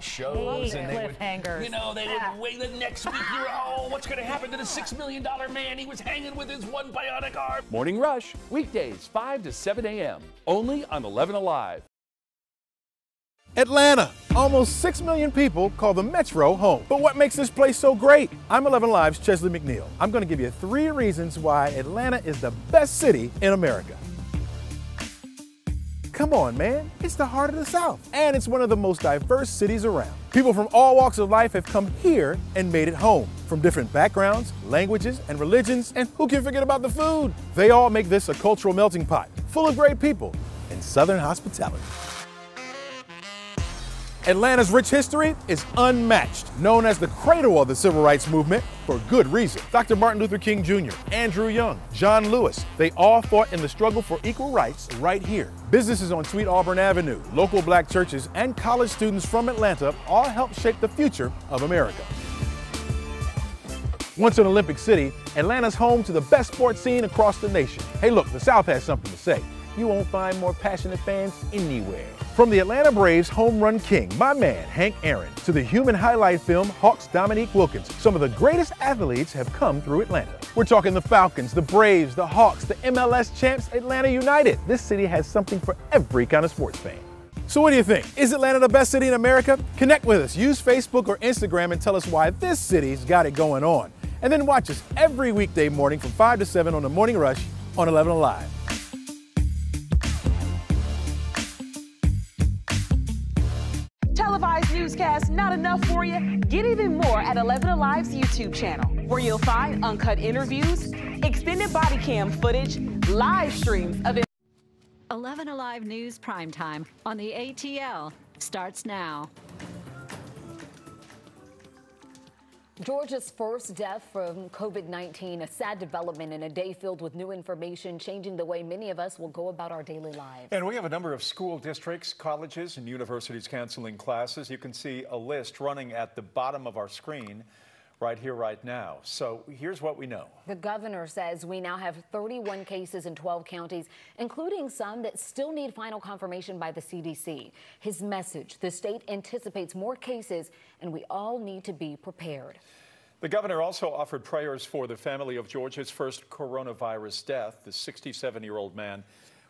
shows Hate and they would, cliffhangers. you know, they Ah. would wait the next week. You're, oh, what's going to happen to the six million dollar man? He was hanging with his one bionic arm. Morning Rush, weekdays 5 to 7 a.m. Only on 11 Alive. Atlanta. Almost 6 million people call the Metro home. But what makes this place so great? I'm 11 Live's Chesley McNeil. I'm going to give you three reasons why Atlanta is the best city in America. Come on, man. It's the heart of the South. And it's one of the most diverse cities around. People from all walks of life have come here and made it home. From different backgrounds, languages, and religions. And who can forget about the food? They all make this a cultural melting pot, full of great people and Southern hospitality. Atlanta's rich history is unmatched, known as the cradle of the civil rights movement for good reason. Dr. Martin Luther King Jr., Andrew Young, John Lewis, they all fought in the struggle for equal rights right here. Businesses on Sweet Auburn Avenue, local black churches, and college students from Atlanta all helped shape the future of America. Once an Olympic city, Atlanta's home to the best sports scene across the nation. Hey, look, the South has something to say. You won't find more passionate fans anywhere. From the Atlanta Braves home run king, my man Hank Aaron, to the human highlight film Hawks Dominique Wilkins, some of the greatest athletes have come through Atlanta. We're talking the Falcons, the Braves, the Hawks, the MLS champs, Atlanta United. This city has something for every kind of sports fan. So what do you think? Is Atlanta the best city in America? Connect with us. Use Facebook or Instagram and tell us why this city's got it going on. And then watch us every weekday morning from 5 to 7 on the Morning Rush on 11 Alive. Televised newscast not enough for you? Get even more at 11 Alive's YouTube channel, where you'll find uncut interviews, extended body cam footage, live streams of 11 Alive News Primetime on the ATL starts now. Georgia's first death from COVID 19, a sad development in a day filled with new information, changing the way many of us will go about our daily lives. And we have a number of school districts, colleges, and universities canceling classes. You can see a list running at the bottom of our screen right here, right now. So here's what we know. The governor says we now have 31 cases in 12 counties, including some that still need final confirmation by the CDC. His message the state anticipates more cases, and we all need to be prepared. The governor also offered prayers for the family of Georgia's first coronavirus death. The 67 year old man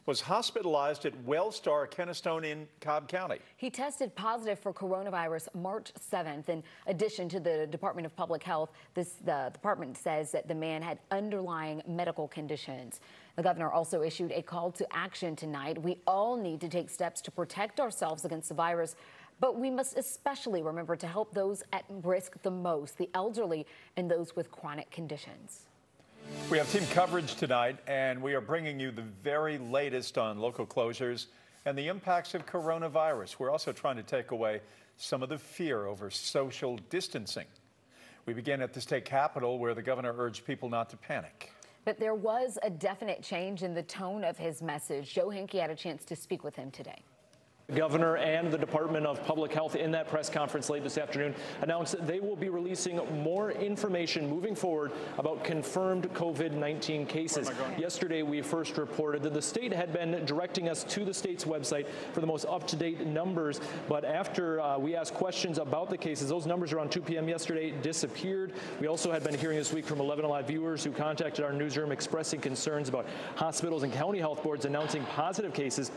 was hospitalized at Wellstar Kennestone in Cobb County. He tested positive for coronavirus March 7th. In addition to the Department of Public Health, this, the department says that the man had underlying medical conditions. The governor also issued a call to action tonight. We all need to take steps to protect ourselves against the virus, but we must especially remember to help those at risk the most, the elderly and those with chronic conditions. We have team coverage tonight, and we are bringing you the very latest on local closures and the impacts of coronavirus. We're also trying to take away some of the fear over social distancing. We begin at the state capitol, where the governor urged people not to panic. But there was a definite change in the tone of his message. Joe Henke had a chance to speak with him today. The governor and the Department of Public Health in that press conference late this afternoon announced that they will be releasing more information moving forward about confirmed COVID-19 cases. Yesterday, we first reported that the state had been directing us to the state's website for the most up-to-date numbers, but after uh, we asked questions about the cases, those numbers around 2 p.m. yesterday disappeared. We also had been hearing this week from 11 Alive viewers who contacted our newsroom expressing concerns about hospitals and county health boards announcing positive cases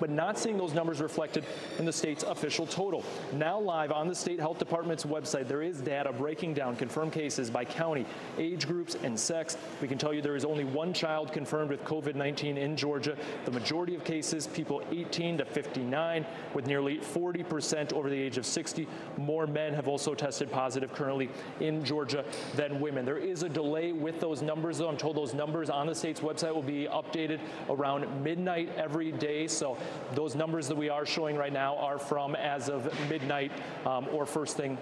but not seeing those numbers reflected in the state's official total. Now live on the state health department's website, there is data breaking down confirmed cases by county, age groups, and sex. We can tell you there is only one child confirmed with COVID-19 in Georgia. The majority of cases, people 18 to 59, with nearly 40% over the age of 60. More men have also tested positive currently in Georgia than women. There is a delay with those numbers, though. I'm told those numbers on the state's website will be updated around midnight every day. So those numbers that we are showing right now are from as of midnight um, or first thing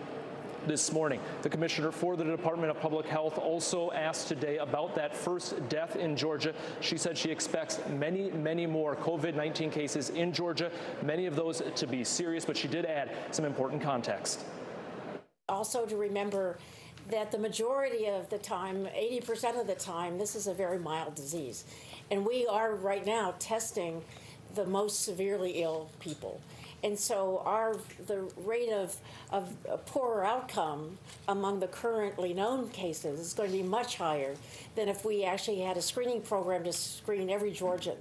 this morning. The commissioner for the Department of Public Health also asked today about that first death in Georgia. She said she expects many, many more COVID 19 cases in Georgia, many of those to be serious, but she did add some important context. Also, to remember that the majority of the time, 80% of the time, this is a very mild disease. And we are right now testing the most severely ill people. And so our the rate of, of poorer outcome among the currently known cases is going to be much higher than if we actually had a screening program to screen every Georgian.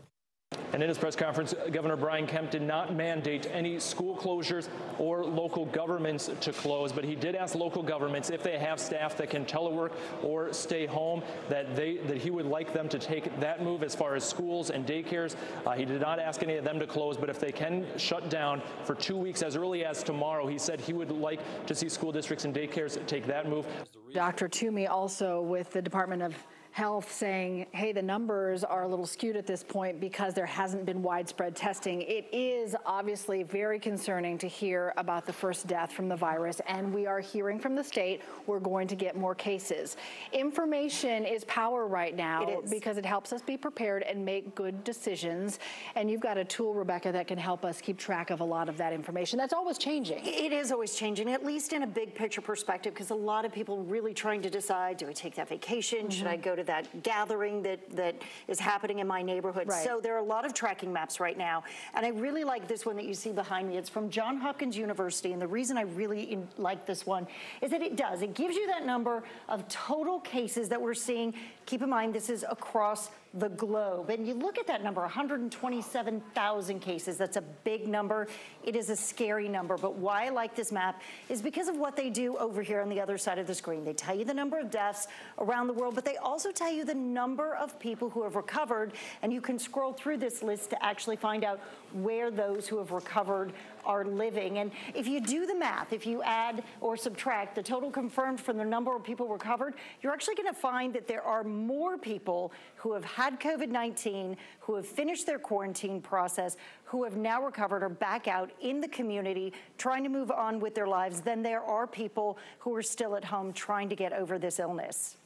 And in his press conference, Governor Brian Kemp did not mandate any school closures or local governments to close, but he did ask local governments if they have staff that can telework or stay home, that they that he would like them to take that move as far as schools and daycares. Uh, he did not ask any of them to close, but if they can shut down for two weeks as early as tomorrow, he said he would like to see school districts and daycares take that move. Dr. Toomey also with the Department of Health saying, hey, the numbers are a little skewed at this point because there hasn't been widespread testing. It is obviously very concerning to hear about the first death from the virus, and we are hearing from the state we're going to get more cases. Information is power right now It because it helps us be prepared and make good decisions. And you've got a tool, Rebecca, that can help us keep track of a lot of that information. That's always changing. It is always changing, at least in a big picture perspective, because a lot of people really trying to decide, do I take that vacation? Should I go to that gathering that, that is happening in my neighborhood? Right. So there are a lot of tracking maps right now. And I really like this one that you see behind me. It's from John Hopkins University. And the reason I really in, like this one is that it does. It gives you that number of total cases that we're seeing. Keep in mind, this is across the globe. And you look at that number 127,000 cases. That's a big number. It is a scary number. But why I like this map is because of what they do over here on the other side of the screen. They tell you the number of deaths around the world, but they also tell you the number of people who have recovered. And you can scroll through this list to actually find out where those who have recovered are living. And if you do the math, if you add or subtract the total confirmed from the number of people recovered, you're actually going to find that there are more people who have had COVID 19, who have finished their quarantine process, who have now recovered or back out in the community trying to move on with their lives than there are people who are still at home trying to get over this illness.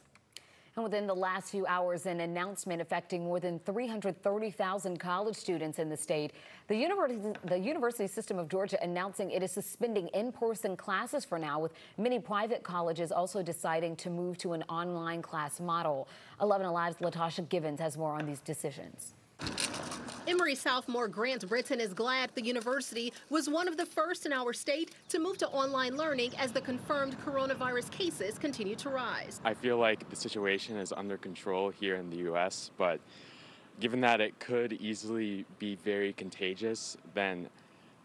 And within the last few hours, an announcement affecting more than 330,000 college students in the state. The university, the University System of Georgia announcing it is suspending in-person classes for now, with many private colleges also deciding to move to an online class model. 11 Alive's Latasha Givens has more on these decisions. Emory sophomore Grant Britton is glad the university was one of the first in our state to move to online learning as the confirmed coronavirus cases continue to rise. I feel like the situation is under control here in the US, but given that it could easily be very contagious, then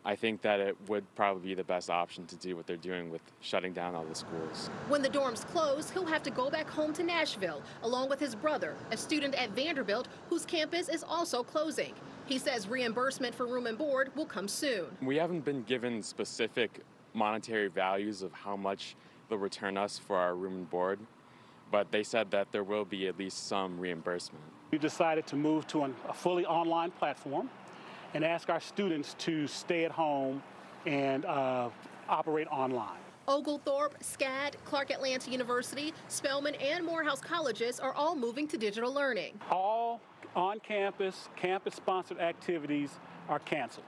I think that it would probably be the best option to do what they're doing with shutting down all the schools. When the dorms close, he'll have to go back home to Nashville, along with his brother, a student at Vanderbilt whose campus is also closing. He says reimbursement for room and board will come soon. We haven't been given specific monetary values of how much they'll return us for our room and board, but they said that there will be at least some reimbursement. We decided to move to an, a fully online platform and ask our students to stay at home and uh, operate online. Oglethorpe, SCAD, Clark Atlanta University, Spelman, and Morehouse colleges are all moving to digital learning. All on campus, campus sponsored activities are canceled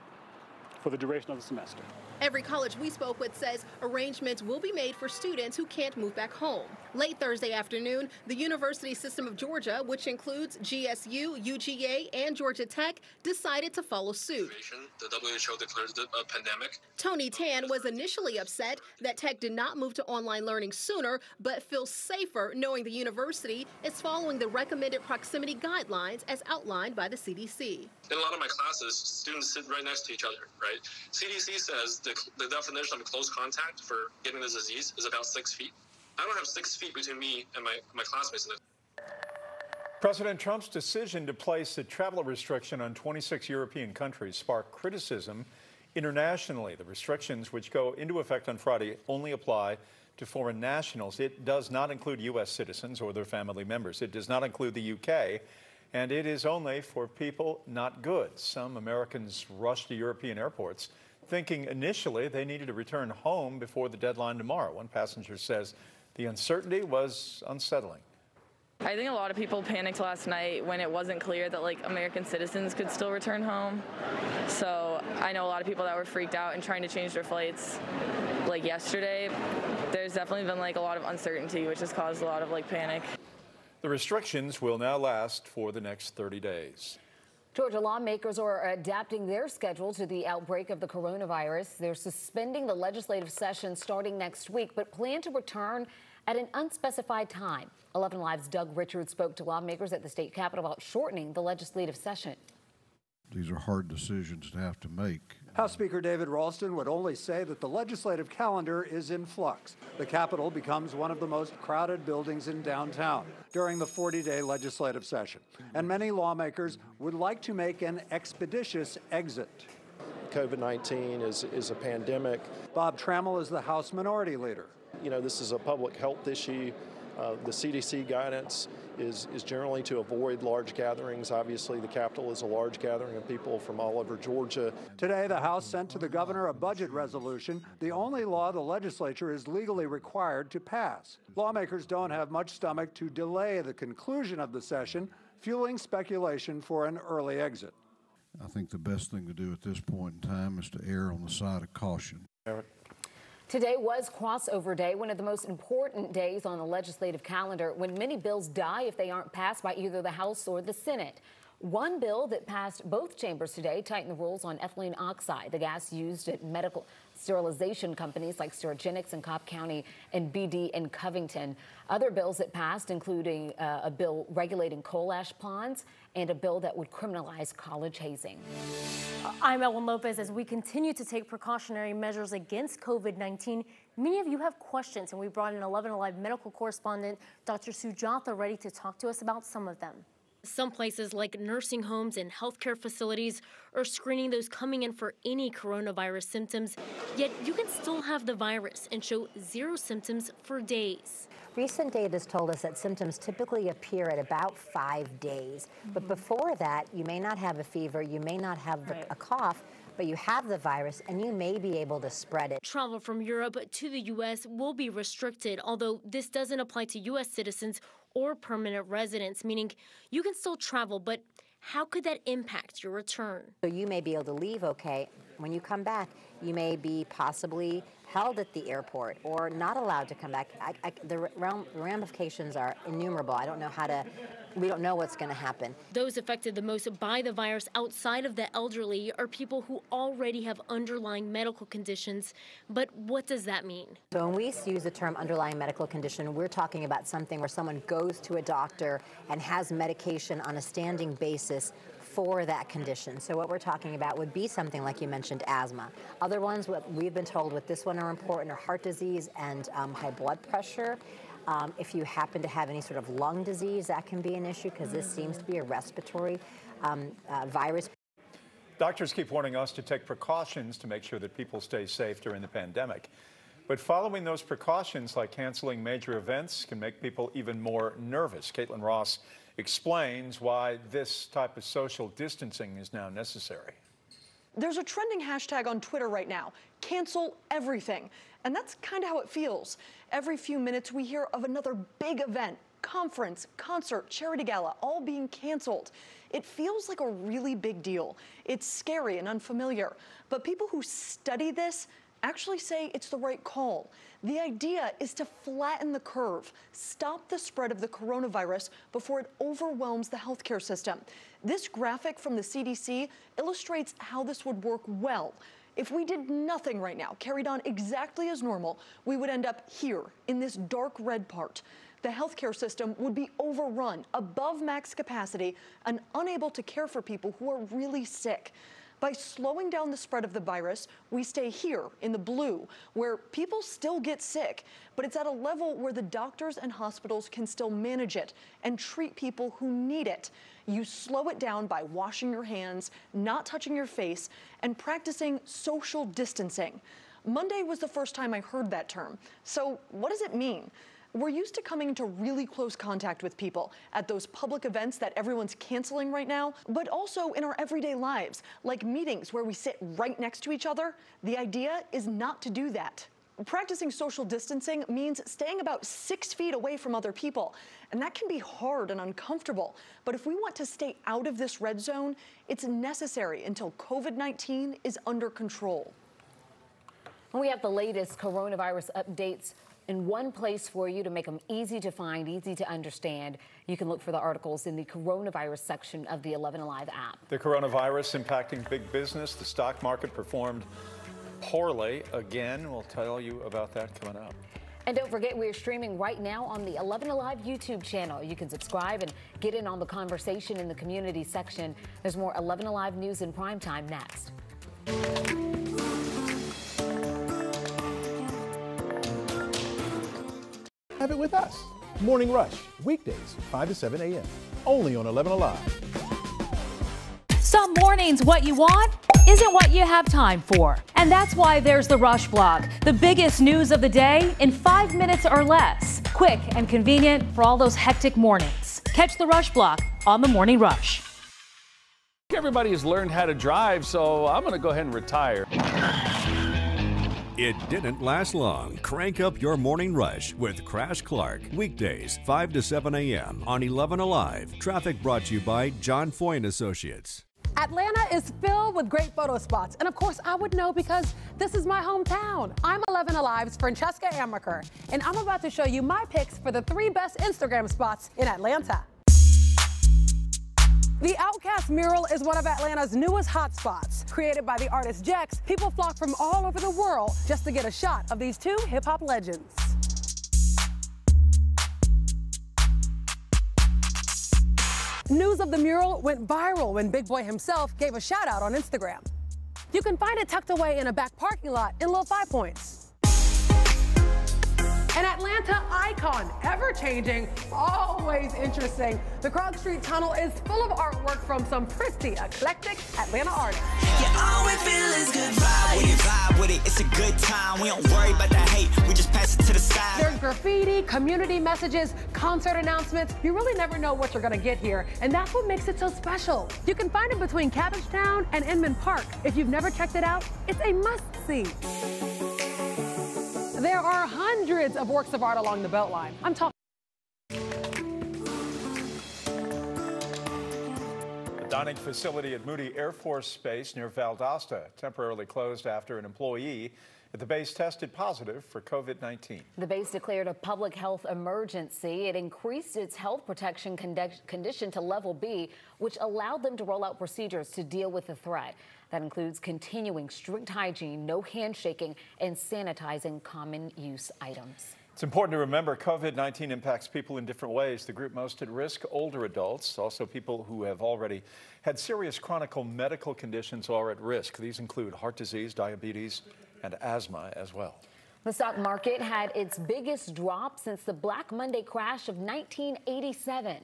for the duration of the semester. Every college we spoke with says arrangements will be made for students who can't move back home. Late Thursday afternoon, the University System of Georgia, which includes GSU, UGA, and Georgia Tech, decided to follow suit. The WHO declares the a pandemic. Tony Tan was initially upset that Tech did not move to online learning sooner, but feels safer knowing the university is following the recommended proximity guidelines as outlined by the CDC. In a lot of my classes, students sit right next to each other, right? CDC says the, the definition of close contact for getting this disease is about six feet. I don't have six feet between me and my, my classmates. President Trump's decision to place a travel restriction on 26 European countries sparked criticism internationally. The restrictions, which go into effect on Friday, only apply to foreign nationals. It does not include U.S. citizens or their family members. It does not include the U.K., and it is only for people not good. Some Americans rush to European airports thinking initially they needed to return home before the deadline tomorrow. One passenger says the uncertainty was unsettling. I think a lot of people panicked last night when it wasn't clear that like American citizens could still return home. So I know a lot of people that were freaked out and trying to change their flights like yesterday. There's definitely been like a lot of uncertainty, which has caused a lot of like panic. The restrictions will now last for the next 30 days. Georgia lawmakers are adapting their schedule to the outbreak of the coronavirus. They're suspending the legislative session starting next week, but plan to return at an unspecified time. 11 Live's Doug Richards spoke to lawmakers at the state capitol about shortening the legislative session. These are hard decisions to have to make. House Speaker David Ralston would only say that the legislative calendar is in flux. The Capitol becomes one of the most crowded buildings in downtown during the 40 day legislative session. And many lawmakers would like to make an expeditious exit. COVID 19 is, is a pandemic. Bob Trammell is the House Minority Leader. You know, this is a public health issue. Uh, the CDC guidance is, is generally to avoid large gatherings. Obviously, the Capitol is a large gathering of people from all over Georgia. Today, the House sent to the governor a budget resolution, the only law the legislature is legally required to pass. Lawmakers don't have much stomach to delay the conclusion of the session, fueling speculation for an early exit. I think the best thing to do at this point in time is to err on the side of caution. Eric. Today was crossover day, one of the most important days on the legislative calendar when many bills die if they aren't passed by either the House or the Senate. One bill that passed both chambers today tightened the rules on ethylene oxide, the gas used at medical sterilization companies like Sterigenics in Cobb County and BD in Covington. Other bills that passed, including uh, a bill regulating coal ash ponds and a bill that would criminalize college hazing. I'm Ellen Lopez. As we continue to take precautionary measures against COVID 19, many of you have questions, and we brought in 11 Alive medical correspondent Dr. Sujatha Reddy to talk to us about some of them. Some places like nursing homes and healthcare facilities are screening those coming in for any coronavirus symptoms, yet you can still have the virus and show zero symptoms for days. Recent data has told us that symptoms typically appear at about five days. Mm-hmm. But before that, you may not have a fever, you may not have right. a cough, but you have the virus and you may be able to spread it. Travel from Europe to the U.S. will be restricted, although this doesn't apply to U.S. citizens or permanent residents, meaning you can still travel, but how could that impact your return? So you may be able to leave okay. When you come back, you may be possibly held at the airport or not allowed to come back. I, I, the ramifications are innumerable. I don't know how to, we don't know what's going to happen. Those affected the most by the virus outside of the elderly are people who already have underlying medical conditions. But what does that mean? So when we use the term underlying medical condition, we're talking about something where someone goes to a doctor and has medication on a standing basis for that condition. So what we're talking about would be something like you mentioned asthma. Other ones, what we've been told with this one are important are heart disease and um, high blood pressure. Um, if you happen to have any sort of lung disease, that can be an issue because this seems to be a respiratory um, uh, virus. Doctors keep warning us to take precautions to make sure that people stay safe during the pandemic. But following those precautions, like canceling major events, can make people even more nervous. Caitlin Ross explains why this type of social distancing is now necessary. There's a trending hashtag on Twitter right now cancel everything. And that's kind of how it feels. Every few minutes, we hear of another big event conference, concert, charity gala, all being canceled. It feels like a really big deal. It's scary and unfamiliar. But people who study this actually say it's the right call. The idea is to flatten the curve, stop the spread of the coronavirus before it overwhelms the healthcare system. This graphic from the CDC illustrates how this would work well. If we did nothing right now, carried on exactly as normal, we would end up here in this dark red part. The healthcare system would be overrun, above max capacity, and unable to care for people who are really sick. By slowing down the spread of the virus, we stay here in the blue, where people still get sick, but it's at a level where the doctors and hospitals can still manage it and treat people who need it. You slow it down by washing your hands, not touching your face, and practicing social distancing. Monday was the first time I heard that term. So, what does it mean? We're used to coming into really close contact with people at those public events that everyone's canceling right now, but also in our everyday lives, like meetings where we sit right next to each other. The idea is not to do that. Practicing social distancing means staying about six feet away from other people, and that can be hard and uncomfortable. But if we want to stay out of this red zone, it's necessary until COVID 19 is under control. We have the latest coronavirus updates in one place for you to make them easy to find, easy to understand. You can look for the articles in the coronavirus section of the 11 Alive app. The coronavirus impacting big business. The stock market performed poorly again. We'll tell you about that coming up. And don't forget, we're streaming right now on the 11 Alive YouTube channel. You can subscribe and get in on the conversation in the community section. There's more 11 Alive news in prime time next. Have it with us. Morning Rush, weekdays, 5 to 7 a.m. Only on 11 Alive. Some mornings, what you want isn't what you have time for. And that's why there's the Rush Blog, the biggest news of the day in five minutes or less. Quick and convenient for all those hectic mornings. Catch the Rush Blog on the Morning Rush. Everybody has learned how to drive, so I'm going to go ahead and retire. It didn't last long. Crank up your morning rush with Crash Clark. Weekdays, 5 to 7 a.m. on 11 Alive. Traffic brought to you by John Foy and Associates. Atlanta is filled with great photo spots. And of course, I would know because this is my hometown. I'm 11 Alive's Francesca Amaker, and I'm about to show you my picks for the three best Instagram spots in Atlanta. The OutKast mural is one of Atlanta's newest hotspots. Created by the artist Jex, people flock from all over the world just to get a shot of these two hip hop legends. News of the mural went viral when Big Boi himself gave a shout out on Instagram. You can find it tucked away in a back parking lot in Little Five Points. An Atlanta icon, ever changing, always interesting. The Krog Street Tunnel is full of artwork from some pretty eclectic Atlanta artists. Yeah, all we feel is good vibe with it, vibe with it. It's a good time. We don't worry about the hate. We just pass it to the side. There's graffiti, community messages, concert announcements. You really never know what you're gonna get here, and that's what makes it so special. You can find it between Cabbagetown and Inman Park. If you've never checked it out, it's a must-see. There are hundreds of works of art along the Beltline. I'm talking. The dining facility at Moody Air Force Base near Valdosta temporarily closed after an employee at the base tested positive for COVID 19. The base declared a public health emergency. It increased its health protection condition to level B, which allowed them to roll out procedures to deal with the threat. That includes continuing strict hygiene, no handshaking, and sanitizing common use items. It's important to remember COVID 19 impacts people in different ways. The group most at risk, older adults, also people who have already had serious chronic medical conditions are at risk. These include heart disease, diabetes, and asthma as well. The stock market had its biggest drop since the Black Monday crash of 1987.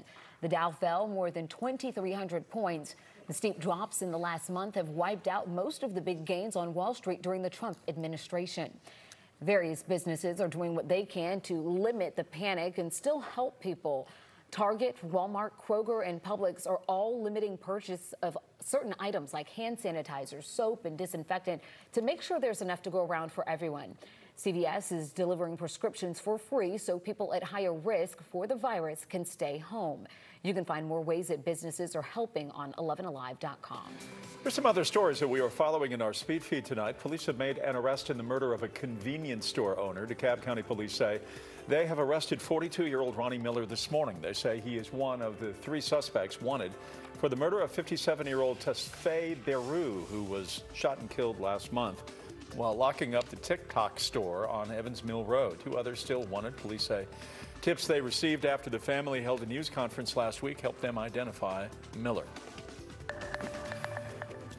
The Dow fell more than 2,300 points. The steep drops in the last month have wiped out most of the big gains on Wall Street during the Trump administration. Various businesses are doing what they can to limit the panic and still help people. Target, Walmart, Kroger, and Publix are all limiting purchase of certain items like hand sanitizer, soap, and disinfectant to make sure there's enough to go around for everyone. CVS is delivering prescriptions for free so people at higher risk for the virus can stay home. You can find more ways that businesses are helping on 11alive.com. There's some other stories that we are following in our speed feed tonight. Police have made an arrest in the murder of a convenience store owner. DeKalb County Police say they have arrested 42-year-old Ronnie Miller this morning. They say he is one of the three suspects wanted for the murder of 57-year-old Tesfaye Beru, who was shot and killed last month while locking up the TikTok store on Evans Mill Road. Two others still wanted, police say. Tips they received after the family held a news conference last week helped them identify Miller.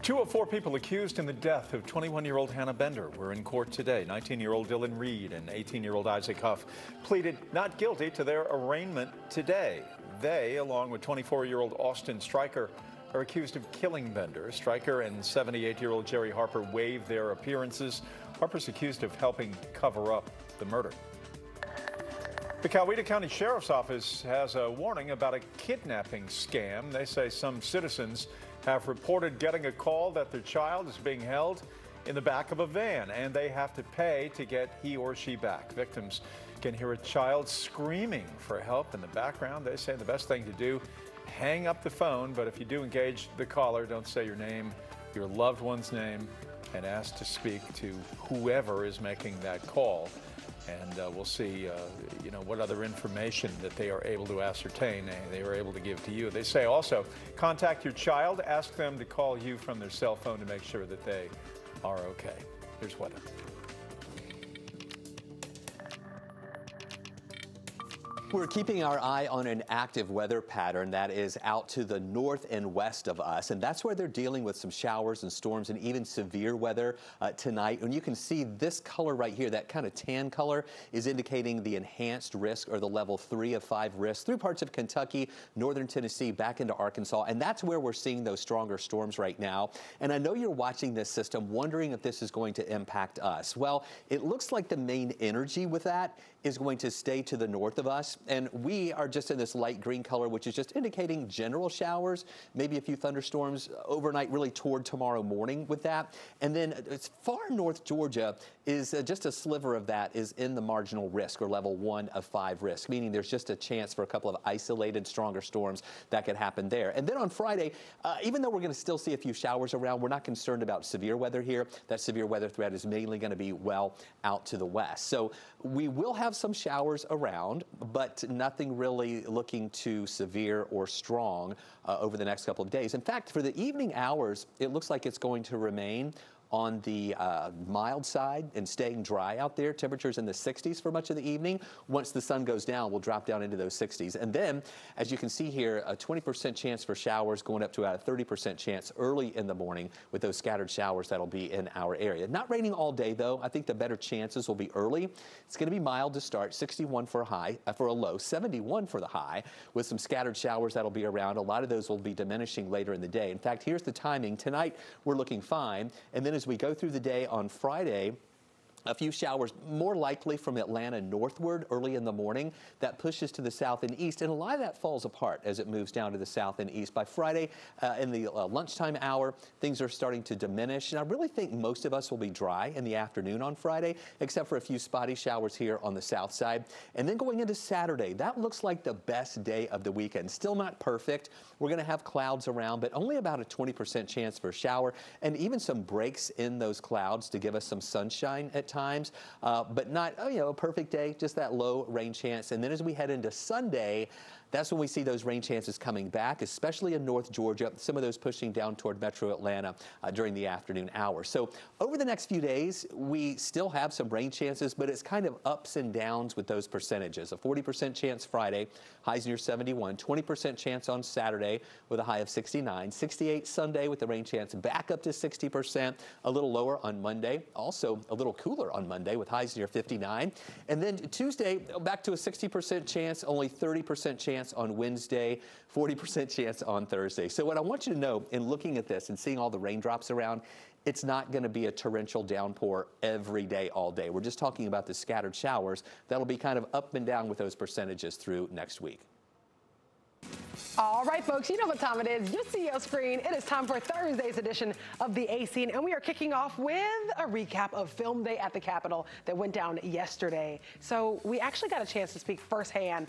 Two of four people accused in the death of 21-year-old Hannah Bender were in court today. 19-year-old Dylan Reed and 18-year-old Isaac Huff pleaded not guilty to their arraignment today. They, along with 24-year-old Austin Stryker, are accused of killing Bender. Stryker and 78-year-old Jerry Harper waived their appearances. Harper's accused of helping cover up the murder. The Coweta County Sheriff's Office has a warning about a kidnapping scam. They say some citizens have reported getting a call that their child is being held in the back of a van and they have to pay to get he or she back. Victims can hear a child screaming for help in the background. They say the best thing to do, hang up the phone, but if you do engage the caller, don't say your name, your loved one's name, and ask to speak to whoever is making that call. And uh, we'll see, uh, you know, what other information that they are able to ascertain, they, they are able to give to you. They say also, contact your child, ask them to call you from their cell phone to make sure that they are okay. Here's weather. We're keeping our eye on an active weather pattern that is out to the north and west of us, and that's where they're dealing with some showers and storms and even severe weather uh, tonight. And you can see this color right here, that kind of tan color, is indicating the enhanced risk or the level three of five risk through parts of Kentucky, northern Tennessee, back into Arkansas, and that's where we're seeing those stronger storms right now. And I know you're watching this system wondering if this is going to impact us. Well, it looks like the main energy with that is going to stay to the north of us. And we are just in this light green color, which is just indicating general showers, maybe a few thunderstorms overnight, really toward tomorrow morning with that. And then uh, it's far north Georgia is uh, just a sliver of that is in the marginal risk or level one of five risk, meaning there's just a chance for a couple of isolated stronger storms that could happen there. And then on Friday, uh, even though we're going to still see a few showers around, we're not concerned about severe weather here. That severe weather threat is mainly going to be well out to the west. So we will have some showers around, but nothing really looking too severe or strong uh, over the next couple of days. In fact, for the evening hours, it looks like it's going to remain on the uh, mild side and staying dry out there. Temperatures in the 60s for much of the evening. Once the sun goes down, we'll drop down into those 60s. And then, as you can see here, a 20% chance for showers going up to about a 30% chance early in the morning with those scattered showers that'll be in our area. Not raining all day though. I think the better chances will be early. It's going to be mild to start, 61 for a high, uh, for a low, 71 for the high, with some scattered showers that'll be around. A lot of those will be diminishing later in the day. In fact, here's the timing. Tonight, we're looking fine. And then as we go through the day on Friday, a few showers more likely from Atlanta northward early in the morning. That pushes to the south and east, and a lot of that falls apart as it moves down to the south and east. By Friday, uh, in the uh, lunchtime hour, things are starting to diminish, and I really think most of us will be dry in the afternoon on Friday, except for a few spotty showers here on the south side. And then going into Saturday, that looks like the best day of the weekend. Still not perfect. We're going to have clouds around, but only about a 20% chance for a shower, and even some breaks in those clouds to give us some sunshine at times, uh, but not, oh, you know, a perfect day, just that low rain chance. And then as we head into Sunday, that's when we see those rain chances coming back, especially in North Georgia, some of those pushing down toward metro Atlanta uh, during the afternoon hours. So over the next few days, we still have some rain chances, but it's kind of ups and downs with those percentages. A 40% chance Friday, highs near 71, 20% chance on Saturday with a high of 69, 68 Sunday with the rain chance back up to 60%, a little lower on Monday, also a little cooler on Monday with highs near 59. And then Tuesday, back to a 60% chance, only 30% chance chance on Wednesday, 40% chance on Thursday. So what I want you to know in looking at this and seeing all the raindrops around, it's not going to be a torrential downpour every day, all day. We're just talking about the scattered showers that'll be kind of up and down with those percentages through next week. All right, folks, you know what time it is. You see your screen. It is time for Thursday's edition of the A Scene, and we are kicking off with a recap of Film Day at the Capitol that went down yesterday. So we actually got a chance to speak firsthand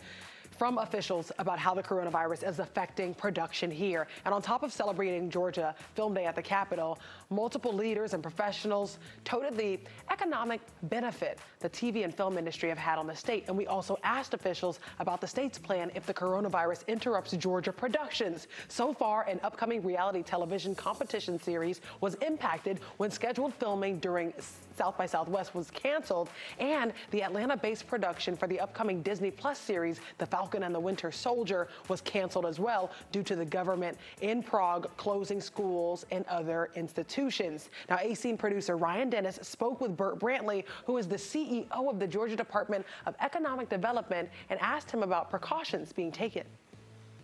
from officials about how the coronavirus is affecting production here. And on top of celebrating Georgia Film Day at the Capitol, multiple leaders and professionals toted the economic benefit the TV and film industry have had on the state. And we also asked officials about the state's plan if the coronavirus interrupts Georgia productions. So far, an upcoming reality television competition series was impacted when scheduled filming during South by Southwest was canceled, and the Atlanta-based production for the upcoming Disney Plus series, The Falcon and the Winter Soldier, was canceled as well due to the government in Prague closing schools and other institutions. Now, A-Scene producer Ryan Dennis spoke with Bert Brantley, who is the CEO of the Georgia Department of Economic Development, and asked him about precautions being taken.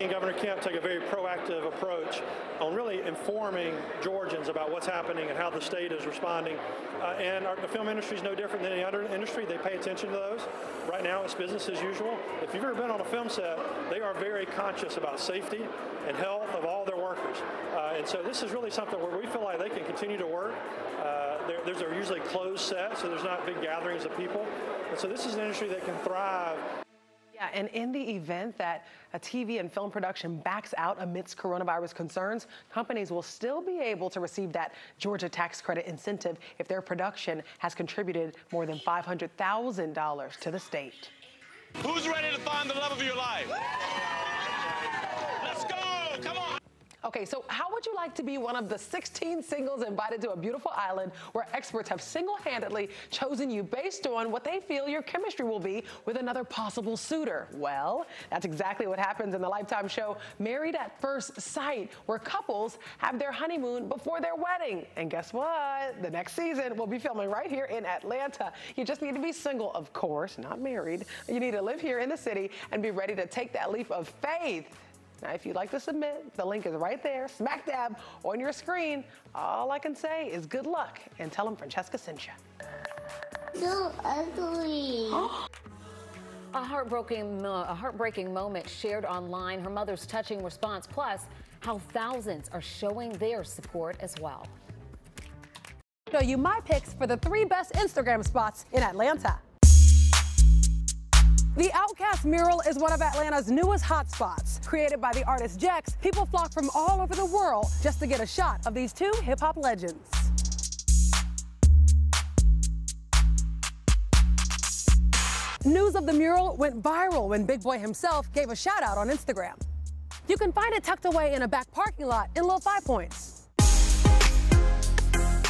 Governor Kemp took a very proactive approach on really informing Georgians about what's happening and how the state is responding. Uh, and our, the film industry is no different than any other industry. They pay attention to those. Right now, it's business as usual. If you've ever been on a film set, they are very conscious about safety and health of all their workers. Uh, and so this is really something where we feel like they can continue to work. Uh, there's a usually closed set, so there's not big gatherings of people. And so this is an industry that can thrive Yeah, and in the event that a TV and film production backs out amidst coronavirus concerns, companies will still be able to receive that Georgia tax credit incentive if their production has contributed more than $500,000 to the state. Who's ready to find the love of your life? Let's go! Come on! Okay, so how would you like to be one of the 16 singles invited to a beautiful island where experts have single-handedly chosen you based on what they feel your chemistry will be with another possible suitor? Well, that's exactly what happens in the Lifetime show Married at First Sight, where couples have their honeymoon before their wedding. And guess what? The next season will be filming right here in Atlanta. You just need to be single, of course, not married. You need to live here in the city and be ready to take that leap of faith. Now, if you'd like to submit, the link is right there, smack dab on your screen. All I can say is good luck and tell them Francesca sent you. So ugly. A heartbreaking, a heartbreaking moment shared online, her mother's touching response, plus how thousands are showing their support as well. Show you my picks for the three best Instagram spots in Atlanta. The OutKast mural is one of Atlanta's newest hotspots. Created by the artist Jex, people flock from all over the world just to get a shot of these two hip hop legends. News of the mural went viral when Big Boi himself gave a shout out on Instagram. You can find it tucked away in a back parking lot in Little Five Points.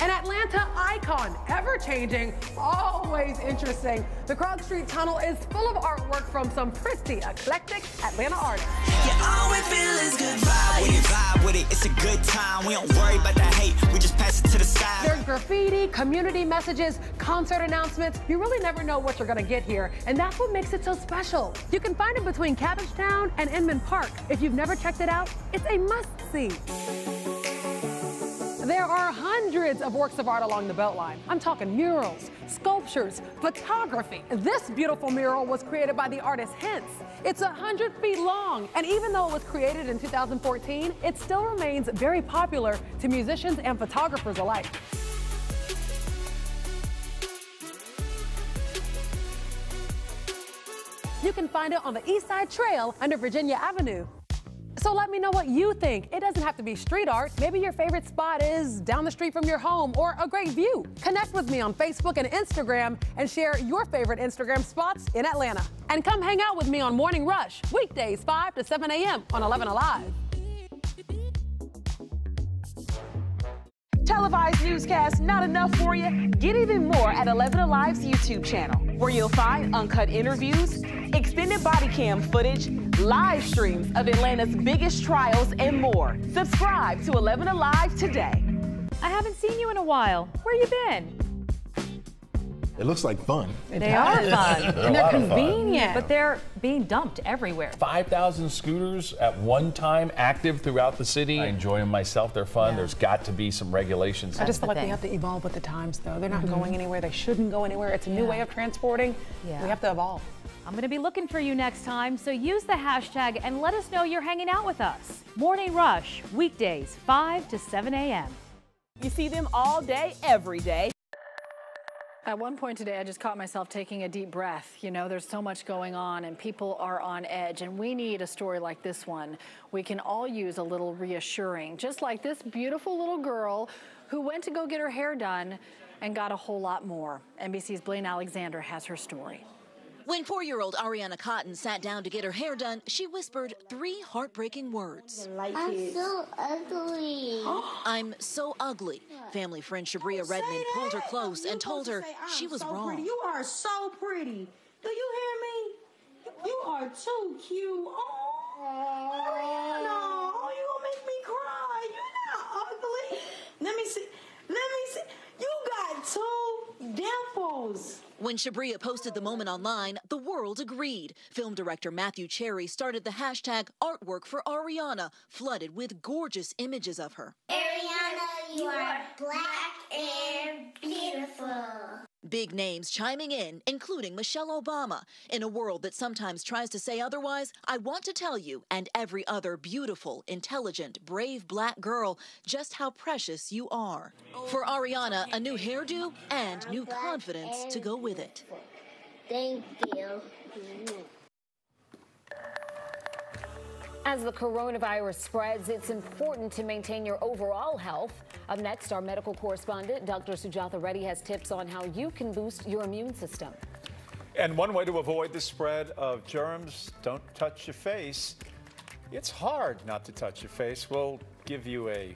An Atlanta icon, ever changing, always interesting. The Krog Street Tunnel is full of artwork from some pretty eclectic Atlanta artists. Yeah, all we feel is good vibe with it, vibe with it. It's a good time. We don't worry about the hate. We just pass it to the side. There's graffiti, community messages, concert announcements. You really never know what you're gonna get here, and that's what makes it so special. You can find it between Cabbagetown and Inman Park. If you've never checked it out, it's a must-see. There are hundreds of works of art along the Beltline. I'm talking murals, sculptures, photography. This beautiful mural was created by the artist Hense. It's 100 feet long, and even though it was created in 2014, it still remains very popular to musicians and photographers alike. You can find it on the East Side Trail under Virginia Avenue. So let me know what you think. It doesn't have to be street art. Maybe your favorite spot is down the street from your home or a great view. Connect with me on Facebook and Instagram and share your favorite Instagram spots in Atlanta. And come hang out with me on Morning Rush, weekdays 5 to 7 a.m. on 11 Alive. Televised newscast not enough for you? Get even more at 11 Alive's YouTube channel, where you'll find uncut interviews, extended body cam footage, live streams of Atlanta's biggest trials, and more. Subscribe to 11 Alive today. I haven't seen you in a while. Where you been? It looks like fun. they are fun. They're and they're lot of fun. convenient, but they're being dumped everywhere. 5,000 scooters at one time active throughout the city. I enjoy them myself. They're fun. There's got to be some regulations. I just feel like we have to evolve with the times, though. They're not Mhm. going anywhere. They shouldn't go anywhere. It's a new Yeah. way of transporting. Yeah. We have to evolve. I'm going to be looking for you next time, so use the hashtag and let us know you're hanging out with us. Morning Rush, weekdays, 5 to 7 a.m. You see them all day, every day. At one point today, I just caught myself taking a deep breath. You know, there's so much going on and people are on edge, and we need a story like this one. We can all use a little reassuring, just like this beautiful little girl who went to go get her hair done and got a whole lot more. NBC's Blaine Alexander has her story. When four year old Ariana Cotton sat down to get her hair done, she whispered three heartbreaking words I'm so ugly. I'm so ugly. Family friend Shabria Redmond pulled her close and told her she was so wrong. Pretty. You are so pretty. Do you hear me? You are too cute. Oh, Ariana. Oh, you gonna make me cry. You're not ugly. Let me see. Let me see. You got two dimples. When Shabria posted the moment online, the world agreed. Film director Matthew Cherry started the hashtag artwork for Ariana, flooded with gorgeous images of her. Ariana, you are black and beautiful. Big names chiming in, including Michelle Obama. In a world that sometimes tries to say otherwise, I want to tell you and every other beautiful, intelligent, brave black girl just how precious you are. For Ariana, a new hairdo and new confidence to go with it. Thank you. As the coronavirus spreads, it's important to maintain your overall health. Up next, our medical correspondent, Dr. Sujatha Reddy, has tips on how you can boost your immune system. And one way to avoid the spread of germs, don't touch your face. It's hard not to touch your face. We'll give you a,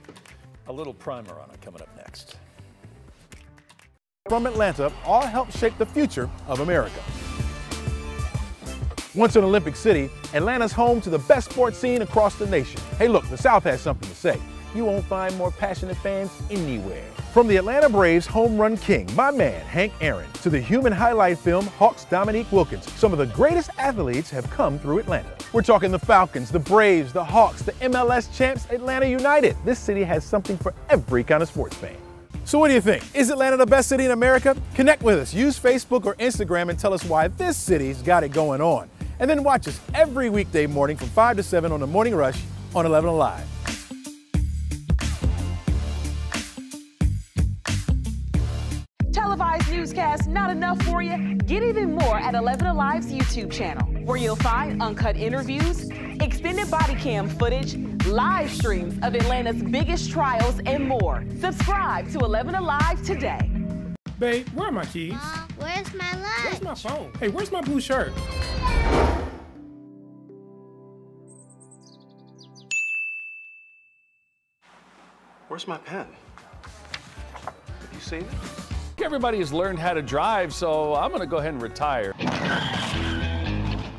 a little primer on it coming up next. From Atlanta, all help shape the future of America. Once an Olympic city, Atlanta's home to the best sports scene across the nation. Hey, look, the South has something to say. You won't find more passionate fans anywhere. From the Atlanta Braves home run king, my man Hank Aaron, to the human highlight film Hawks Dominique Wilkins, some of the greatest athletes have come through Atlanta. We're talking the Falcons, the Braves, the Hawks, the MLS champs, Atlanta United. This city has something for every kind of sports fan. So what do you think? Is Atlanta the best city in America? Connect with us. Use Facebook or Instagram and tell us why this city's got it going on. And then watch us every weekday morning from 5 to 7 on the Morning Rush on 11 Alive. Televised newscasts not enough for you? Get even more at 11 Alive's YouTube channel, where you'll find uncut interviews, extended body cam footage, live streams of Atlanta's biggest trials, and more. Subscribe to 11 Alive today. Babe, where are my keys? Mom, where's my lunch? Where's my phone? Hey, where's my blue shirt? Where's my pen? Have you seen it? Everybody has learned how to drive, so I'm going to go ahead and retire.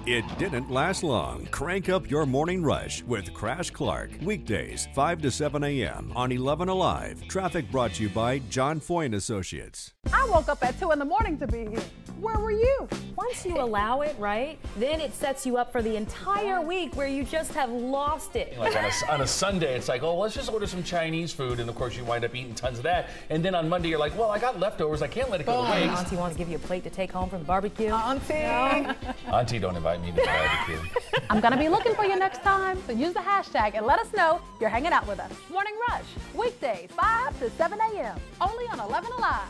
It didn't last long. Crank up your morning rush with Crash Clark. Weekdays, 5 to 7 a.m. on 11 Alive. Traffic brought to you by John Foy and Associates. I woke up at 2 in the morning to be here. Where were you? Once you allow it, right, then it sets you up for the entire week where you just have lost it. Like on a, on a Sunday, it's like, oh, let's just order some Chinese food. And of course, you wind up eating tons of that. And then on Monday, you're like, well, I got leftovers. I can't let it go to waste. Auntie wants to give you a plate to take home from the barbecue. Auntie. Auntie, don't invite me to the barbecue. I'm going to be looking for you next time, so use the hashtag and let us know you're hanging out with us. Morning Rush, weekdays, 5 to 7 a.m., only on 11 Alive.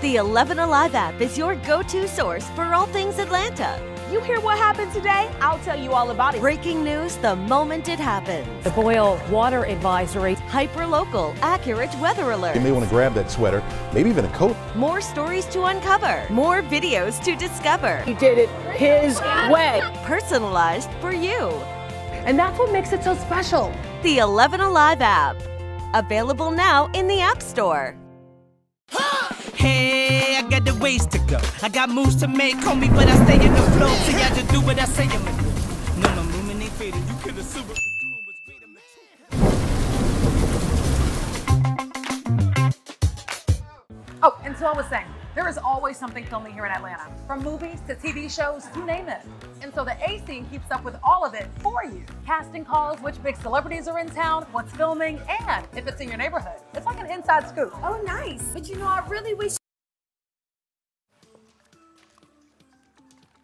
The 11 Alive app is your go to source for all things Atlanta. You hear what happened today? I'll tell you all about it. Breaking news the moment it happens. The boil water advisory. Hyperlocal, accurate weather alert. You may want to grab that sweater, maybe even a coat. More stories to uncover, more videos to discover. He did it his way. Personalized for you. And that's what makes it so special. The 11 Alive app. Available now in the App Store. Hey, I got the ways to go. I got moves to make, homie, but I stay in the flow. See, I just do what I say do. No, movement ain't. You assume doing. Oh, and so I was saying, there is always something filming here in Atlanta, from movies to TV shows, you name it. And so the A scene keeps up with all of it for you. Casting calls, which big celebrities are in town, what's filming, and if it's in your neighborhood. It's like an inside scoop. Oh, nice. But you know, I really wish.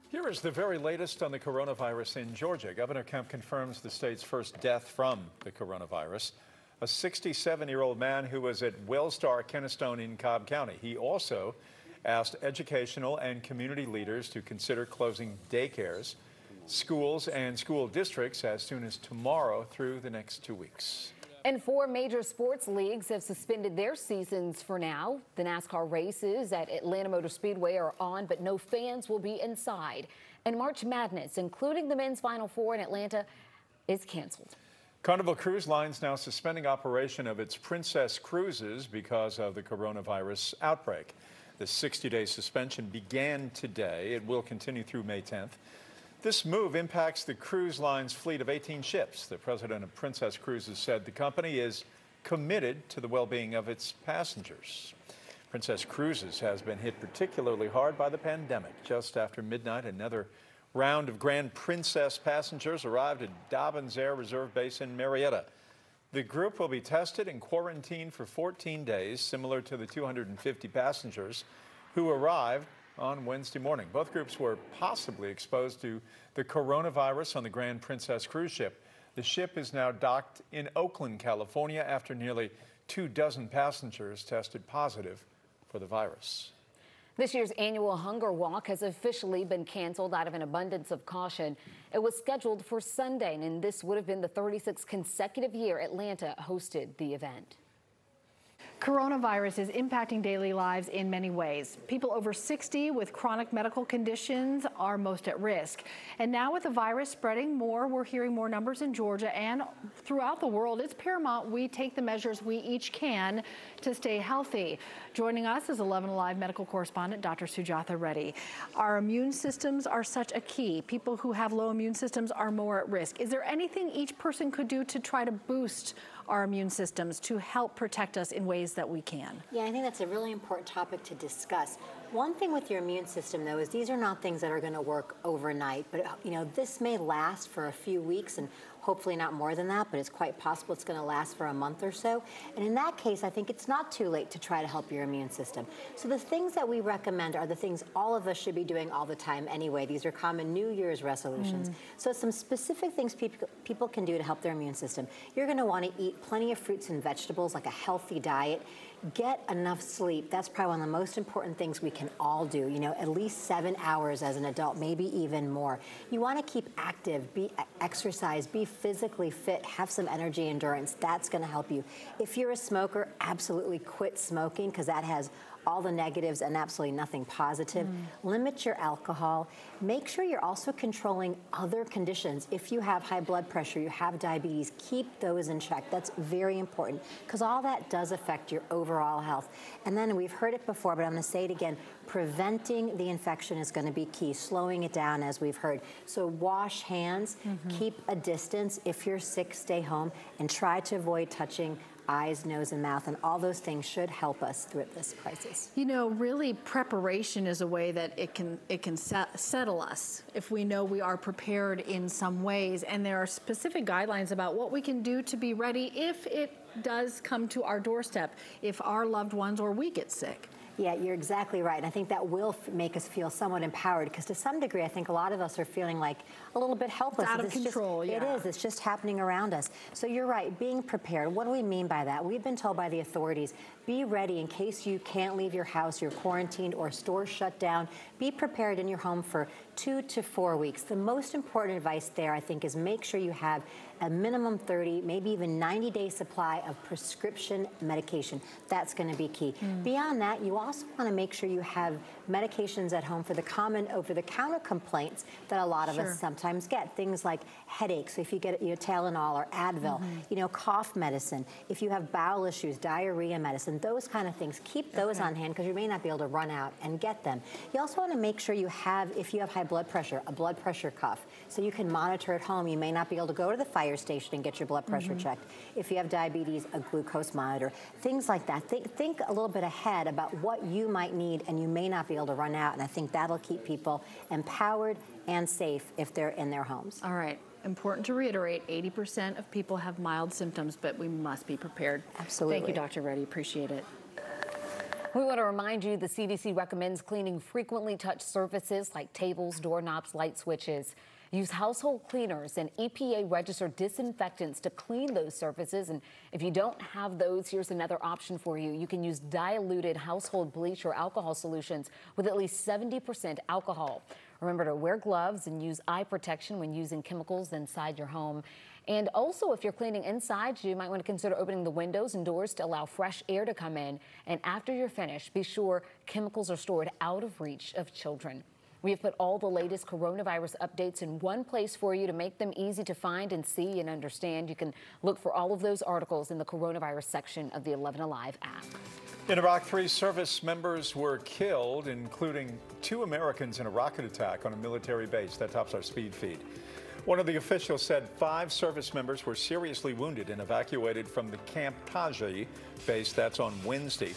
Here is the very latest on the coronavirus in Georgia. Governor Kemp confirms the state's first death from the coronavirus. A 67 year old man who was at Wellstar Kennestone in Cobb County. He also asked educational and community leaders to consider closing daycares, schools, and school districts as soon as tomorrow through the next two weeks. And four major sports leagues have suspended their seasons for now. The NASCAR races at Atlanta Motor Speedway are on, but no fans will be inside. And March Madness, including the men's Final Four in Atlanta, is canceled. Carnival Cruise Line's now suspending operation of its Princess Cruises because of the coronavirus outbreak. The 60 day suspension began today. It will continue through May 10th. This move impacts the cruise line's fleet of 18 ships. The president of Princess Cruises said the company is committed to the well being of its passengers. Princess Cruises has been hit particularly hard by the pandemic. Just after midnight, another round of Grand Princess passengers arrived at Dobbins Air Reserve Base in Marietta. The group will be tested and quarantined for 14 days, similar to the 250 passengers who arrived on Wednesday morning. Both groups were possibly exposed to the coronavirus on the Grand Princess cruise ship. The ship is now docked in Oakland, California, after nearly two dozen passengers tested positive for the virus. This year's annual Hunger Walk has officially been canceled out of an abundance of caution. It was scheduled for Sunday, and this would have been the 36th consecutive year Atlanta hosted the event. Coronavirus is impacting daily lives in many ways. People over 60 with chronic medical conditions are most at risk. And now with the virus spreading more, we're hearing more numbers in Georgia and throughout the world. It's paramount we take the measures we each can to stay healthy. Joining us is 11 Alive medical correspondent Dr. Sujatha Reddy. Our immune systems are such a key. People who have low immune systems are more at risk. Is there anything each person could do to try to boost our immune systems to help protect us in ways that we can? Yeah, I think that's a really important topic to discuss. One thing with your immune system, though, is these are not things that are going to work overnight. But you know, this may last for a few weeks, and hopefully not more than that, but it's quite possible it's going to last for a month or so. And in that case, I think it's not too late to try to help your immune system. So the things that we recommend are the things all of us should be doing all the time anyway. These are common New Year's resolutions. Mm. So some specific things people, people can do to help their immune system. You're going to want to eat plenty of fruits and vegetables, like a healthy diet get enough sleep. That's probably one of the most important things we can all do. You know, at least seven hours as an adult, maybe even more. You want to keep active, be exercise, be physically fit, have some energy endurance. That's going to help you. If you're a smoker, absolutely quit smoking because that has all the negatives and absolutely nothing positive. Mm. Limit your alcohol. Make sure you're also controlling other conditions. If you have high blood pressure, you have diabetes, keep those in check. That's very important because all that does affect your overall health. And then we've heard it before, but I'm going to say it again. Preventing the infection is going to be key, slowing it down as we've heard. So wash hands, mm -hmm. keep a distance. If you're sick, stay home and try to avoid touching eyes, nose, and mouth, and all those things should help us through this crisis. You know, really, preparation is a way that it can it can set, settle us if we know we are prepared in some ways, and there are specific guidelines about what we can do to be ready if it does come to our doorstep, if our loved ones or we get sick. Yeah, you're exactly right. And I think that will make us feel somewhat empowered because to some degree, I think a lot of us are feeling like a little bit helpless. It's out of it's control, just, yeah. It is. It's just happening around us. So you're right, being prepared. What do we mean by that? We've been told by the authorities, be ready in case you can't leave your house, you're quarantined or stores shut down. Be prepared in your home for two to four weeks. The most important advice there, I think, is make sure you have a minimum 30, maybe even 90 day supply of prescription medication. That's going to be key. Mm. Beyond that, you also want to make sure you have medications at home for the common over the counter complaints that a lot of sure. us sometimes get. Things like headaches, if you get you know, Tylenol or Advil, mm -hmm. you know, cough medicine, if you have bowel issues, diarrhea medicine, those kind of things. Keep those okay. on hand because you may not be able to run out and get them. You also want to make sure you have, if you have high blood pressure, a blood pressure cuff so you can monitor at home. You may not be able to go to the fire station and get your blood pressure mm -hmm. checked. If you have diabetes, a glucose monitor, things like that. Think, think a little bit ahead about what you might need and you may not be able to run out. And I think that'll keep people empowered and safe if they're in their homes. All right important to reiterate 80% of people have mild symptoms, but we must be prepared. Absolutely. Thank you, Dr. Reddy. Appreciate it. We want to remind you the CDC recommends cleaning frequently touched surfaces like tables, doorknobs, light switches. Use household cleaners and EPA registered disinfectants to clean those surfaces. And if you don't have those, here's another option for you. You can use diluted household bleach or alcohol solutions with at least 70% alcohol. Remember to wear gloves and use eye protection when using chemicals inside your home. And also, if you're cleaning inside, you might want to consider opening the windows and doors to allow fresh air to come in. And after you're finished, be sure chemicals are stored out of reach of children. We have put all the latest coronavirus updates in one place for you to make them easy to find and see and understand. You can look for all of those articles in the coronavirus section of the 11 Alive app. In Iraq, three service members were killed, including two Americans in a rocket attack on a military base. That tops our speed feed. One of the officials said five service members were seriously wounded and evacuated from the Camp Taji base. That's on Wednesday.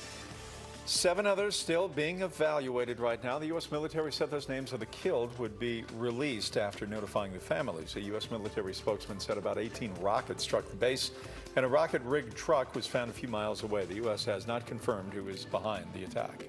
Seven others still being evaluated right now. The U.S. military said those names of the killed would be released after notifying the families. A U.S. military spokesman said about 18 rockets struck the base, and a rocket rigged truck was found a few miles away. The U.S. has not confirmed who is behind the attack.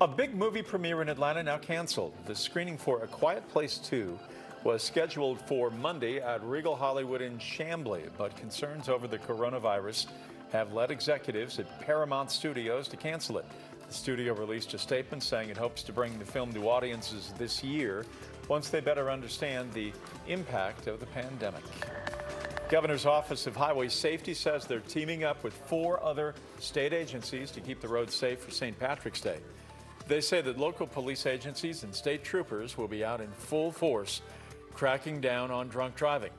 A big movie premiere in Atlanta now canceled. The screening for A Quiet Place 2 was scheduled for Monday at Regal Hollywood in Chamblee, but concerns over the coronavirus have led executives at Paramount Studios to cancel it. The studio released a statement saying it hopes to bring the film to audiences this year once they better understand the impact of the pandemic. Governor's Office of Highway Safety says they're teaming up with four other state agencies to keep the roads safe for St. Patrick's Day. They say that local police agencies and state troopers will be out in full force cracking down on drunk driving.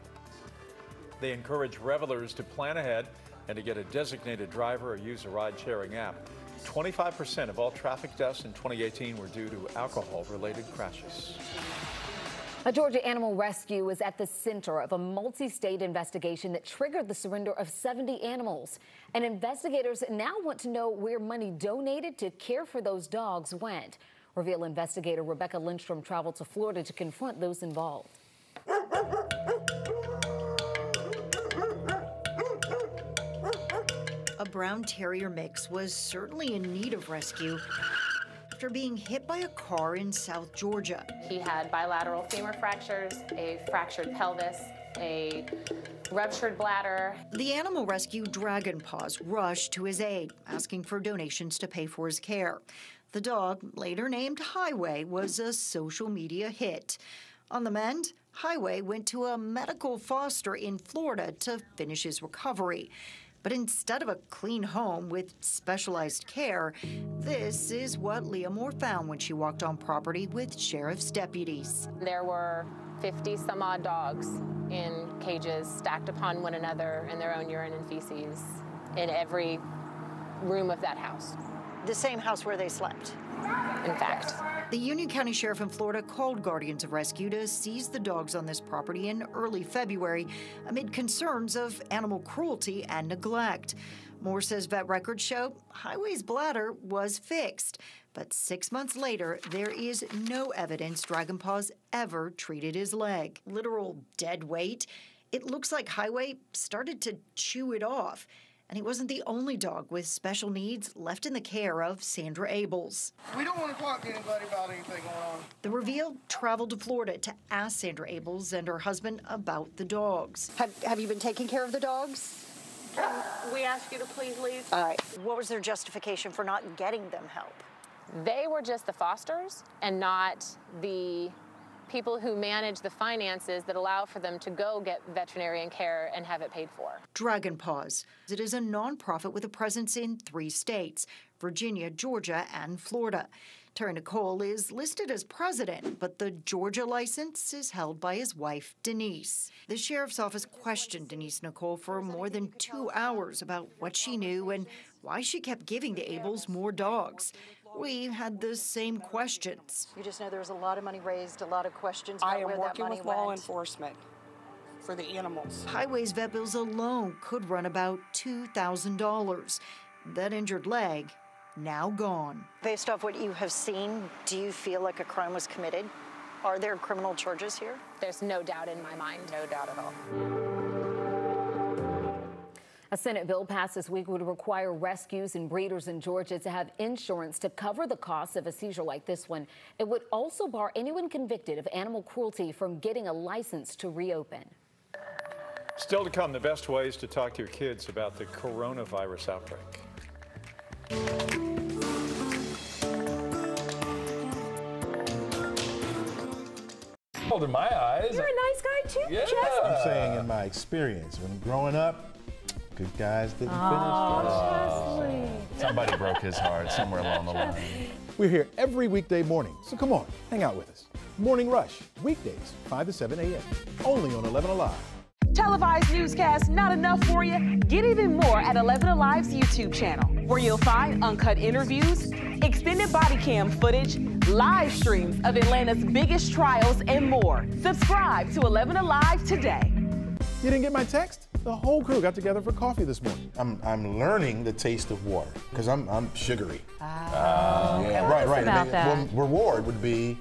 They encourage revelers to plan ahead and to get a designated driver or use a ride sharing app. 25% of all traffic deaths in 2018 were due to alcohol related crashes. A Georgia Animal Rescue is at the center of a multi-state investigation that triggered the surrender of 70 animals. And investigators now want to know where money donated to care for those dogs went. Reveal investigator Rebecca Lindstrom traveled to Florida to confront those involved. brown terrier mix was certainly in need of rescue after being hit by a car in South Georgia. He had bilateral femur fractures, a fractured pelvis, a ruptured bladder. The animal rescue Dragon Paws rushed to his aid, asking for donations to pay for his care. The dog, later named Highway, was a social media hit. On the mend, Highway went to a medical foster in Florida to finish his recovery. But instead of a clean home with specialized care, this is what Leah Moore found when she walked on property with sheriff's deputies. There were 50 some odd dogs in cages stacked upon one another in their own urine and feces in every room of that house. The same house where they slept. In fact. The Union County Sheriff in Florida called Guardians of Rescue to seize the dogs on this property in early February amid concerns of animal cruelty and neglect. Moore says vet records show Highway's bladder was fixed, but six months later, there is no evidence Dragon Paws ever treated his leg. Literal dead weight. It looks like Highway started to chew it off and he wasn't the only dog with special needs left in the care of Sandra Abels. We don't want to talk to anybody about anything going on. The reveal traveled to Florida to ask Sandra Abels and her husband about the dogs. Have, have you been taking care of the dogs? Can we ask you to please leave? All right. What was their justification for not getting them help? They were just the fosters and not the people who manage the finances that allow for them to go get veterinarian care and have it paid for. Dragon Paws. It is a nonprofit with a presence in three states Virginia, Georgia, and Florida. Terry Nicole is listed as president, but the Georgia license is held by his wife, Denise. The sheriff's office questioned Denise Nicole for more than two hours about what she knew and why she kept giving the Abels more dogs. We had the same questions. You just know there was a lot of money raised, a lot of questions about I am where working that money with law went. enforcement for the animals. Highways vet bills alone could run about $2,000. That injured leg, now gone. Based off what you have seen, do you feel like a crime was committed? Are there criminal charges here? There's no doubt in my mind. No doubt at all. A Senate bill passed this week would require rescues and breeders in Georgia to have insurance to cover the costs of a seizure like this one. It would also bar anyone convicted of animal cruelty from getting a license to reopen. Still to come, the best ways to talk to your kids about the coronavirus outbreak. Cold in my eyes. You're a nice guy too, Yeah. Chesley. I'm saying in my experience, when growing up, good guys didn't Oh, finish. Somebody broke his heart somewhere along the line. We're here every weekday morning, so come on, hang out with us. Morning Rush, weekdays, 5 to 7 a.m., only on 11 Alive. Televised newscast, not enough for you? Get even more at 11 Alive's YouTube channel, where you'll find uncut interviews, extended body cam footage, live streams of Atlanta's biggest trials, and more. Subscribe to 11 Alive today. You didn't get my text? The whole crew got together for coffee this morning. I'm, I'm learning the taste of water because I'm, I'm sugary. Oh, okay. yeah, What right, right. about And that? the reward would be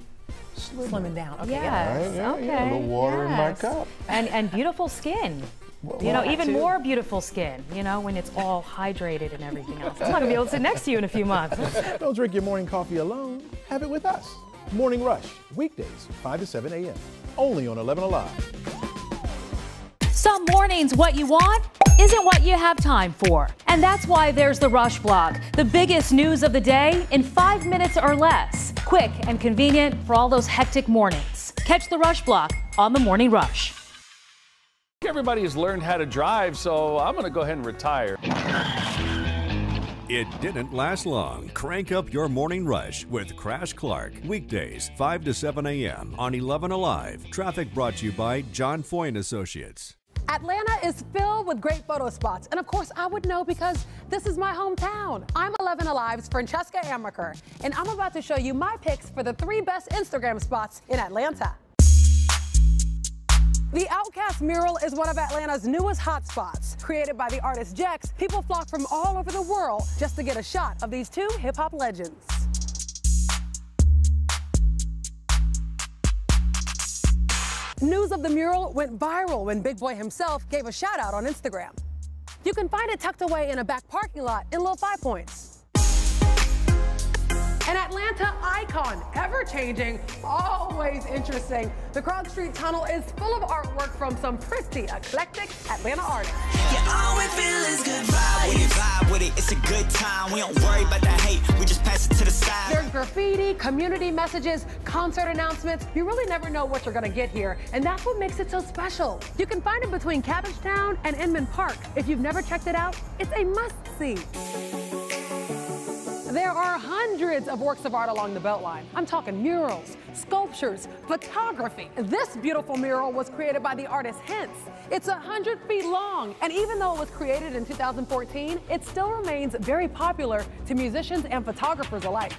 Slimming down. Okay. Yes. Right, yeah, okay. yeah, a little water in my cup. And and beautiful skin. Well, you know, even too. more beautiful skin. You know, when it's all hydrated and everything else. I'm not gonna be able to sit next to you in a few months. Don't drink your morning coffee alone. Have it with us. Morning Rush, weekdays, 5 to 7 a.m., only on 11 Alive. Some mornings, what you want isn't what you have time for. And that's why there's the Rush Block, the biggest news of the day in five minutes or less. Quick and convenient for all those hectic mornings. Catch the Rush Block on the Morning Rush. Everybody has learned how to drive, so I'm going to go ahead and retire. It didn't last long. Crank up your morning rush with Crash Clark. Weekdays, 5 to 7 a.m. on 11 Alive. Traffic brought to you by John Foy and Associates. Atlanta is filled with great photo spots. And of course, I would know because this is my hometown. I'm 11 Alive's Francesca Amiker, and I'm about to show you my picks for the three best Instagram spots in Atlanta. The OutKast mural is one of Atlanta's newest hotspots. Created by the artist Jex, people flock from all over the world just to get a shot of these two hip hop legends. News of the mural went viral when Big Boi himself gave a shout out on Instagram. You can find it tucked away in a back parking lot in Little Five Points. Icon, ever changing, always interesting. The Krog Street Tunnel is full of artwork from some pretty eclectic Atlanta artists. Yeah, all we feel is good vibes. We vibe with it, it's a good time. We don't worry about the hate, we just pass it to the side. There's graffiti, community messages, concert announcements. You really never know what you're gonna get here, and that's what makes it so special. You can find it between Cabbagetown and Inman Park. If you've never checked it out, it's a must-see. There are hundreds of works of art along the Beltline. I'm talking murals, sculptures, photography. This beautiful mural was created by the artist Hense. It's 100 feet long, and even though it was created in 2014, it still remains very popular to musicians and photographers alike.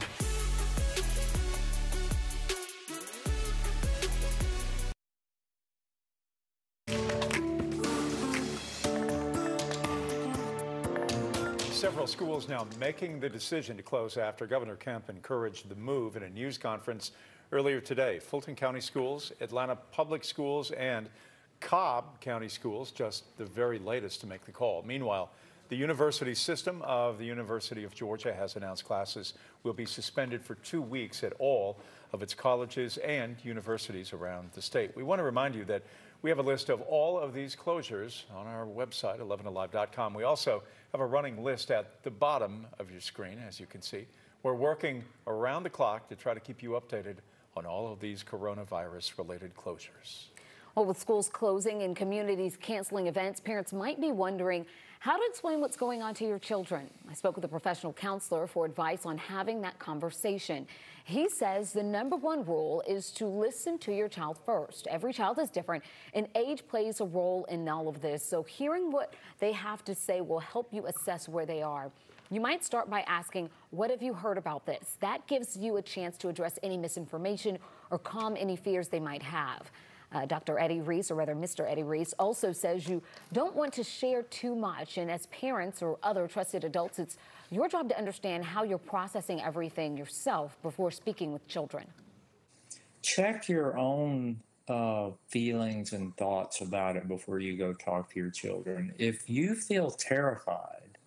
Several schools now making the decision to close after Governor Kemp encouraged the move in a news conference earlier today. Fulton County Schools, Atlanta Public Schools, and Cobb County Schools, just the very latest to make the call. Meanwhile, the university system of the University of Georgia has announced classes will be suspended for two weeks at all of its colleges and universities around the state. We want to remind you that we have a list of all of these closures on our website, 11alive.com. We also have a running list at the bottom of your screen, as you can see. We're working around the clock to try to keep you updated on all of these coronavirus related closures. Well, with schools closing and communities canceling events, parents might be wondering how to explain what's going on to your children. I spoke with a professional counselor for advice on having that conversation. He says the number one rule is to listen to your child first. Every child is different, and age plays a role in all of this. So, hearing what they have to say will help you assess where they are. You might start by asking, What have you heard about this? That gives you a chance to address any misinformation or calm any fears they might have. Uh, Dr. Eddie Reese, or rather Mr. Eddie Reese, also says you don't want to share too much. And as parents or other trusted adults, it's your job to understand how you're processing everything yourself before speaking with children. Check your own uh, feelings and thoughts about it before you go talk to your children. If you feel terrified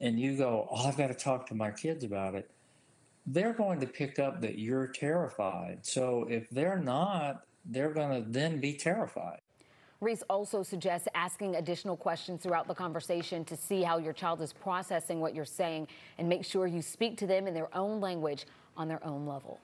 and you go, Oh, I've got to talk to my kids about it, they're going to pick up that you're terrified. So if they're not, they're going to then be terrified. Reese also suggests asking additional questions throughout the conversation to see how your child is processing what you're saying and make sure you speak to them in their own language on their own level.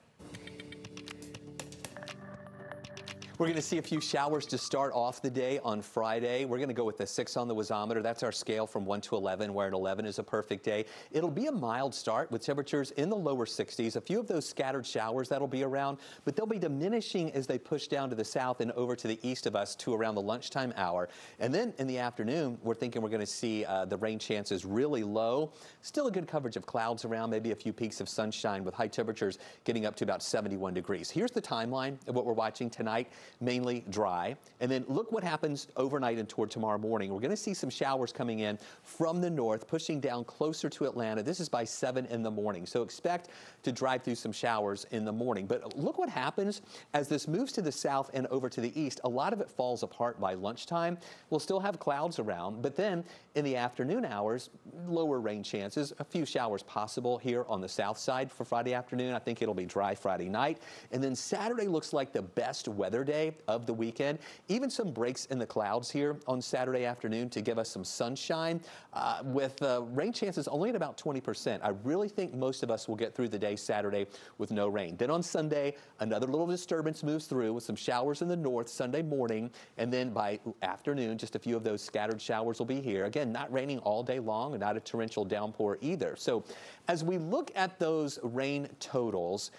We're going to see a few showers to start off the day on Friday. We're going to go with the 6 on the wasometer. That's our scale from 1 to 11, where an 11 is a perfect day. It'll be a mild start with temperatures in the lower 60s. A few of those scattered showers that'll be around, but they'll be diminishing as they push down to the south and over to the east of us to around the lunchtime hour. And then in the afternoon, we're thinking we're going to see uh, the rain chances really low. Still a good coverage of clouds around, maybe a few peaks of sunshine with high temperatures getting up to about 71 degrees. Here's the timeline of what we're watching tonight mainly dry. And then look what happens overnight and toward tomorrow morning. We're going to see some showers coming in from the north, pushing down closer to Atlanta. This is by 7 in the morning. So expect to drive through some showers in the morning. But look what happens as this moves to the south and over to the east. A lot of it falls apart by lunchtime. We'll still have clouds around, but then in the afternoon hours, lower rain chances, a few showers possible here on the south side for Friday afternoon. I think it'll be dry Friday night. And then Saturday looks like the best weather day of the weekend. Even some breaks in the clouds here on Saturday afternoon to give us some sunshine uh, with uh, rain chances only at about 20%. I really think most of us will get through the day Saturday with no rain. Then on Sunday, another little disturbance moves through with some showers in the north Sunday morning, and then by afternoon, just a few of those scattered showers will be here. Again, not raining all day long and not a torrential downpour either. So as we look at those rain totals,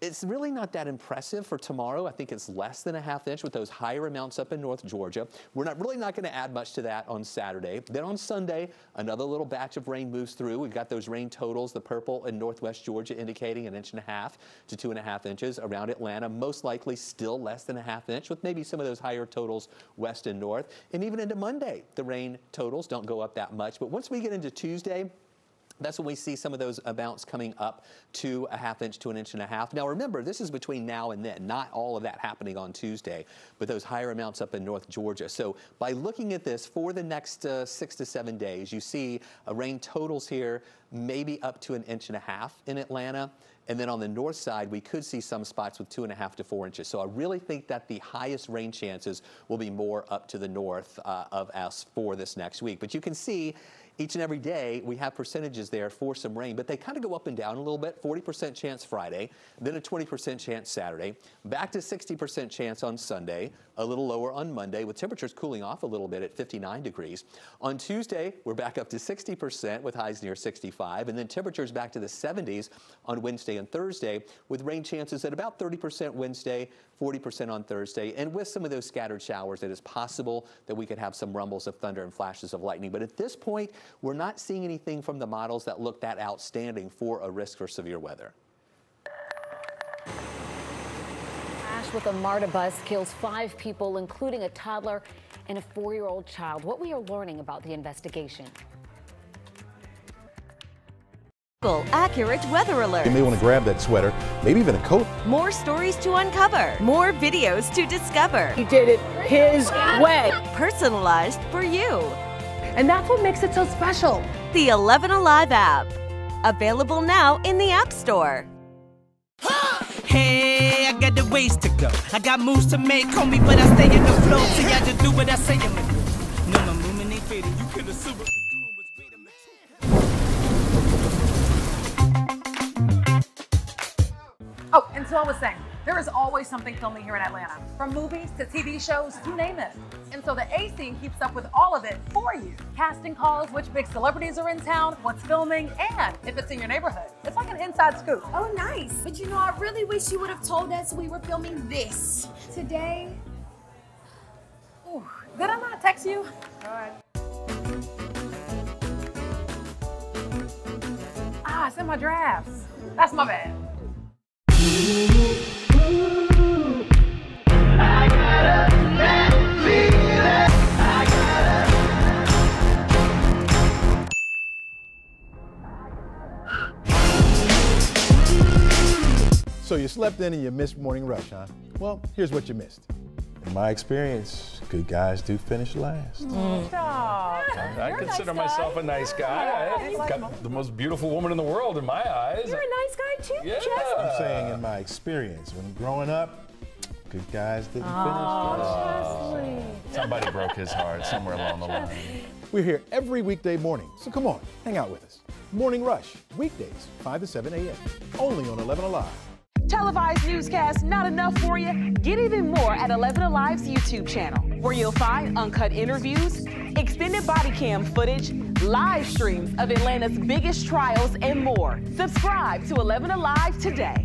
it's really not that impressive for tomorrow. I think it's less than a half inch with those higher amounts up in North Georgia. We're not really not going to add much to that on Saturday. Then on Sunday, another little batch of rain moves through. We've got those rain totals, the purple in Northwest Georgia indicating an inch and a half to two and a half inches around Atlanta. Most likely still less than a half inch with maybe some of those higher totals west and north. And even into Monday, the rain totals don't go up that much. But once we get into Tuesday, that's when we see some of those amounts coming up to a half inch to an inch and a half. Now remember, this is between now and then, not all of that happening on Tuesday, but those higher amounts up in North Georgia. So by looking at this for the next uh, six to seven days, you see a rain totals here maybe up to an inch and a half in Atlanta. And then on the north side, we could see some spots with two and a half to four inches. So I really think that the highest rain chances will be more up to the north uh, of us for this next week. But you can see each and every day we have percentages there for some rain, but they kind of go up and down a little bit. 40% chance Friday, then a 20% chance Saturday, back to 60% chance on Sunday, a little lower on Monday with temperatures cooling off a little bit at 59 degrees. On Tuesday, we're back up to 60% with highs near 65, and then temperatures back to the 70s on Wednesday and Thursday with rain chances at about 30% Wednesday, 40% on Thursday, and with some of those scattered showers, it is possible that we could have some rumbles of thunder and flashes of lightning. But at this point, we're not seeing anything from the models that look that outstanding for a risk for severe weather. Crash with a MARTA bus kills five people, including a toddler and a four-year-old child. What we are learning about the investigation. Accurate weather alert. You may want to grab that sweater, maybe even a coat. More stories to uncover. More videos to discover. He did it his way. Personalized for you. And that's what makes it so special. The 11 Alive app. Available now in the App Store. Hey, I got the ways to go. I got moves to make, homie, but I stay in the flow. So y'all just do what I say I'ma do. No, my movement ain't fading. You could assume it. Oh, and so I was saying, there is always something filming here in Atlanta, from movies to TV shows, you name it. And so the A scene keeps up with all of it for you. Casting calls, which big celebrities are in town, what's filming, and if it's in your neighborhood. It's like an inside scoop. Oh, nice. But you know, I really wish you would have told us we were filming this today. Ooh, did I not text you? All right. Ah, it's in my drafts. That's my bad. So you slept in and you missed morning rush, huh? Well, here's what you missed. In my experience, good guys do finish last. I consider myself a nice guy. I've got the most beautiful woman in the world in my eyes. You're a nice guy too, Yeah. Chesley. I'm saying in my experience, when growing up, good guys didn't Oh, finish Chesley. Oh. Somebody broke his heart somewhere along the line. We're here every weekday morning, so come on, hang out with us. Morning Rush, weekdays, 5 to 7 a.m., only on 11 Alive. Televised newscasts not enough for you? Get even more at 11 Alive's YouTube channel, where you'll find uncut interviews, extended body cam footage, live streams of Atlanta's biggest trials, and more. Subscribe to 11 Alive today.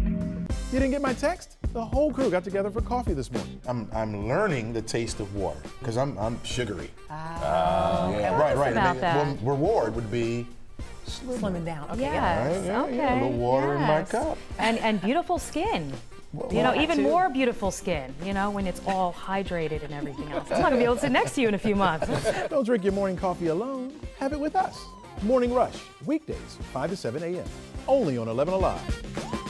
You didn't get my text? The whole crew got together for coffee this morning. I'm, I'm learning the taste of water because I'm, I'm sugary. Ah, yeah, right, right. about And that? reward would be Slimming down. Okay, Yes, yes. yeah, okay. yeah, a little water in my cup. And and beautiful skin. Well, you know, even too. more beautiful skin, you know, when it's all hydrated and everything else. I'm not gonna be able to sit next to you in a few months. Don't drink your morning coffee alone. Have it with us. Morning Rush, weekdays, 5 to 7 a.m., only on 11 Alive.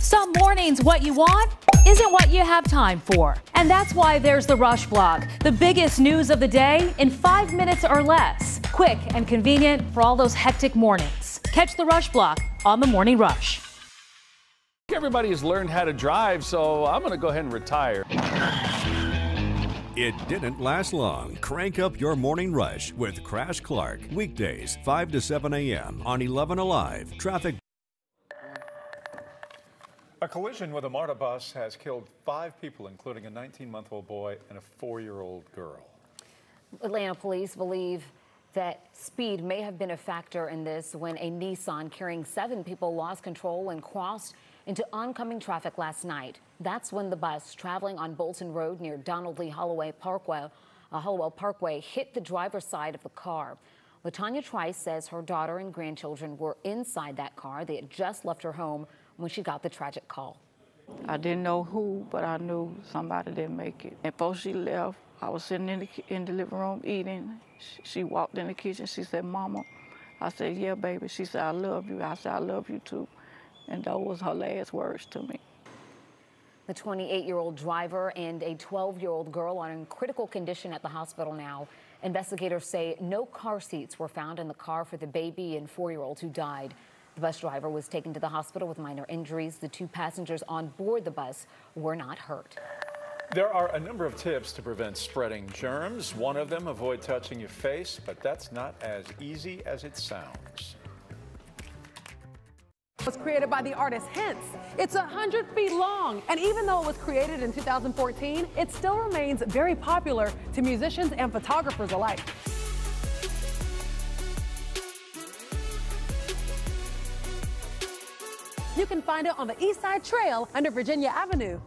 Some mornings, what you want isn't what you have time for. And that's why there's the Rush Block, the biggest news of the day in five minutes or less. Quick and convenient for all those hectic mornings. Catch the Rush Block on the Morning Rush. everybody has learned how to drive, so I'm going to go ahead and retire. It didn't last long. Crank up your morning rush with Crash Clark. Weekdays, 5 to 7 a.m. on 11 Alive. Traffic. A collision with a MARTA bus has killed five people, including a 19 month old boy and a four year old girl. Atlanta police believe that speed may have been a factor in this when a Nissan carrying seven people lost control and crossed into oncoming traffic last night. That's when the bus traveling on Bolton Road near Donald Lee Holloway Parkway, uh, Hollowell Parkway hit the driver's side of the car. Latanya Trice says her daughter and grandchildren were inside that car. They had just left her home when she got the tragic call. I didn't know who, but I knew somebody didn't make it. And before she left, I was sitting in the, in the living room eating. She, she walked in the kitchen. She said, Mama. I said, Yeah, baby. She said, I love you. I said, I love you too. And those was her last words to me. The 28 year old driver and a 12 year old girl are in critical condition at the hospital now. Investigators say no car seats were found in the car for the baby and four year old who died. The bus driver was taken to the hospital with minor injuries. The two passengers on board the bus were not hurt. There are a number of tips to prevent spreading germs. One of them, avoid touching your face, but that's not as easy as it sounds. was created by the artist Hense. It's 100 feet long, and even though it was created in 2014, it still remains very popular to musicians and photographers alike. You can find it on the East Side Trail under Virginia Avenue.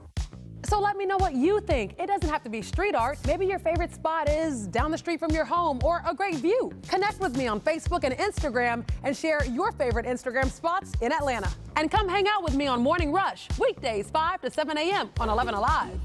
So let me know what you think. It doesn't have to be street art. Maybe your favorite spot is down the street from your home or a great view. Connect with me on Facebook and Instagram and share your favorite Instagram spots in Atlanta. And come hang out with me on Morning Rush, weekdays 5 to 7 a.m. on 11 Alive.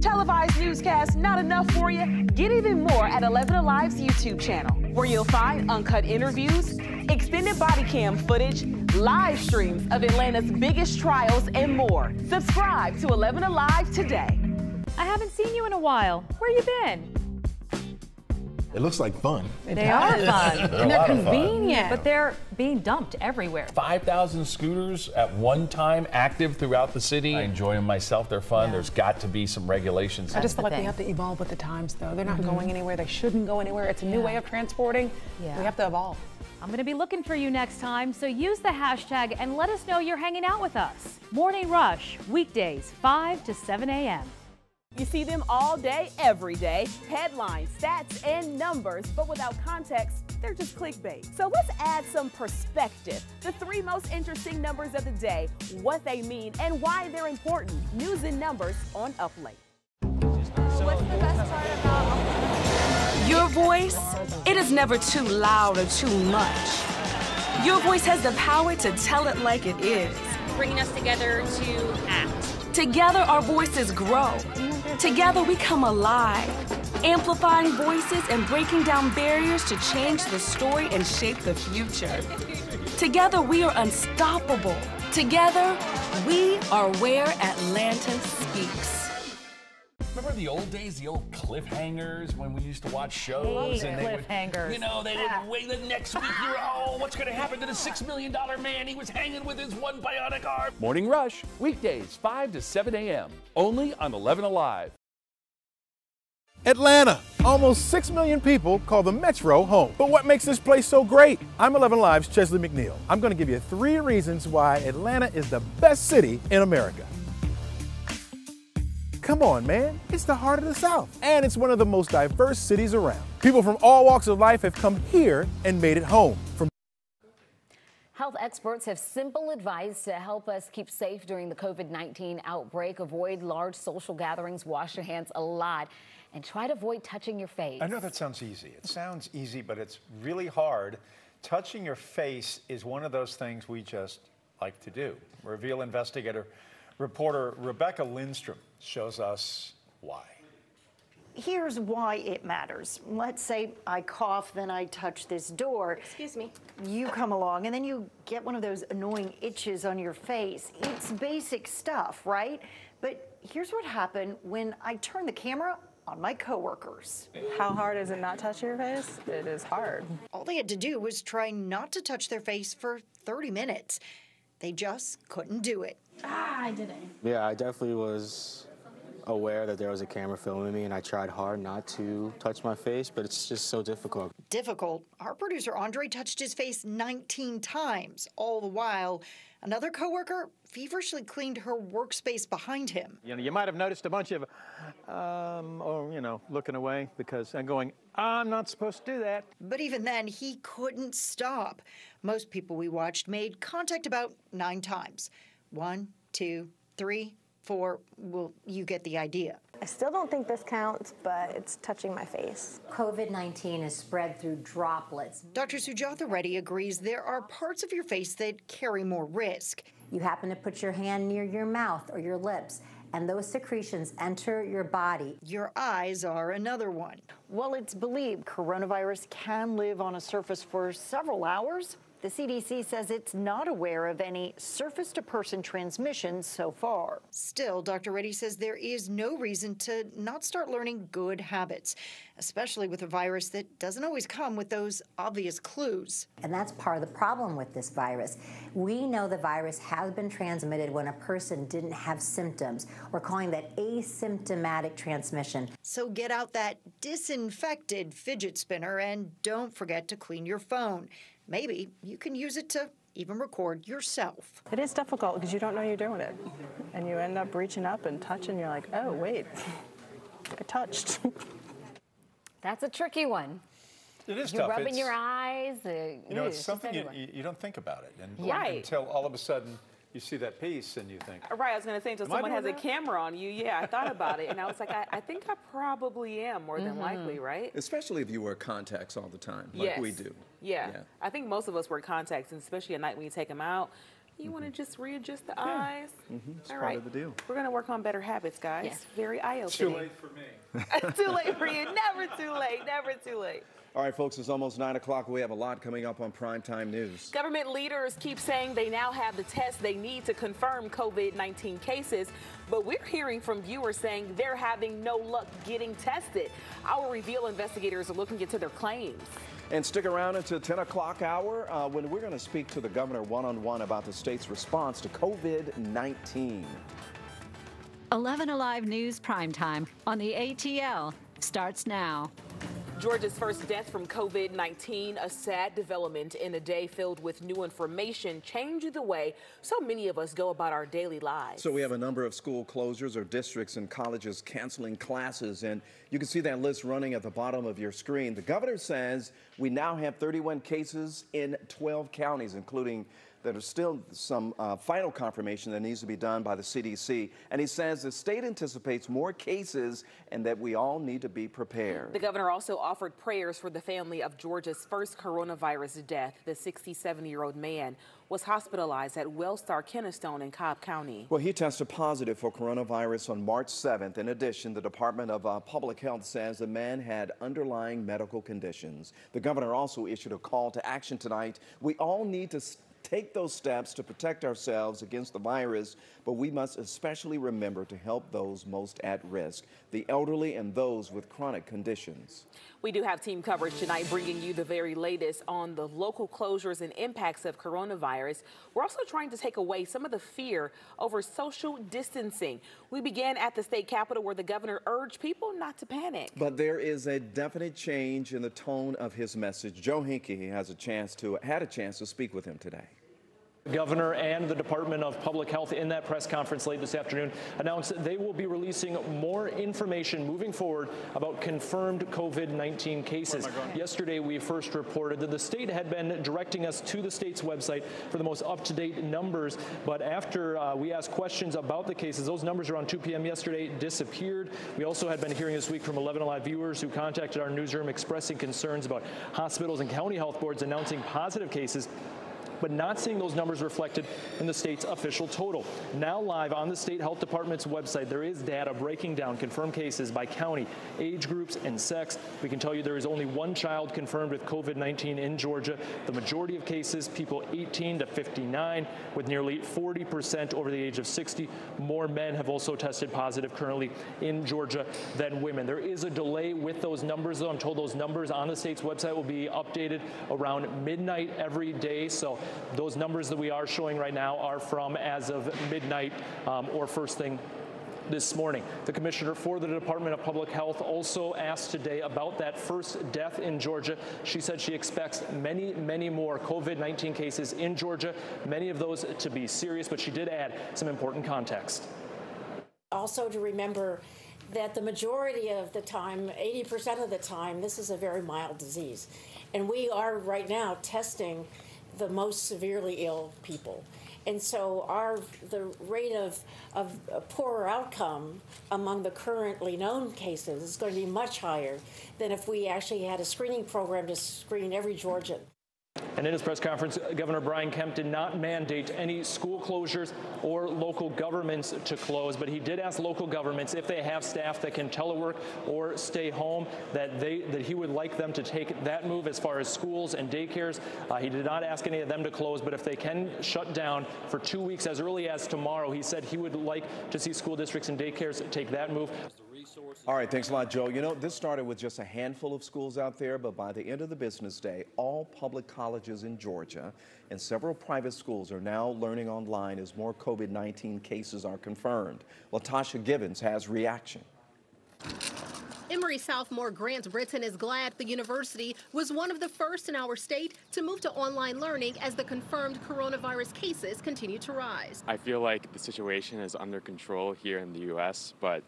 Televised newscasts not enough for you? Get even more at 11 Alive's YouTube channel, where you'll find uncut interviews, extended body cam footage, live streams of Atlanta's biggest trials, and more. Subscribe to 11 Alive today. I haven't seen you in a while. Where you been? It looks like fun. They are fun. They're a lot of fun. But they're being dumped everywhere. 5,000 scooters at one time active throughout the city. I enjoy them myself. They're fun. There's got to be some regulations. I just feel like we have to evolve with the times, though. They're not Mhm. going anywhere. They shouldn't go anywhere. It's a new Yeah. way of transporting. Yeah. We have to evolve. I'm going to be looking for you next time, so use the hashtag and let us know you're hanging out with us. Morning Rush, weekdays, 5 to 7 a.m. You see them all day, every day. Headlines, stats, and numbers, but without context, they're just clickbait. So let's add some perspective. The three most interesting numbers of the day, what they mean, and why they're important. News and numbers on Up Late. Your voice, it is never too loud or too much. Your voice has the power to tell it like it is. bringing us together to act. Together, our voices grow. Together, we come alive, amplifying voices and breaking down barriers to change the story and shape the future. Together, we are unstoppable. Together, we are where Atlanta speaks. Remember the old days, the old cliffhangers when we used to watch shows and they cliffhangers. would, you know, they would wait the next week. You're oh, what's going to happen to the six million dollar man? He was hanging with his one bionic arm. Morning Rush, weekdays 5 to 7 a.m. Only on 11 Alive. Atlanta. Almost 6 million people call the Metro home. But what makes this place so great? I'm 11 Live's Chesley McNeil. I'm going to give you three reasons why Atlanta is the best city in America. Come on, man. It's the heart of the South. And it's one of the most diverse cities around. People from all walks of life have come here and made it home. From Health experts have simple advice to help us keep safe during the COVID 19 outbreak. Avoid large social gatherings, wash your hands a lot, and try to avoid touching your face. I know that sounds easy. It sounds easy, but it's really hard. Touching your face is one of those things we just like to do. Reveal investigator reporter Rebecca Lindstrom shows us why. Here's why it matters. Let's say I cough, then I touch this door. Excuse me. You come along, and then you get one of those annoying itches on your face. It's basic stuff, right? But here's what happened when I turned the camera on my coworkers. How hard is it not touching your face? It is hard. All they had to do was try not to touch their face for 30 minutes. They just couldn't do it. Ah, I didn't. Yeah, I definitely was aware that there was a camera filming me, and I tried hard not to touch my face, but it's just so difficult. Difficult. Our producer Andre touched his face 19 times. All the while, another coworker feverishly cleaned her workspace behind him. You know, you might have noticed a bunch of, um, or you know, looking away because I'm going. I'm not supposed to do that. But even then, he couldn't stop. Most people we watched made contact about nine times. One, two, three, four. Well, you get the idea. I still don't think this counts, but it's touching my face. COVID 19 is spread through droplets. Dr. Sujatha Reddy agrees there are parts of your face that carry more risk. You happen to put your hand near your mouth or your lips, and those secretions enter your body. Your eyes are another one. While it's believed coronavirus can live on a surface for several hours, the CDC says it's not aware of any surface to person transmission so far. Still, Dr. Reddy says there is no reason to not start learning good habits, especially with a virus that doesn't always come with those obvious clues. And that's part of the problem with this virus. We know the virus has been transmitted when a person didn't have symptoms. We're calling that asymptomatic transmission. So get out that disinfected fidget spinner and don't forget to clean your phone. Maybe you can use it to even record yourself. It is difficult because you don't know you're doing it. And you end up reaching up and touching, you're like, oh, wait, I touched. That's a tricky one. It is You're tough. rubbing It's- your eyes. Uh, You know, it's something you, you you don't think about it, and Right. until all of a sudden you see that piece and you think, uh, Right, I was going to say until Am someone has doing a camera on you. Yeah, I thought about it, and I was like, I, I think I probably am more than mm-hmm. likely, right? Especially if you wear contacts all the time, like we do. Yeah. Yeah. I think most of us wear contacts, and especially at night when you take them out. You want to mm-hmm. just readjust the eyes. Mm-hmm. It's All part right. of the deal. We're going to work on better habits, guys. Yes. Very eye opening. too opening. late for me. too late for you. Never too late. Never too late. All right, folks, it's almost 9 o'clock. We have a lot coming up on Primetime News. Government leaders keep saying they now have the tests they need to confirm COVID 19 cases, but we're hearing from viewers saying they're having no luck getting tested. Our reveal investigators are looking into their claims. And stick around until 10 o'clock hour uh, when we're going to speak to the governor one on one about the state's response to COVID 19. 11 Alive News Primetime on the ATL starts now. Georgia's first death from COVID 19, a sad development in a day filled with new information, changing the way so many of us go about our daily lives. So we have a number of school closures or districts and colleges canceling classes, and you can see that list running at the bottom of your screen. The governor says we now have 31 cases in 12 counties, including there's still some uh, final confirmation that needs to be done by the CDC. And he says the state anticipates more cases and that we all need to be prepared. The governor also offered prayers for the family of Georgia's first coronavirus death. The 67 year old man was hospitalized at Wellstar Kennestone in Cobb County. Well, he tested positive for coronavirus on March 7th. In addition, the Department of uh, Public Health says the man had underlying medical conditions. The governor also issued a call to action tonight. We all need to take those steps to protect ourselves against the virus, but we must especially remember to help those most at risk, the elderly and those with chronic conditions. We do have team coverage tonight bringing you the very latest on the local closures and impacts of coronavirus. We're also trying to take away some of the fear over social distancing. We began at the state capitol where the governor urged people not to panic. But there is a definite change in the tone of his message. Joe Henke has a chance to had a chance to speak with him today. The governor and the Department of Public Health in that press conference late this afternoon announced that they will be releasing more information moving forward about confirmed COVID-19 cases. Yesterday, we first reported that the state had been directing us to the state's website for the most up-to-date numbers, but after uh, we asked questions about the cases, those numbers around 2 p.m. yesterday disappeared. We also had been hearing this week from 11 Alive viewers who contacted our newsroom expressing concerns about hospitals and county health boards announcing positive cases but not seeing those numbers reflected in the state's official total. Now live on the state health department's website, there is data breaking down confirmed cases by county, age groups, and sex. We can tell you there is only one child confirmed with COVID-19 in Georgia. The majority of cases, people 18 to 59, with nearly 40% over the age of 60. More men have also tested positive currently in Georgia than women. There is a delay with those numbers, though. I'm told those numbers on the state's website will be updated around midnight every day. So those numbers that we are showing right now are from as of midnight um, or first thing this morning. The commissioner for the Department of Public Health also asked today about that first death in Georgia. She said she expects many, many more COVID 19 cases in Georgia, many of those to be serious, but she did add some important context. Also, to remember that the majority of the time, 80% of the time, this is a very mild disease. And we are right now testing the most severely ill people. And so our the rate of, of poorer outcome among the currently known cases is going to be much higher than if we actually had a screening program to screen every Georgian. And in his press conference, Governor Brian Kemp did not mandate any school closures or local governments to close, but he did ask local governments if they have staff that can telework or stay home, that they that he would like them to take that move as far as schools and daycares. Uh, he did not ask any of them to close, but if they can shut down for two weeks as early as tomorrow, he said he would like to see school districts and daycares take that move. All right, thanks a lot, Joe. You know, this started with just a handful of schools out there, but by the end of the business day, all public colleges in Georgia and several private schools are now learning online as more COVID 19 cases are confirmed. Latasha Gibbons has reaction. Emory Sophomore Grant Britton is glad the university was one of the first in our state to move to online learning as the confirmed coronavirus cases continue to rise. I feel like the situation is under control here in the U.S., but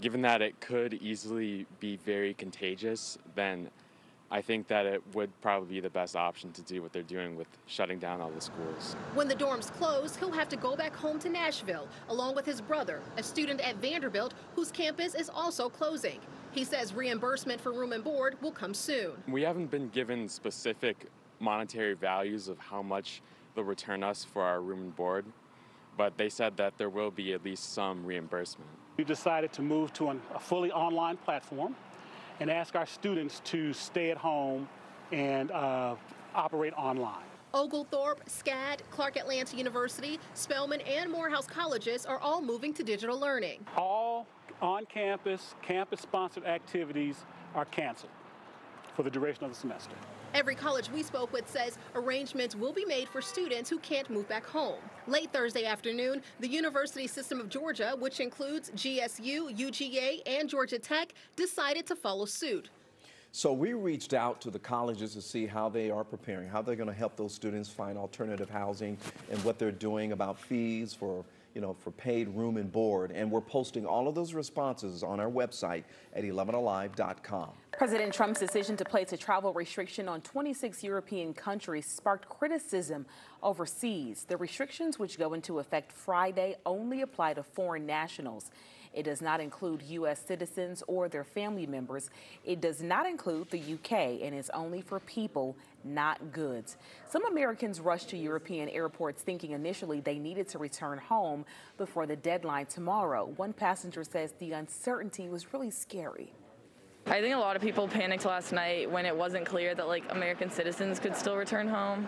given that it could easily be very contagious, then I think that it would probably be the best option to do what they're doing with shutting down all the schools. When the dorms close, he'll have to go back home to Nashville, along with his brother, a student at Vanderbilt whose campus is also closing. He says reimbursement for room and board will come soon. We haven't been given specific monetary values of how much they'll return us for our room and board, but they said that there will be at least some reimbursement. We decided to move to an, a fully online platform and ask our students to stay at home and uh, operate online. Oglethorpe, SCAD, Clark Atlanta University, Spelman, and Morehouse colleges are all moving to digital learning. All on campus, campus sponsored activities are canceled for the duration of the semester. Every college we spoke with says arrangements will be made for students who can't move back home. Late Thursday afternoon, the University System of Georgia, which includes GSU, UGA, and Georgia Tech, decided to follow suit. So we reached out to the colleges to see how they are preparing, how they're going to help those students find alternative housing and what they're doing about fees for you know, for paid room and board. And we're posting all of those responses on our website at 11alive.com. President Trump's decision to place a travel restriction on 26 European countries sparked criticism overseas. The restrictions, which go into effect Friday, only apply to foreign nationals. It does not include U.S. citizens or their family members. It does not include the U.K. and is only for people, not goods. Some Americans rushed to European airports thinking initially they needed to return home before the deadline tomorrow. One passenger says the uncertainty was really scary. I think a lot of people panicked last night when it wasn't clear that like American citizens could still return home.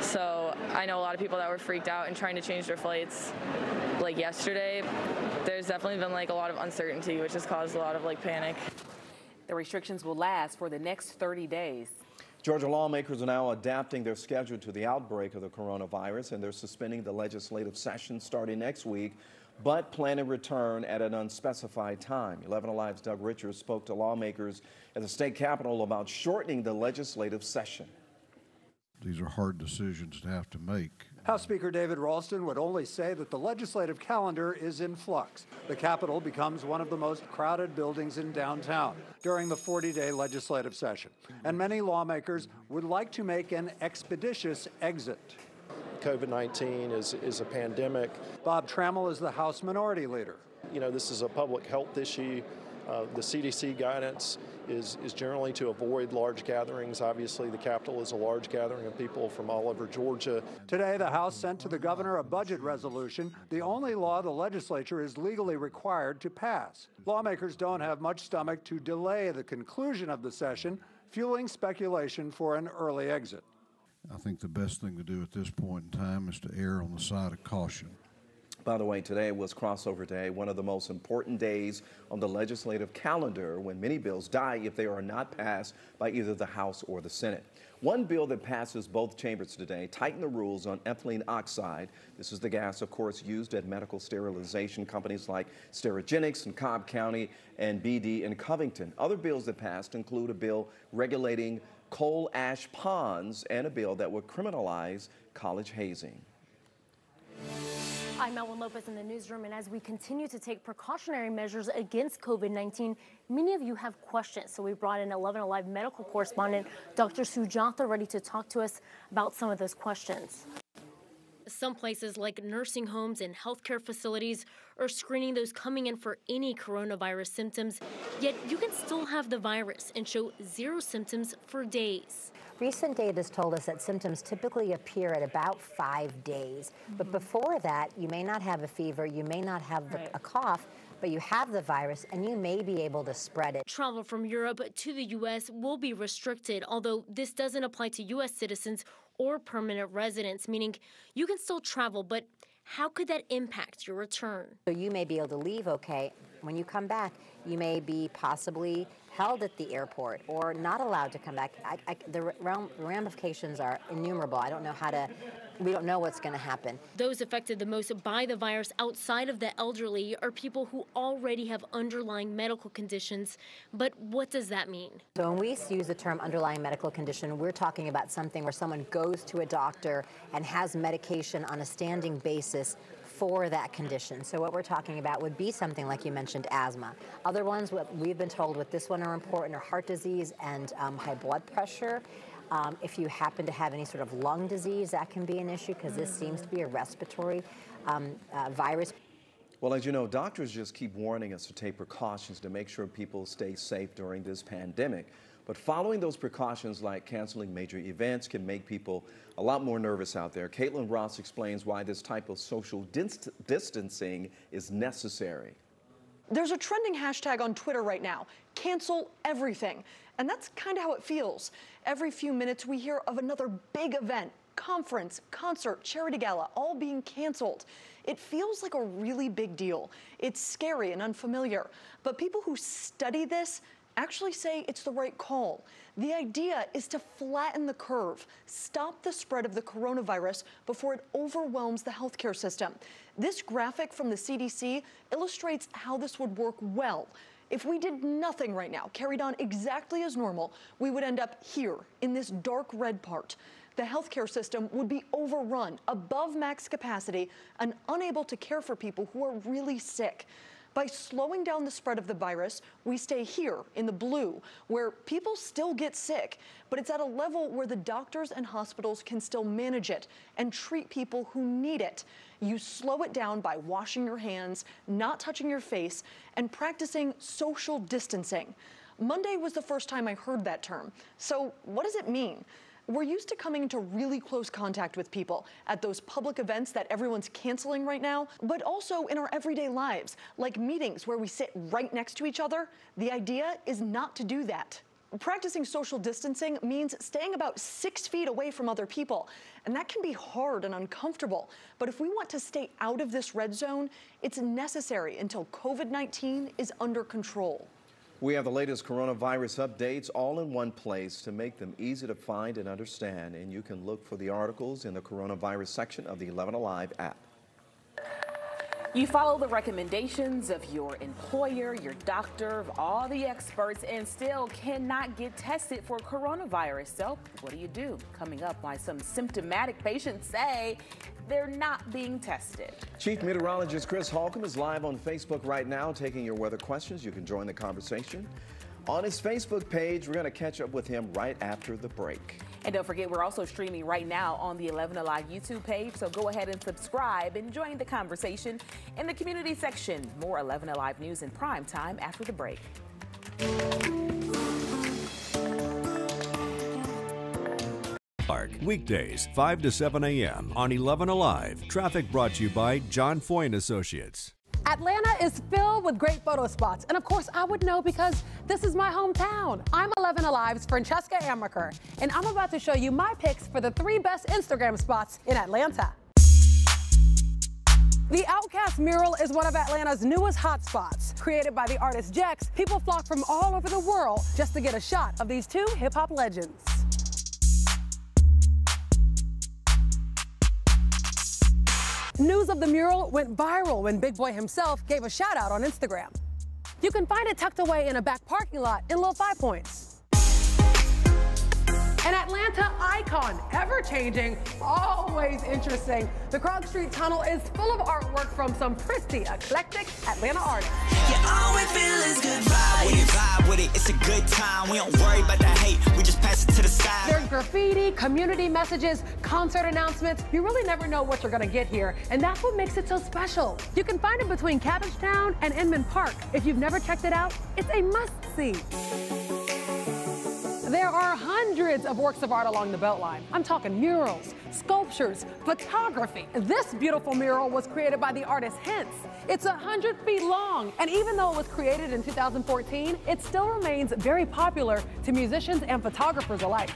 So I know a lot of people that were freaked out and trying to change their flights like yesterday. There's definitely been like a lot of uncertainty, which has caused a lot of like panic. The restrictions will last for the next 30 days. Georgia lawmakers are now adapting their schedule to the outbreak of the coronavirus, and they're suspending the legislative session starting next week but plan to return at an unspecified time. 11 Alive's Doug Richards spoke to lawmakers at the state capitol about shortening the legislative session. These are hard decisions to have to make. House Speaker David Ralston would only say that the legislative calendar is in flux. The Capitol becomes one of the most crowded buildings in downtown during the 40 day legislative session. And many lawmakers would like to make an expeditious exit. COVID 19 is, is a pandemic. Bob Trammell is the House Minority Leader. You know, this is a public health issue. Uh, the CDC guidance is, is generally to avoid large gatherings. Obviously, the Capitol is a large gathering of people from all over Georgia. Today, the House sent to the governor a budget resolution, the only law the legislature is legally required to pass. Lawmakers don't have much stomach to delay the conclusion of the session, fueling speculation for an early exit. I think the best thing to do at this point in time is to err on the side of caution. By the way, today was crossover day, one of the most important days on the legislative calendar when many bills die if they are not passed by either the House or the Senate. One bill that passes both chambers today tighten the rules on ethylene oxide. This is the gas, of course, used at medical sterilization companies like Sterigenics in Cobb County and BD in Covington. Other bills that passed include a bill regulating coal ash ponds and a bill that would criminalize college hazing. I'm Melvin Lopez in the newsroom, and as we continue to take precautionary measures against COVID 19, many of you have questions. So we brought in 11 Alive medical correspondent Dr. Sujatha Reddy to talk to us about some of those questions. Some places like nursing homes and healthcare facilities are screening those coming in for any coronavirus symptoms, yet you can still have the virus and show zero symptoms for days. Recent data has told us that symptoms typically appear at about five days. But mm-hmm. before that, you may not have a fever, you may not have the, a cough, but you have the virus and you may be able to spread it. Travel from Europe to the U.S. will be restricted, although this doesn't apply to U.S. citizens or permanent residents, meaning you can still travel, but how could that impact your return? So you may be able to leave okay. When you come back, you may be possibly held at the airport or not allowed to come back. I, I, the ramifications are innumerable. I don't know how to, we don't know what's going to happen. Those affected the most by the virus outside of the elderly are people who already have underlying medical conditions. But what does that mean? So when we use the term underlying medical condition, we're talking about something where someone goes to a doctor and has medication on a standing basis for that condition. So what we're talking about would be something like you mentioned, asthma. Other ones, what we've been told with this one are important are heart disease and um, high blood pressure. Um, if you happen to have any sort of lung disease, that can be an issue because this seems to be a respiratory um, uh, virus. Well, as you know, doctors just keep warning us to take precautions to make sure people stay safe during this pandemic. But following those precautions like canceling major events can make people a lot more nervous out there. Caitlin Ross explains why this type of social dist distancing is necessary. There's a trending hashtag on Twitter right now, cancel everything. And that's kind of how it feels. Every few minutes we hear of another big event, conference, concert, charity gala, all being canceled. It feels like a really big deal. It's scary and unfamiliar. But people who study this actually say it's the right call. The idea is to flatten the curve, stop the spread of the coronavirus before it overwhelms the healthcare system. This graphic from the CDC illustrates how this would work well. If we did nothing right now, carried on exactly as normal, we would end up here in this dark red part. The healthcare system would be overrun, above max capacity, and unable to care for people who are really sick. By slowing down the spread of the virus, we stay here in the blue, where people still get sick, but it's at a level where the doctors and hospitals can still manage it and treat people who need it. You slow it down by washing your hands, not touching your face, and practicing social distancing. Monday was the first time I heard that term. So, what does it mean? We're used to coming into really close contact with people at those public events that everyone's canceling right now, but also in our everyday lives, like meetings where we sit right next to each other. The idea is not to do that. Practicing social distancing means staying about six feet away from other people, and that can be hard and uncomfortable. But if we want to stay out of this red zone, it's necessary until COVID 19 is under control. We have the latest coronavirus updates all in one place to make them easy to find and understand. And you can look for the articles in the coronavirus section of the 11 Alive app. You follow the recommendations of your employer, your doctor, all the experts, and still cannot get tested for coronavirus. So, what do you do? Coming up, why some symptomatic patients say they're not being tested. Chief Meteorologist Chris Holcomb is live on Facebook right now taking your weather questions. You can join the conversation on his Facebook page. We're going to catch up with him right after the break. And don't forget, we're also streaming right now on the 11 Alive YouTube page. So go ahead and subscribe and join the conversation in the community section. More 11 Alive news in prime time after the break. Park, weekdays, 5 to 7 a.m. on 11 Alive. Traffic brought to you by John Foy Associates. Atlanta is filled with great photo spots. And of course, I would know because this is my hometown. I'm 11 Alive's Francesca Amiker, and I'm about to show you my picks for the three best Instagram spots in Atlanta. The OutKast mural is one of Atlanta's newest hotspots. Created by the artist Jex, people flock from all over the world just to get a shot of these two hip hop legends. News of the mural went viral when Big Boi himself gave a shout out on Instagram. You can find it tucked away in a back parking lot in Little Five Points. An Atlanta icon, ever changing, always interesting. The Krog Street Tunnel is full of artwork from some pretty eclectic Atlanta artists. All we feel is good vibes. We vibe with it, it's a good time. We don't worry about the hate, we just pass it to the side. There's graffiti, community messages, concert announcements. You really never know what you're gonna get here, and that's what makes it so special. You can find it between Cabbagetown and Inman Park. If you've never checked it out, it's a must-see. There are hundreds of works of art along the Beltline. I'm talking murals, sculptures, photography. This beautiful mural was created by the artist Hense. It's 100 feet long, and even though it was created in 2014, it still remains very popular to musicians and photographers alike.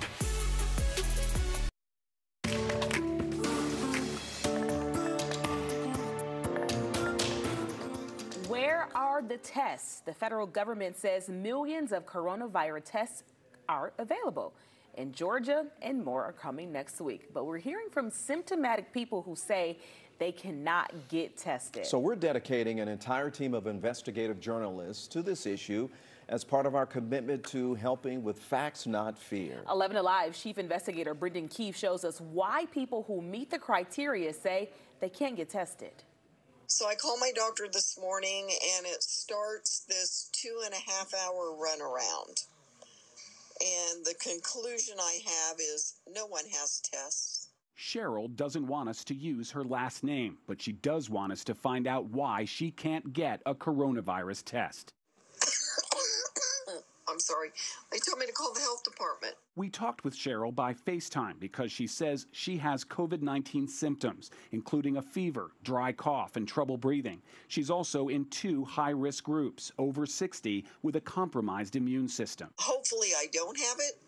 Where are the tests? The federal government says millions of coronavirus tests are available. In Georgia and more are coming next week. But we're hearing from symptomatic people who say they cannot get tested. So we're dedicating an entire team of investigative journalists to this issue as part of our commitment to helping with facts, not fear. 11 Alive Chief Investigator Brendan Keefe shows us why people who meet the criteria say they can't get tested. So I call my doctor this morning and it starts this two and a half hour runaround. And the conclusion I have is no one has tests. Cheryl doesn't want us to use her last name, but she does want us to find out why she can't get a coronavirus test. I'm sorry. They told me to call the health department. We talked with Cheryl by FaceTime because she says she has COVID 19 symptoms, including a fever, dry cough, and trouble breathing. She's also in two high risk groups, over 60, with a compromised immune system. Hopefully, I don't have it,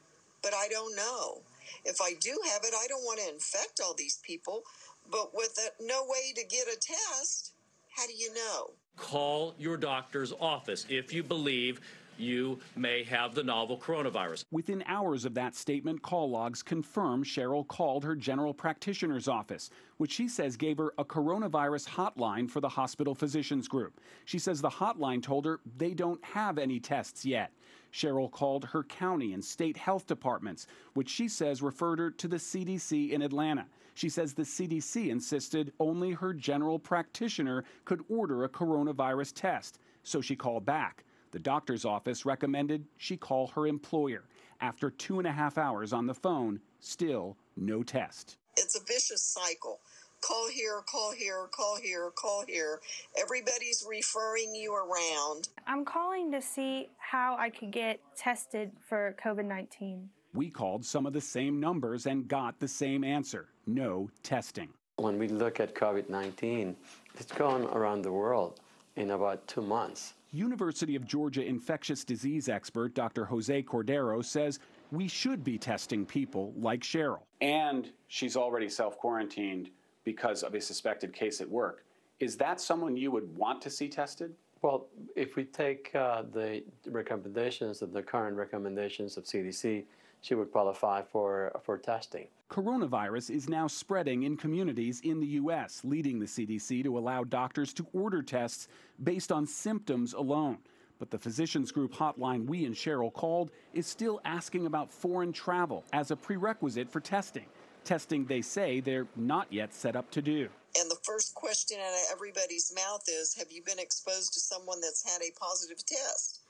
but I don't know. If I do have it, I don't want to infect all these people. But with a, no way to get a test, how do you know? Call your doctor's office if you believe you may have the novel coronavirus. Within hours of that statement, call logs confirm Cheryl called her general practitioner's office, which she says gave her a coronavirus hotline for the hospital physicians group. She says the hotline told her they don't have any tests yet. Cheryl called her county and state health departments, which she says referred her to the CDC in Atlanta. She says the CDC insisted only her general practitioner could order a coronavirus test, so she called back. The doctor's office recommended she call her employer. After two and a half hours on the phone, still no test. It's a vicious cycle. Call here, call here, call here, call here. Everybody's referring you around. I'm calling to see how I could get tested for COVID 19. We called some of the same numbers and got the same answer no testing. When we look at COVID 19, it's gone around the world in about two months. University of Georgia infectious disease expert Dr. Jose Cordero says we should be testing people like Cheryl. And she's already self quarantined because of a suspected case at work. Is that someone you would want to see tested? Well, if we take uh, the recommendations of the current recommendations of CDC, she would qualify for, for testing. Coronavirus is now spreading in communities in the U.S., leading the CDC to allow doctors to order tests based on symptoms alone. But the physicians group hotline we and Cheryl called is still asking about foreign travel as a prerequisite for testing. Testing they say they're not yet set up to do. And the first question out of everybody's mouth is Have you been exposed to someone that's had a positive test?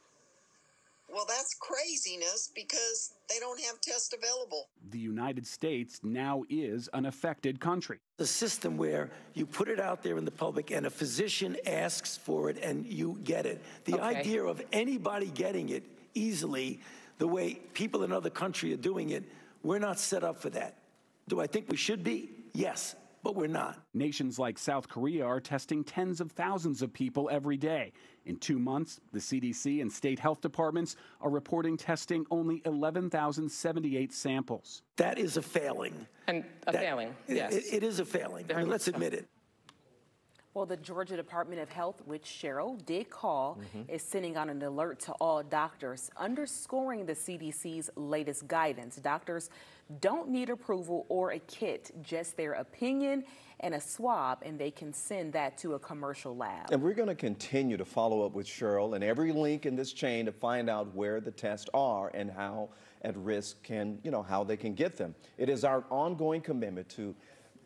Well, that's craziness because they don't have tests available. The United States now is an affected country. The system where you put it out there in the public and a physician asks for it and you get it. The Okay. idea of anybody getting it easily, the way people in other countries are doing it, we're not set up for that. Do I think we should be? Yes, but we're not. Nations like South Korea are testing tens of thousands of people every day. In two months, the CDC and state health departments are reporting testing only 11,078 samples. That is a failing. And a That- failing, it- yes. it- it is a failing. I mean, let's admit it. Well, the Georgia Department of Health, which Cheryl did call, Mhm. is sending out an alert to all doctors, underscoring the CDC's latest guidance. Doctors don't need approval or a kit, just their opinion and a swab, and they can send that to a commercial lab. And we're going to continue to follow up with Cheryl and every link in this chain to find out where the tests are and how at risk can, you know, how they can get them. It is our ongoing commitment to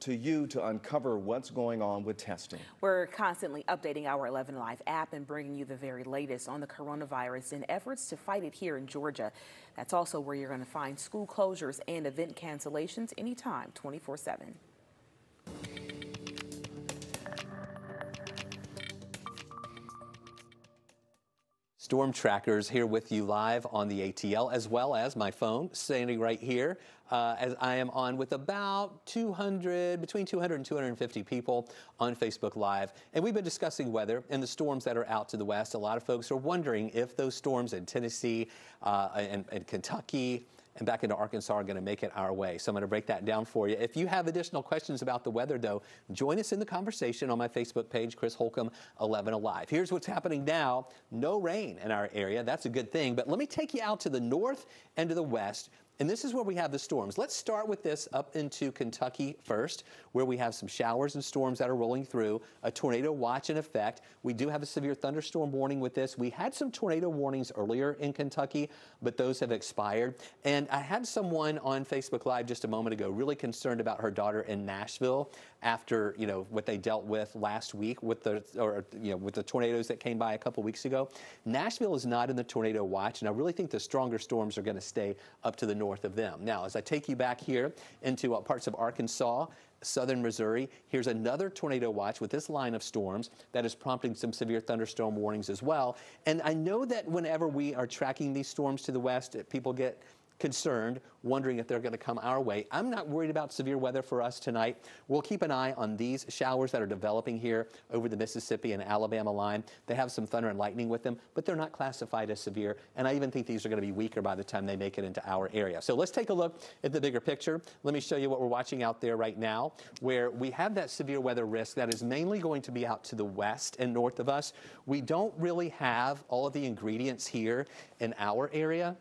to you to uncover what's going on with testing. We're constantly updating our 11 Live app and bringing you the very latest on the coronavirus and efforts to fight it here in Georgia. That's also where you're going to find school closures and event cancellations anytime, 24 7. Storm Trackers here with you live on the ATL, as well as my phone standing right here, uh, as I am on with about 200, between 200 and 250 people on Facebook Live. And we've been discussing weather and the storms that are out to the west. A lot of folks are wondering if those storms in Tennessee uh, and, and Kentucky and back into Arkansas are going to make it our way. So I'm going to break that down for you. If you have additional questions about the weather, though, join us in the conversation on my Facebook page, Chris Holcomb 11 Alive. Here's what's happening now. No rain in our area. That's a good thing. But let me take you out to the north and to the west. And this is where we have the storms. Let's start with this up into Kentucky first, where we have some showers and storms that are rolling through, a tornado watch in effect. We do have a severe thunderstorm warning with this. We had some tornado warnings earlier in Kentucky, but those have expired. And I had someone on Facebook Live just a moment ago really concerned about her daughter in Nashville after, you know, what they dealt with last week with the or you know, with the tornadoes that came by a couple weeks ago. Nashville is not in the tornado watch, and I really think the stronger storms are going to stay up to the north of them. Now, as I take you back here into uh, parts of Arkansas, southern Missouri, here's another tornado watch with this line of storms that is prompting some severe thunderstorm warnings as well. And I know that whenever we are tracking these storms to the west, people get concerned, wondering if they're going to come our way. I'm not worried about severe weather for us tonight. We'll keep an eye on these showers that are developing here over the Mississippi and Alabama line. They have some thunder and lightning with them, but they're not classified as severe. And I even think these are going to be weaker by the time they make it into our area. So let's take a look at the bigger picture. Let me show you what we're watching out there right now, where we have that severe weather risk that is mainly going to be out to the west and north of us. We don't really have all of the ingredients here in our area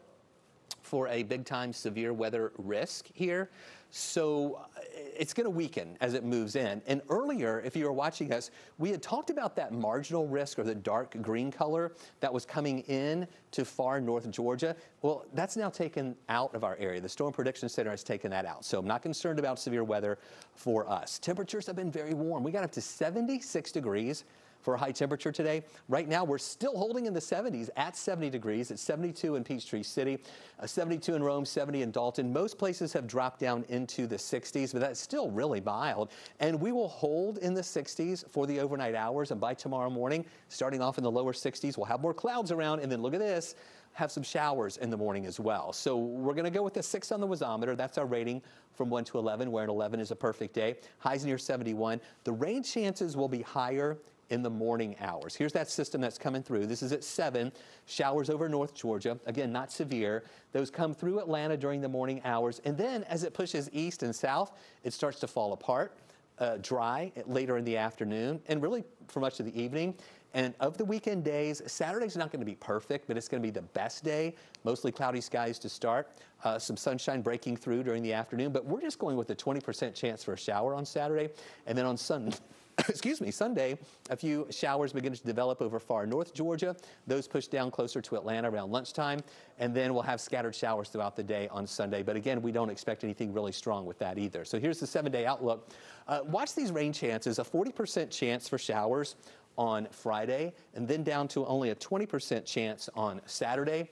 for a big time severe weather risk here. So uh, it's going to weaken as it moves in. And earlier, if you were watching us, we had talked about that marginal risk or the dark green color that was coming in to far north Georgia. Well, that's now taken out of our area. The Storm Prediction Center has taken that out. So I'm not concerned about severe weather for us. Temperatures have been very warm. We got up to 76 degrees for a high temperature today. Right now, we're still holding in the 70s at 70 degrees. It's 72 in Peachtree City, uh, 72 in Rome, 70 in Dalton. Most places have dropped down into the 60s, but that's still really mild. And we will hold in the 60s for the overnight hours. And by tomorrow morning, starting off in the lower 60s, we'll have more clouds around. And then look at this have some showers in the morning as well. So we're going to go with a six on the wasometer. That's our rating from 1 to 11, where an 11 is a perfect day. Highs near 71. The rain chances will be higher in the morning hours. Here's that system that's coming through. This is at 7. Showers over North Georgia. Again, not severe. Those come through Atlanta during the morning hours. And then as it pushes east and south, it starts to fall apart. Uh, dry later in the afternoon and really for much of the evening. And of the weekend days, Saturday's not going to be perfect, but it's going to be the best day. Mostly cloudy skies to start. Uh, some sunshine breaking through during the afternoon, but we're just going with a 20% chance for a shower on Saturday. And then on Sunday, excuse me, Sunday, a few showers begin to develop over far north Georgia. Those push down closer to Atlanta around lunchtime. And then we'll have scattered showers throughout the day on Sunday. But again, we don't expect anything really strong with that either. So here's the seven day outlook. Uh, watch these rain chances a 40% chance for showers on Friday, and then down to only a 20% chance on Saturday.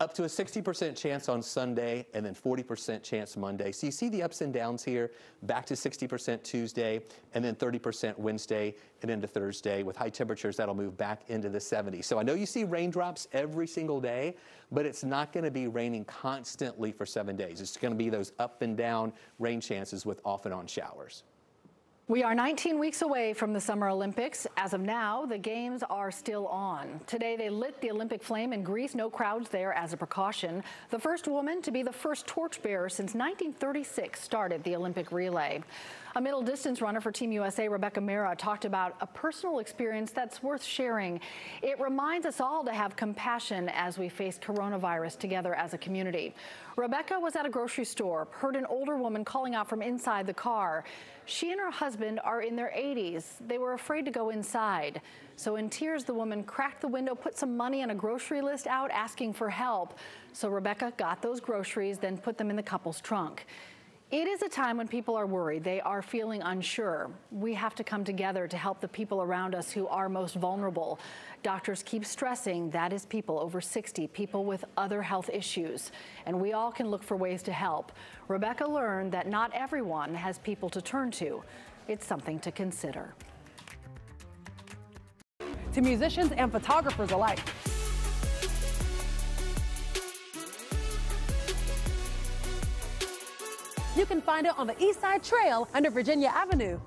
Up to a 60% chance on Sunday and then 40% chance Monday. So you see the ups and downs here, back to 60% Tuesday and then 30% Wednesday and into Thursday. With high temperatures, that'll move back into the 70s. So I know you see raindrops every single day, but it's not going to be raining constantly for seven days. It's going to be those up and down rain chances with off and on showers. We are 19 weeks away from the Summer Olympics. As of now, the games are still on. Today, they lit the Olympic flame in Greece. No crowds there as a precaution. The first woman to be the first torchbearer since 1936 started the Olympic relay. A middle distance runner for Team USA, Rebecca Mehra, talked about a personal experience that's worth sharing. It reminds us all to have compassion as we face coronavirus together as a community. Rebecca was at a grocery store, heard an older woman calling out from inside the car. She and her husband are in their 80s. They were afraid to go inside. So in tears, the woman cracked the window, put some money on a grocery list out asking for help. So Rebecca got those groceries, then put them in the couple's trunk. It is a time when people are worried. They are feeling unsure. We have to come together to help the people around us who are most vulnerable. Doctors keep stressing that is people over 60, people with other health issues. And we all can look for ways to help. Rebecca learned that not everyone has people to turn to. It's something to consider. To musicians and photographers alike, You can find it on the East Side Trail under Virginia Avenue.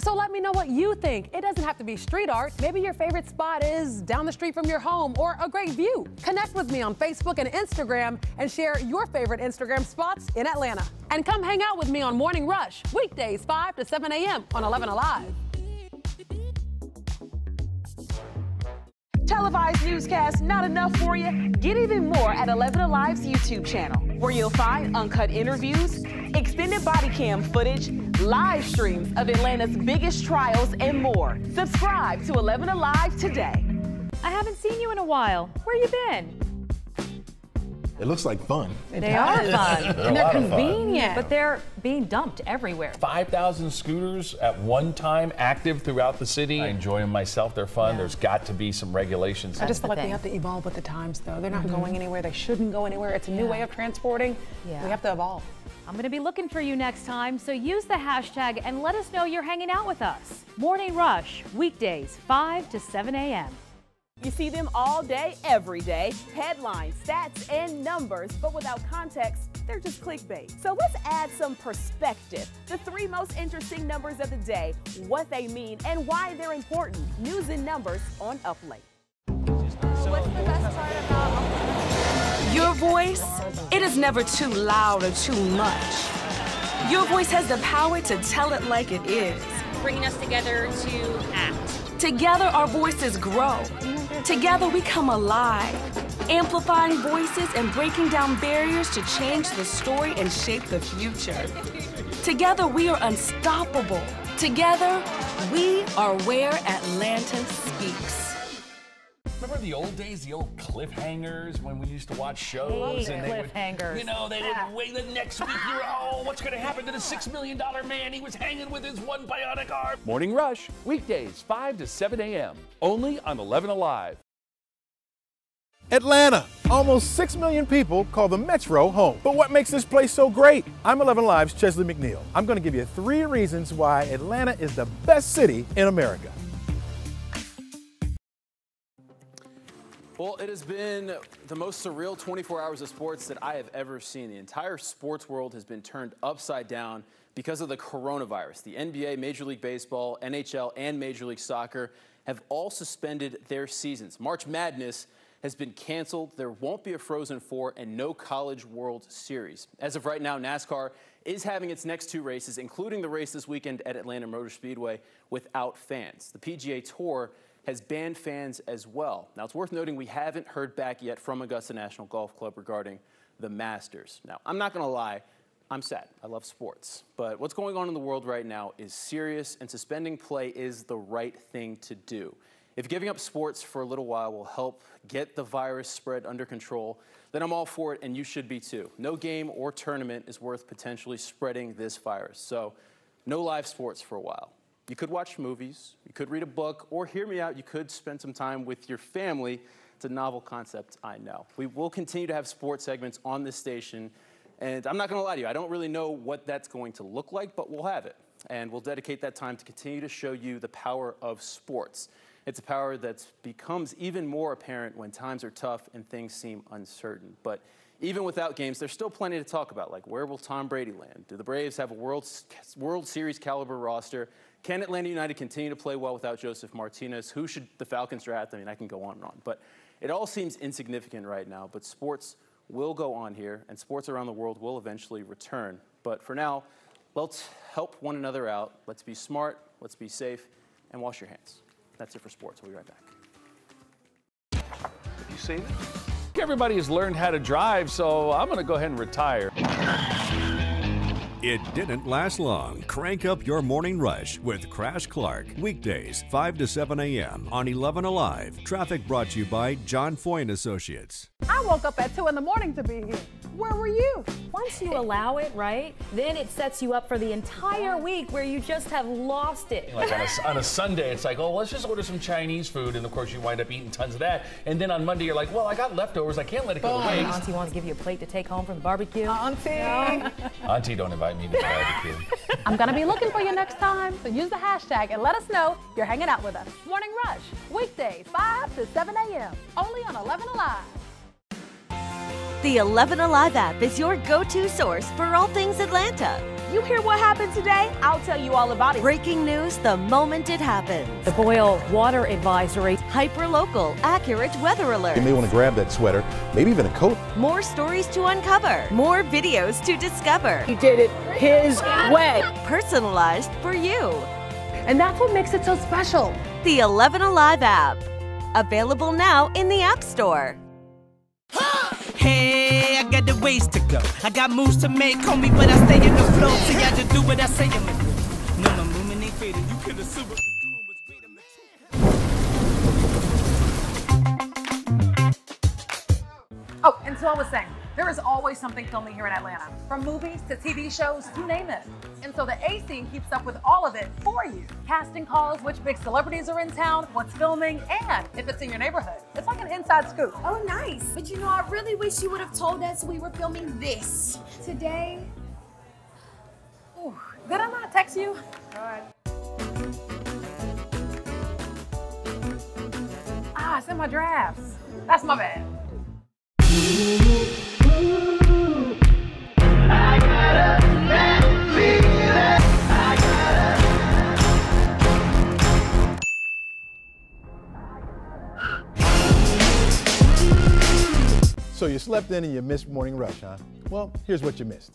So let me know what you think. It doesn't have to be street art. Maybe your favorite spot is down the street from your home or a great view. Connect with me on Facebook and Instagram and share your favorite Instagram spots in Atlanta. And come hang out with me on Morning Rush, weekdays 5 to 7 a.m. on 11 Alive. Televised newscast not enough for you? Get even more at 11 Alive's YouTube channel, where you'll find uncut interviews, extended body cam footage, live streams of Atlanta's biggest trials, and more. Subscribe to 11 Alive today. I haven't seen you in a while. Where you been? It looks like fun. they are fun. They're and they're lot fun. convenient. But they're being dumped everywhere. 5,000 scooters at one time active throughout the city. I enjoy them myself. They're fun. There's got to be some regulations. I just feel like we have to evolve with the times, though. They're not Mhm. going anywhere. They shouldn't go anywhere. It's a new way of transporting. Yeah. We have to evolve. I'm going to be looking for you next time, so use the hashtag and let us know you're hanging out with us. Morning Rush, weekdays, 5 to 7 a.m. You see them all day, every day. Headlines, stats, and numbers, but without context, they're just clickbait. So let's add some perspective. The three most interesting numbers of the day, what they mean, and why they're important. News and numbers on Up Late. What's the best part about Your voice, it is never too loud or too much. Your voice has the power to tell it like it is. bringing us together to act? Together, our voices grow. Together, we come alive, amplifying voices and breaking down barriers to change the story and shape the future. Together, we are unstoppable. Together, we are where Atlanta speaks. Remember the old days, the old cliffhangers when we used to watch shows and they cliffhangers. would, you know, they would wait the next week. You're, oh, what's going to happen to the six million dollar man? He was hanging with his one bionic arm. Morning Rush, weekdays 5 to 7 a.m. Only on 11 Alive. Atlanta. Almost 6 million people call the Metro home. But what makes this place so great? I'm 11 Live's Chesley McNeil. I'm going to give you three reasons why Atlanta is the best city in America. Well, it has been the most surreal 24 hours of sports that I have ever seen. The entire sports world has been turned upside down because of the coronavirus. The NBA, Major League Baseball, NHL, and Major League Soccer have all suspended their seasons. March Madness has been canceled. There won't be a Frozen Four and no College World Series. As of right now, NASCAR is having its next two races, including the race this weekend at Atlanta Motor Speedway, without fans. The PGA Tour has banned fans as well. Now, it's worth noting we haven't heard back yet from Augusta National Golf Club regarding the Masters. Now, I'm not going to lie, I'm sad. I love sports. But what's going on in the world right now is serious, and suspending play is the right thing to do. If giving up sports for a little while will help get the virus spread under control, then I'm all for it, and you should be too. No game or tournament is worth potentially spreading this virus. So, no live sports for a while. You could watch movies, you could read a book, or hear me out, you could spend some time with your family It's a novel concept, I know. We will continue to have sports segments on this station, and I'm not going to lie to you, I don't really know what that's going to look like, but we'll have it. And we'll dedicate that time to continue to show you the power of sports. It's a power that becomes even more apparent when times are tough and things seem uncertain. But even without games, there's still plenty to talk about, like where will Tom Brady land? Do the Braves have a World, World Series caliber roster? Can Atlanta United continue to play well without Josef Martinez? Who should the Falcons draft? I mean, I can go on and on. But it all seems insignificant right now, but sports will go on here, and sports around the world will eventually return. But for now, let's help one another out. Let's be smart, let's be safe, and wash your hands. That's it for sports. We'll be right back. Have you seen it? Everybody has learned how to drive, so I'm going to go ahead and retire. It didn't last long. Crank up your morning rush with Crash Clark. Weekdays, 5 to 7 a.m. on 11 Alive. Traffic brought to you by John Foy Associates. I woke up at 2 in the morning to be here. Where were you? Once you allow it, right, then it sets you up for the entire week where you just have lost it. Like on a, on a Sunday, it's like, oh, let's just order some Chinese food. And of course, you wind up eating tons of that. And then on Monday, you're like, well, I got leftovers. I can't let it go to waste. Auntie wants to give you a plate to take home from the barbecue. Auntie. Auntie, don't invite me to the barbecue. I'm going to be looking for you next time. So use the hashtag and let us know you're hanging out with us. Morning Rush, weekdays, 5 to 7 a.m. Only on 11 Alive. The 11 Alive app is your go to source for all things Atlanta. You hear what happened today? I'll tell you all about it. Breaking news the moment it happens. The boil water advisory. Hyper local, accurate weather alert. You may want to grab that sweater, maybe even a coat. More stories to uncover, more videos to discover. He did it his way. Personalized for you. And that's what makes it so special. The 11 Alive app. Available now in the App Store. Hey, I got the ways to go. I got moves to make, call me, but I stay in the flow. So I just do what I say I'm gonna do. No, movement ain't fading. You could assume. Oh, and so I was saying, there is always something filming here in Atlanta, from movies to TV shows, you name it. And so the A scene keeps up with all of it for you. Casting calls, which big celebrities are in town, what's filming, and if it's in your neighborhood. It's like an inside scoop. Oh, nice. But you know, I really wish you would have told us we were filming this today. Ooh, did I not text you? All right. Ah, it's in my drafts. That's my bad. So you slept in and you missed morning rush, huh? Well, here's what you missed.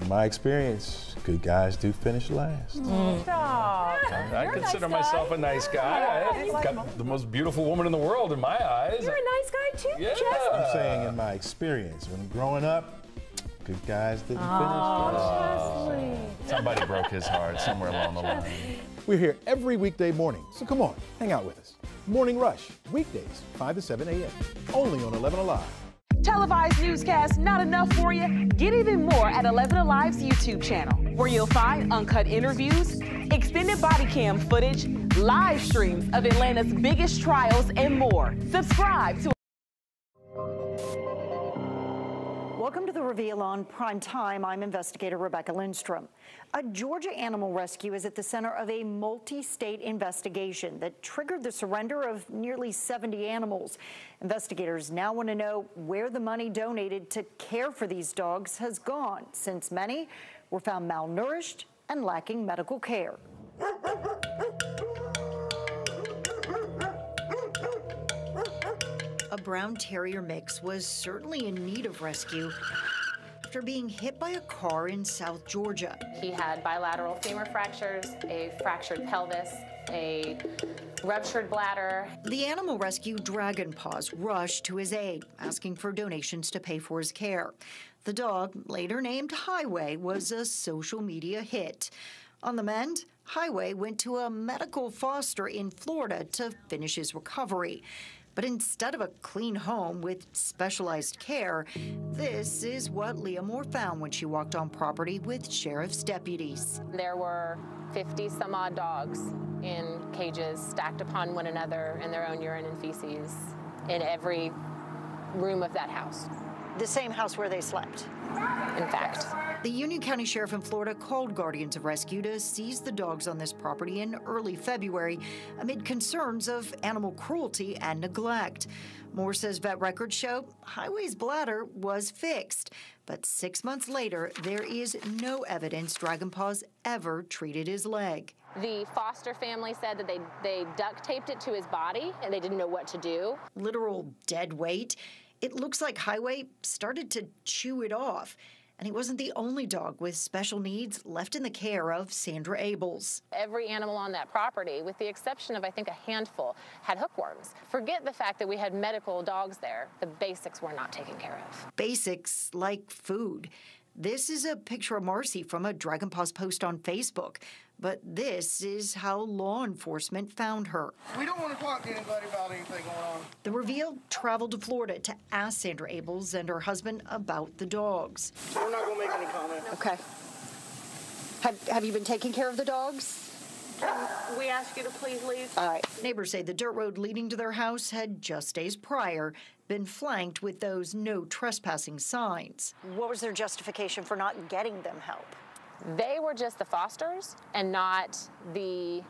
In my experience, good guys do finish last. Oh, Stop. I consider myself a nice guy. I've got the most beautiful woman in the world in my eyes. You're a nice guy too, Yeah. Jess. I'm saying in my experience, when growing up, good guys didn't Oh, finish last. Somebody broke his heart somewhere along the line. We're here every weekday morning, so come on, hang out with us. Morning Rush, weekdays, 5 to 7 a.m. Only on 11 Alive. Televised newscast not enough for you? Get even more at 11 Alive's YouTube channel, where you'll find uncut interviews, extended body cam footage, live streams of Atlanta's biggest trials, and more. Subscribe to Welcome to the reveal on Prime Time. I'm investigator Rebecca Lindstrom. A Georgia animal rescue is at the center of a multi state investigation that triggered the surrender of nearly 70 animals. Investigators now want to know where the money donated to care for these dogs has gone, since many were found malnourished and lacking medical care. brown terrier mix was certainly in need of rescue after being hit by a car in South Georgia. He had bilateral femur fractures, a fractured pelvis, a ruptured bladder. The animal rescue Dragon Paws rushed to his aid, asking for donations to pay for his care. The dog, later named Highway, was a social media hit. On the mend, Highway went to a medical foster in Florida to finish his recovery. But instead of a clean home with specialized care, this is what Leah Moore found when she walked on property with sheriff's deputies. There were 50 some odd dogs in cages stacked upon one another in their own urine and feces. in every room of that house. The same house where they slept. In fact. The Union County Sheriff in Florida called Guardians of Rescue to seize the dogs on this property in early February amid concerns of animal cruelty and neglect. Moore says vet records show Highway's bladder was fixed, but six months later, there is no evidence Dragon Paws ever treated his leg. The foster family said that they, they duct taped it to his body and they didn't know what to do. Literal dead weight. It looks like Highway started to chew it off. And he wasn't the only dog with special needs left in the care of Sandra Abels. Every animal on that property, with the exception of I think a handful, had hookworms. Forget the fact that we had medical dogs there. The basics were not taken care of. Basics like food. This is a picture of Marcy from a Dragon Paws post on Facebook. But this is how law enforcement found her. We don't want to talk to anybody about anything going on. The reveal traveled to Florida to ask Sandra Abels and her husband about the dogs. We're not going to make any comment. Okay. Have, have you been taking care of the dogs? we ask you to please leave? All right. Neighbors say the dirt road leading to their house had just days prior been flanked with those no trespassing signs. What was their justification for not getting them help? They were just the fosters and not the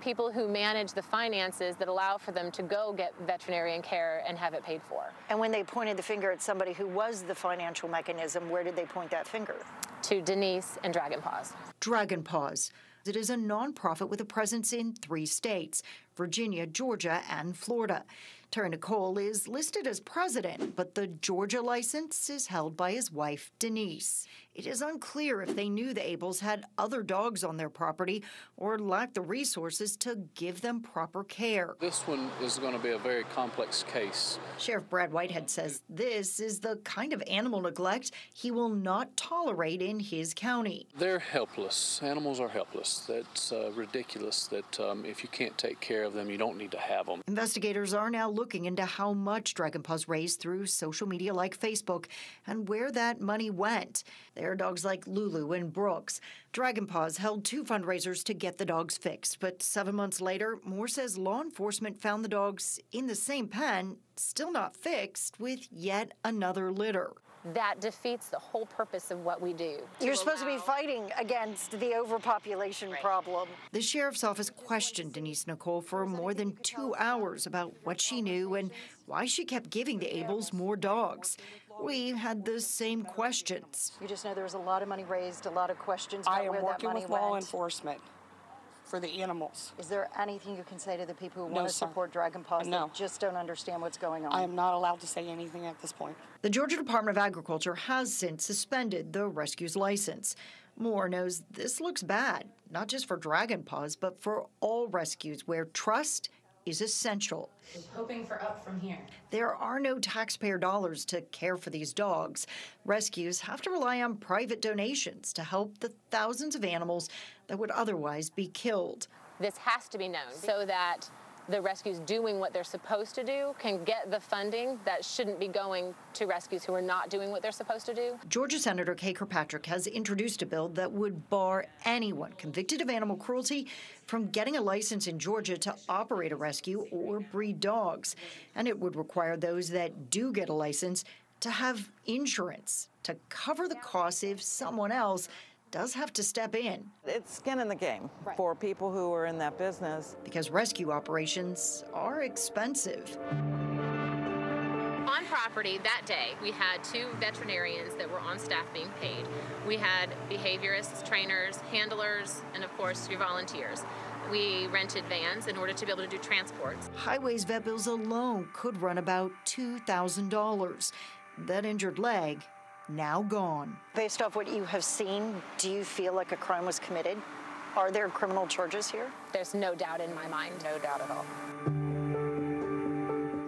people who manage the finances that allow for them to go get veterinarian care and have it paid for. And when they pointed the finger at somebody who was the financial mechanism, where did they point that finger? To Denise and Dragon Paws. Dragon Paws. It is a nonprofit with a presence in three states Virginia, Georgia, and Florida. Terry Nicole is listed as president, but the Georgia license is held by his wife, Denise. It is unclear if they knew the Abels had other dogs on their property or lacked the resources to give them proper care. This one is going to be a very complex case. Sheriff Brad Whitehead says this is the kind of animal neglect he will not tolerate in his county. They're helpless. Animals are helpless. That's uh, ridiculous that um, if you can't take care of them, you don't need to have them. Investigators are now looking into how much Dragon Paws raised through social media like Facebook and where that money went. There are dogs like Lulu and Brooks. Dragon Paws held two fundraisers to get the dogs fixed, but seven months later, Moore says law enforcement found the dogs in the same pen, still not fixed, with yet another litter that defeats the whole purpose of what we do. You're supposed to be fighting against the overpopulation right. problem. The sheriff's office questioned Denise Nicole for more than two hours about what she knew and why she kept giving the Abels more dogs. We had the same questions. You just know there was a lot of money raised, a lot of questions. I am working with went. law enforcement for the animals. Is there anything you can say to the people who no, want to sir. support Dragon Paws no. that just don't understand what's going on? I am not allowed to say anything at this point. The Georgia Department of Agriculture has since suspended the rescue's license. Moore knows this looks bad, not just for Dragon Paws, but for all rescues where trust is essential. Hoping for up from here. There are no taxpayer dollars to care for these dogs. Rescues have to rely on private donations to help the thousands of animals that would otherwise be killed. This has to be known so that the rescues doing what they're supposed to do can get the funding that shouldn't be going to rescues who are not doing what they're supposed to do. Georgia Senator Kay Kirkpatrick has introduced a bill that would bar anyone convicted of animal cruelty from getting a license in Georgia to operate a rescue or breed dogs. And it would require those that do get a license to have insurance to cover the costs if someone else does have to step in. It's skin in the game right. for people who are in that business. Because rescue operations are expensive. On property that day, we had two veterinarians that were on staff being paid. We had behaviorists, trainers, handlers, and of course, your volunteers. We rented vans in order to be able to do transports. Highways vet bills alone could run about $2,000. That injured leg now gone. Based off what you have seen, do you feel like a crime was committed? Are there criminal charges here? There's no doubt in my mind. No doubt at all.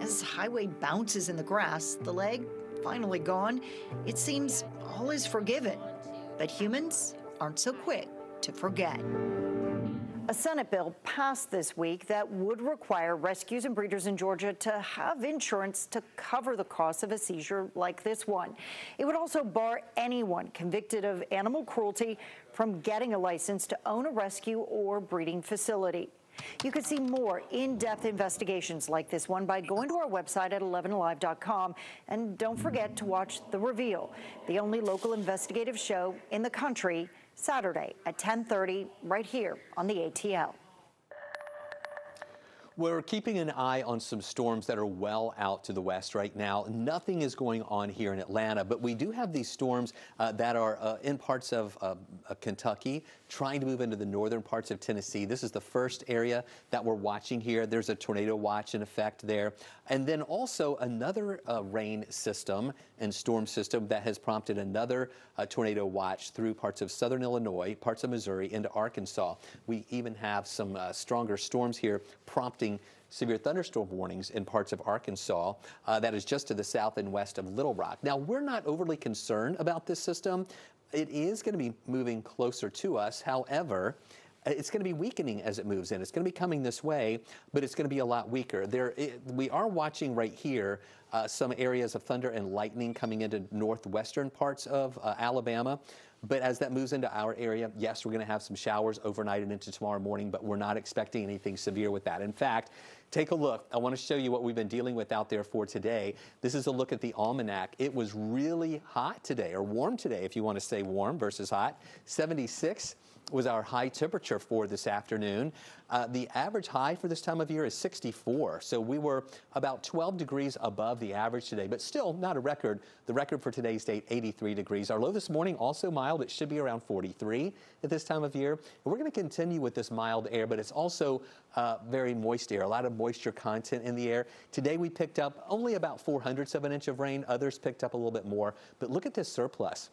As Highway bounces in the grass, the leg finally gone, it seems all is forgiven. But humans aren't so quick to forget. A Senate bill passed this week that would require rescues and breeders in Georgia to have insurance to cover the cost of a seizure like this one. It would also bar anyone convicted of animal cruelty from getting a license to own a rescue or breeding facility. You can see more in-depth investigations like this one by going to our website at 11alive.com. And don't forget to watch The Reveal, the only local investigative show in the country, Saturday at 1030 right here on the ATL. We're keeping an eye on some storms that are well out to the west right now. Nothing is going on here in Atlanta, but we do have these storms uh, that are uh, in parts of uh, Kentucky, trying to move into the northern parts of Tennessee. This is the first area that we're watching here. There's a tornado watch in effect there. And then also another uh, rain system and storm system that has prompted another uh, tornado watch through parts of southern Illinois, parts of Missouri, into Arkansas. We even have some uh, stronger storms here prompting severe thunderstorm warnings in parts of Arkansas. Uh, that is just to the south and west of Little Rock. Now, we're not overly concerned about this system. It is going to be moving closer to us. However, it's going to be weakening as it moves in. It's going to be coming this way, but it's going to be a lot weaker. There, it, we are watching right here uh, some areas of thunder and lightning coming into northwestern parts of uh, Alabama. But as that moves into our area, yes, we're going to have some showers overnight and into tomorrow morning, but we're not expecting anything severe with that. In fact, take a look. I want to show you what we've been dealing with out there for today. This is a look at the almanac. It was really hot today, or warm today, if you want to say warm versus hot. 76 was our high temperature for this afternoon. Uh, the average high for this time of year is 64, so we were about 12 degrees above the average today, but still not a record. The record for today's date, 83 degrees. Our low this morning also mild. It should be around 43 at this time of year. And we're going to continue with this mild air, but it's also uh, very moist air, a lot of moisture content in the air. Today we picked up only about 4 hundredths of an inch of rain. Others picked up a little bit more, but look at this surplus.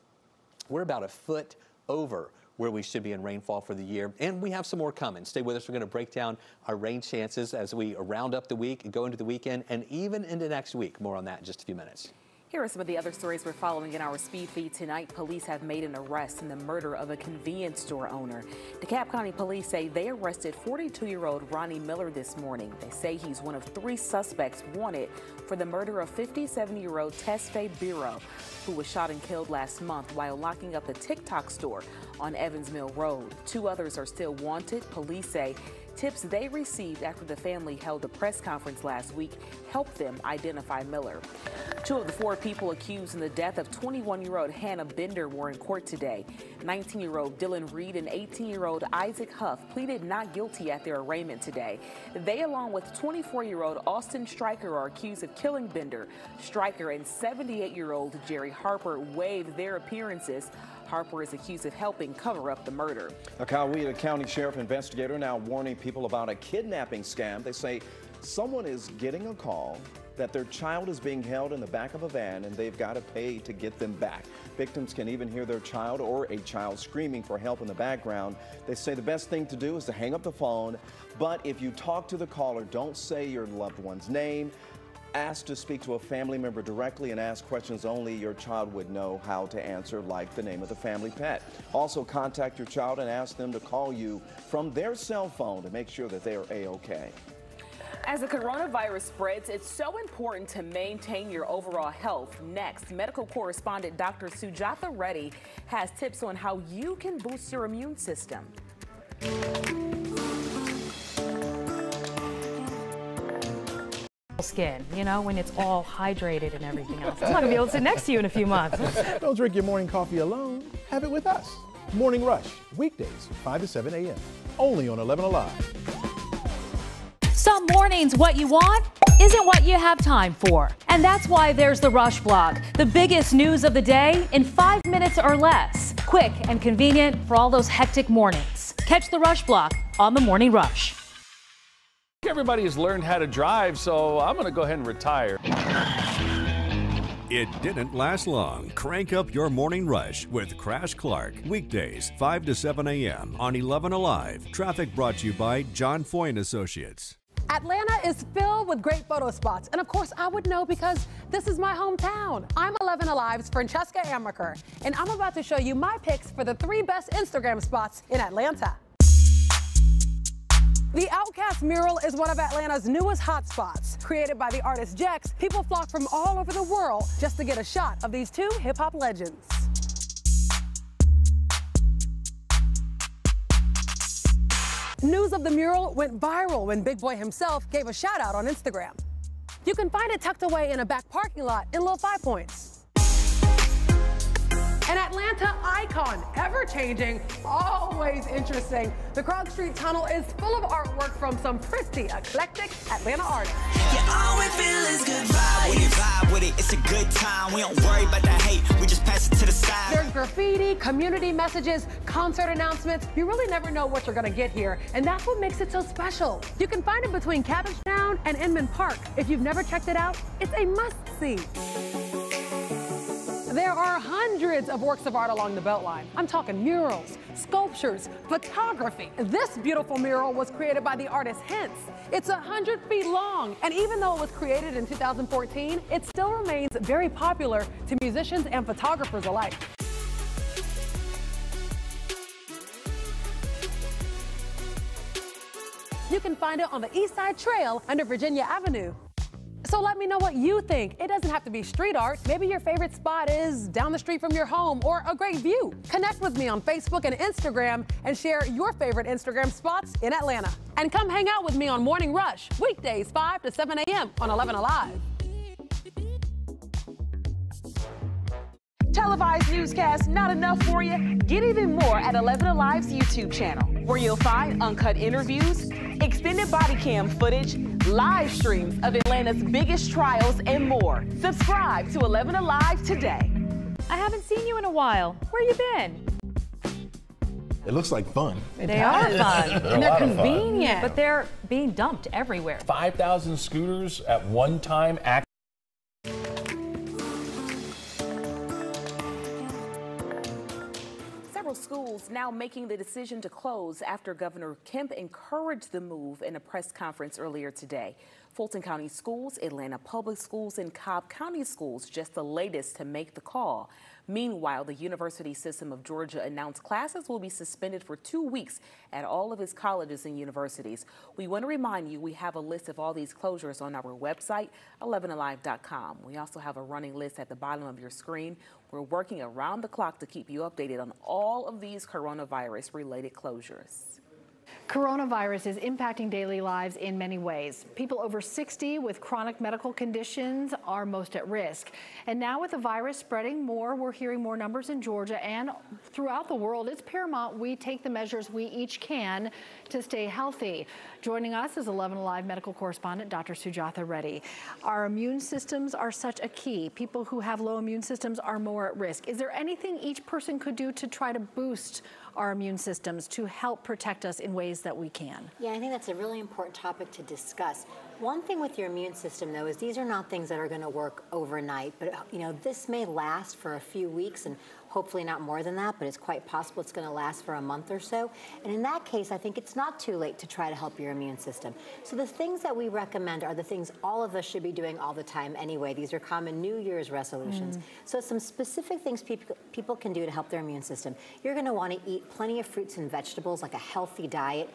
We're about a foot over where we should be in rainfall for the year. And we have some more coming. Stay with us. We're going to break down our rain chances as we round up the week go into the weekend and even into next week. More on that in just a few minutes. Here are some of the other stories we're following in our speed feed tonight. Police have made an arrest in the murder of a convenience store owner. DeKalb County police say they arrested 42-year-old Ronnie Miller this morning. They say he's one of three suspects wanted for the murder of 57-year-old Tesfaye Biro, who was shot and killed last month while locking up the TikTok store on Evans Mill Road. Two others are still wanted. Police say Tips they received after the family held a press conference last week helped them identify Miller. Two of the four people accused in the death of 21-year-old Hannah Bender were in court today. 19-year-old Dylan Reed and 18-year-old Isaac Huff pleaded not guilty at their arraignment today. They, along with 24-year-old Austin Stryker, are accused of killing Bender. Stryker and 78-year-old Jerry Harper waived their appearances. Harper is accused of helping cover up the murder. A Coweta County Sheriff investigator now warning people about a kidnapping scam. They say someone is getting a call that their child is being held in the back of a van and they've got to pay to get them back. Victims can even hear their child or a child screaming for help in the background. They say the best thing to do is to hang up the phone, but if you talk to the caller, don't say your loved one's name. Ask to speak to a family member directly and ask questions only your child would know how to answer, like the name of the family pet. Also, contact your child and ask them to call you from their cell phone to make sure that they are A-OK. As the coronavirus spreads, it's so important to maintain your overall health. Next, medical correspondent Dr. Sujatha Reddy has tips on how you can boost your immune system. Skin, you know, when it's all hydrated and everything else. I'm not going to be able to sit next to you in a few months. Don't drink your morning coffee alone. Have it with us. Morning Rush, weekdays, 5 to 7 a.m. Only on 11 Alive. Some mornings, what you want isn't what you have time for. And that's why there's the Rush Block, the biggest news of the day in five minutes or less. Quick and convenient for all those hectic mornings. Catch the Rush Block on the Morning Rush. Everybody has learned how to drive, so I'm going to go ahead and retire. It didn't last long. Crank up your morning rush with Crash Clark. Weekdays, 5 to 7 a.m. on 11 Alive. Traffic brought to you by John Foy Associates. Atlanta is filled with great photo spots. And of course, I would know because this is my hometown. I'm 11 Alive's Francesca Amiker, and I'm about to show you my picks for the three best Instagram spots in Atlanta. The OutKast mural is one of Atlanta's newest hotspots. Created by the artist Jekk, people flock from all over the world just to get a shot of these two hip hop legends. News of the mural went viral when Big Boi himself gave a shout out on Instagram. You can find it tucked away in a back parking lot in Little Five Points. An Atlanta icon, ever changing, always interesting. The Krog Street Tunnel is full of artwork from some pretty eclectic Atlanta artists. Yeah, all we feel is good vibe with vibe with it. It's a good time. We don't worry about the hate. We just pass it to the side. There's graffiti, community messages, concert announcements. You really never know what you're gonna get here, and that's what makes it so special. You can find it between Cabbagetown and Inman Park. If you've never checked it out, it's a must-see. There are hundreds of works of art along the Beltline. I'm talking murals, sculptures, photography. This beautiful mural was created by the artist Hense. It's 100 feet long, and even though it was created in 2014, it still remains very popular to musicians and photographers alike. You can find it on the East Side Trail under Virginia Avenue. So let me know what you think. It doesn't have to be street art. Maybe your favorite spot is down the street from your home or a great view. Connect with me on Facebook and Instagram and share your favorite Instagram spots in Atlanta. And come hang out with me on Morning Rush, weekdays 5 to 7 a.m. on 11 Alive. Televised newscasts not enough for you? Get even more at 11 Alive's YouTube channel, where you'll find uncut interviews, extended body cam footage, live streams of Atlanta's biggest trials, and more. Subscribe to 11 Alive today. I haven't seen you in a while. Where you been? It looks like fun. They are fun. They're and they're lot fun. convenient, but they're being dumped everywhere. 5,000 scooters at one time schools now making the decision to close after Governor Kemp encouraged the move in a press conference earlier today. Fulton County Schools, Atlanta Public Schools, and Cobb County Schools just the latest to make the call. Meanwhile, the University System of Georgia announced classes will be suspended for two weeks at all of its colleges and universities. We want to remind you we have a list of all these closures on our website, 11alive.com. We also have a running list at the bottom of your screen. We're working around the clock to keep you updated on all of these coronavirus related closures. Coronavirus is impacting daily lives in many ways. People over 60 with chronic medical conditions are most at risk. And now with the virus spreading more, we're hearing more numbers in Georgia and throughout the world. It's paramount we take the measures we each can to stay healthy. Joining us is 11 Alive medical correspondent Dr. Sujatha Reddy. Our immune systems are such a key. People who have low immune systems are more at risk. Is there anything each person could do to try to boost our immune systems to help protect us in ways that we can? Yeah, I think that's a really important topic to discuss. One thing with your immune system, though, is these are not things that are going to work overnight. But you know, this may last for a few weeks, and hopefully not more than that. But it's quite possible it's going to last for a month or so. And in that case, I think it's not too late to try to help your immune system. So the things that we recommend are the things all of us should be doing all the time anyway. These are common New Year's resolutions. Mm. So some specific things people people can do to help their immune system. You're going to want to eat plenty of fruits and vegetables, like a healthy diet.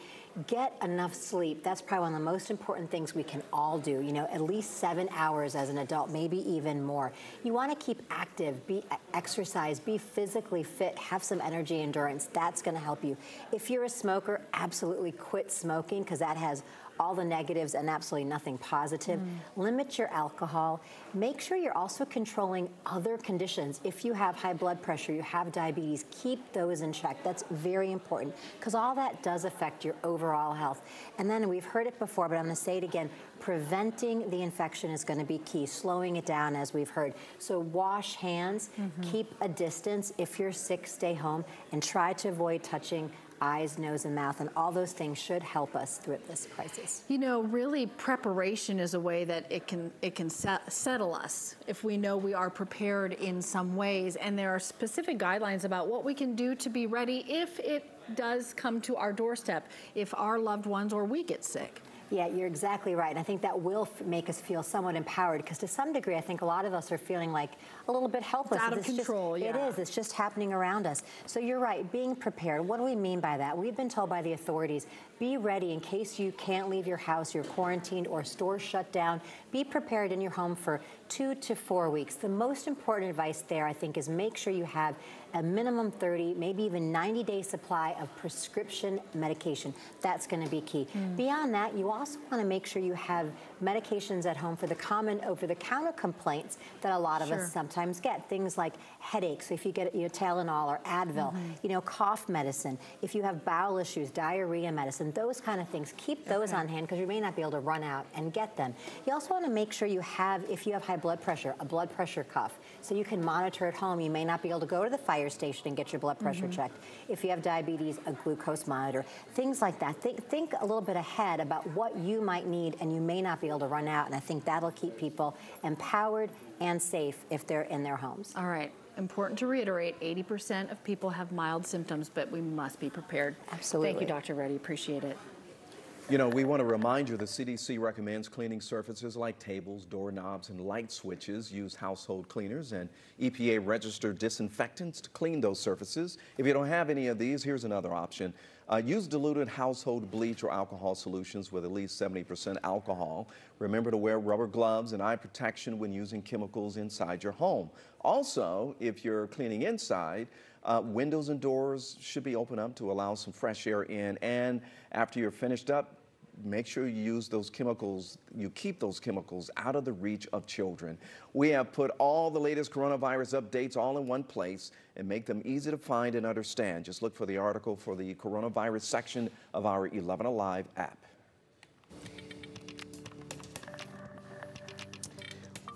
Get enough sleep. That's probably one of the most important things we can all do. You know, at least seven hours as an adult, maybe even more. You want to keep active, be exercise, be physically fit, have some energy endurance. That's going to help you. If you're a smoker, absolutely quit smoking because that has all the negatives and absolutely nothing positive. Mm. Limit your alcohol. Make sure you're also controlling other conditions. If you have high blood pressure, you have diabetes, keep those in check. That's very important because all that does affect your overall health. And then we've heard it before, but I'm going to say it again. Preventing the infection is going to be key, slowing it down as we've heard. So wash hands, keep a distance. If you're sick, stay home and try to avoid touching eyes, nose, and mouth. And all those things should help us through this crisis. You know, really, preparation is a way that it can it can set, settle us if we know we are prepared in some ways, and there are specific guidelines about what we can do to be ready if it does come to our doorstep, if our loved ones or we get sick. Yeah, you're exactly right. And I think that will f- make us feel somewhat empowered because to some degree, I think a lot of us are feeling like a little bit helpless. out of just- control, It yeah. is. It's just happening around us. So you're right. Being prepared. What do we mean by that? We've been told by the authorities be ready in case you can't leave your house, you're quarantined, or stores shut down. Be prepared in your home for two to four weeks. The most important advice there, I think, is make sure you have a minimum 30, maybe even 90 day supply of prescription medication. That's going to be key. Mm. Beyond that, you also want to make sure you have medications at home for the common over the counter complaints that a lot of Sure. us sometimes get. Things like headaches, if you get you know, Tylenol or Advil, Mhm. you know, cough medicine, if you have bowel issues, diarrhea medicine, those kind of things. Keep those Okay. on hand because you may not be able to run out and get them. You also want to make sure you have, if you have high blood pressure, a blood pressure cuff so you can monitor at home. You may not be able to go to the fire station and get your blood pressure Mhm. checked. If you have diabetes, a glucose monitor, things like that. Think, think a little bit ahead about what you might need and you may not be able to run out. And I think that'll keep people empowered and safe if they're in their homes. All right. Important to reiterate 80% of people have mild symptoms, but we must be prepared. Absolutely. Thank you, Dr. Reddy. Appreciate it. You know, we want to remind you the CDC recommends cleaning surfaces like tables, doorknobs, and light switches. Use household cleaners and EPA registered disinfectants to clean those surfaces. If you don't have any of these, here's another option. Uh, use diluted household bleach or alcohol solutions with at least 70% alcohol. Remember to wear rubber gloves and eye protection when using chemicals inside your home. Also, if you're cleaning inside, uh, windows and doors should be open up to allow some fresh air in. And after you're finished up, make sure you use those chemicals, you keep those chemicals out of the reach of children. We have put all the latest coronavirus updates all in one place and make them easy to find and understand. Just look for the article for the coronavirus section of our 11 Alive app.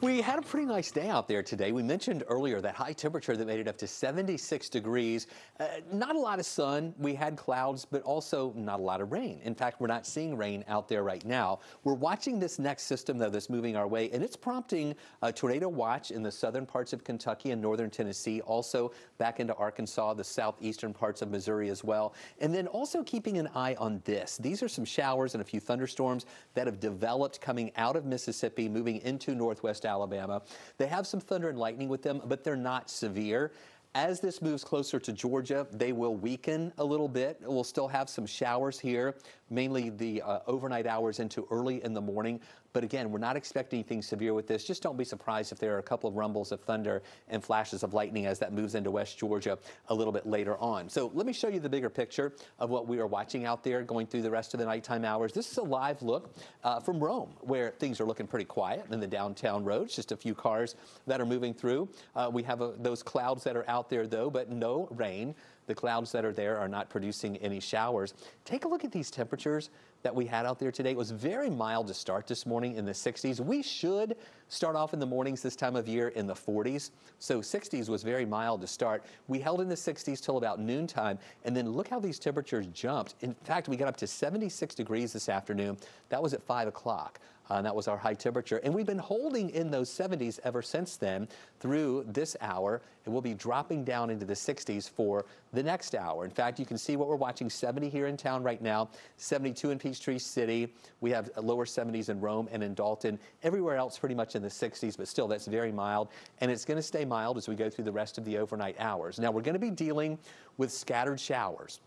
We had a pretty nice day out there today. We mentioned earlier that high temperature that made it up to 76 degrees. Uh, not a lot of sun. We had clouds, but also not a lot of rain. In fact, we're not seeing rain out there right now. We're watching this next system, though, that's moving our way, and it's prompting a tornado watch in the southern parts of Kentucky and northern Tennessee, also back into Arkansas, the southeastern parts of Missouri as well. And then also keeping an eye on this. These are some showers and a few thunderstorms that have developed coming out of Mississippi, moving into northwest Alabama. They have some thunder and lightning with them, but they're not severe. As this moves closer to Georgia, they will weaken a little bit. We'll still have some showers here, mainly the uh, overnight hours into early in the morning. But again, we're not expecting anything severe with this. Just don't be surprised if there are a couple of rumbles of thunder and flashes of lightning as that moves into West Georgia a little bit later on. So let me show you the bigger picture of what we are watching out there going through the rest of the nighttime hours. This is a live look uh, from Rome, where things are looking pretty quiet in the downtown roads. Just a few cars that are moving through. Uh, we have uh those clouds that are out there, though, but no rain. The clouds that are there are not producing any showers. Take a look at these temperatures that we had out there today. It was very mild to start this morning in the 60s. We should start off in the mornings this time of year in the 40s. So 60s was very mild to start. We held in the 60s till about noontime, and then look how these temperatures jumped. In fact, we got up to 76 degrees this afternoon. That was at 5 o'clock. Uh, and that was our high temperature. And we've been holding in those 70s ever since then through this hour. And we'll be dropping down into the 60s for the next hour. In fact, you can see what we're watching 70 here in town right now, 72 in Peachtree City. We have lower 70s in Rome and in Dalton. Everywhere else, pretty much in the 60s, but still, that's very mild. And it's going to stay mild as we go through the rest of the overnight hours. Now, we're going to be dealing with scattered showers.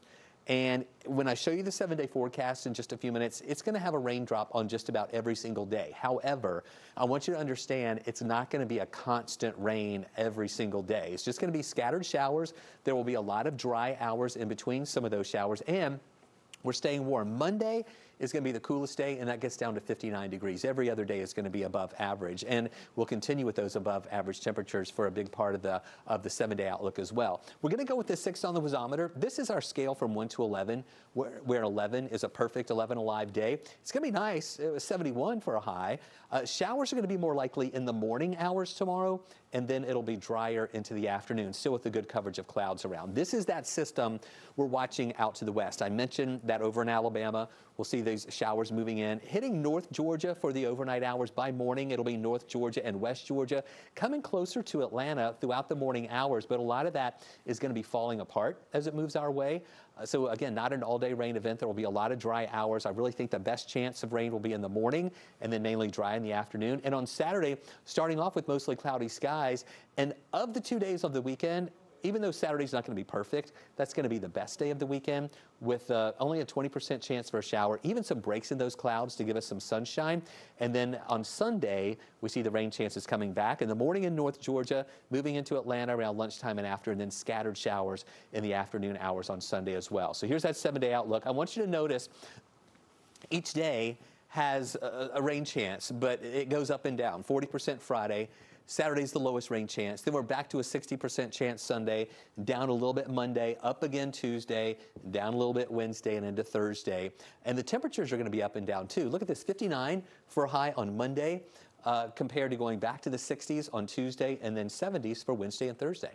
And when I show you the seven day forecast in just a few minutes, it's going to have a raindrop on just about every single day. However, I want you to understand it's not going to be a constant rain every single day. It's just going to be scattered showers. There will be a lot of dry hours in between some of those showers. And we're staying warm. Monday is going to be the coolest day, and that gets down to 59 degrees. Every other day is going to be above average, and we'll continue with those above average temperatures for a big part of the of the seven-day outlook as well. We're going to go with the six on the wasometer. This is our scale from 1 to 11, where, where 11 is a perfect 11 alive day. It's going to be nice. It was 71 for a high. Uh, showers are going to be more likely in the morning hours tomorrow, and then it'll be drier into the afternoon, still with the good coverage of clouds around. This is that system we're watching out to the west. I mentioned that over in Alabama, we'll see these showers moving in, hitting North Georgia for the overnight hours. By morning, it'll be North Georgia and West Georgia, coming closer to Atlanta throughout the morning hours, but a lot of that is going to be falling apart as it moves our way. Uh, so again, not an all-day rain event. There will be a lot of dry hours. I really think the best chance of rain will be in the morning and then mainly dry in the afternoon. And on Saturday, starting off with mostly cloudy skies. And of the two days of the weekend, even though Saturday's not going to be perfect, that's going to be the best day of the weekend with uh, only a 20% chance for a shower, even some breaks in those clouds to give us some sunshine. And then on Sunday, we see the rain chances coming back in the morning in North Georgia, moving into Atlanta around lunchtime and after, and then scattered showers in the afternoon hours on Sunday as well. So here's that seven day outlook. I want you to notice each day has a, a rain chance, but it goes up and down. 40% Friday, Saturday's the lowest rain chance. Then we're back to a 60% chance Sunday, down a little bit Monday, up again Tuesday, down a little bit Wednesday, and into Thursday. And the temperatures are going to be up and down too. Look at this 59 for high on Monday, uh, compared to going back to the 60s on Tuesday, and then 70s for Wednesday and Thursday.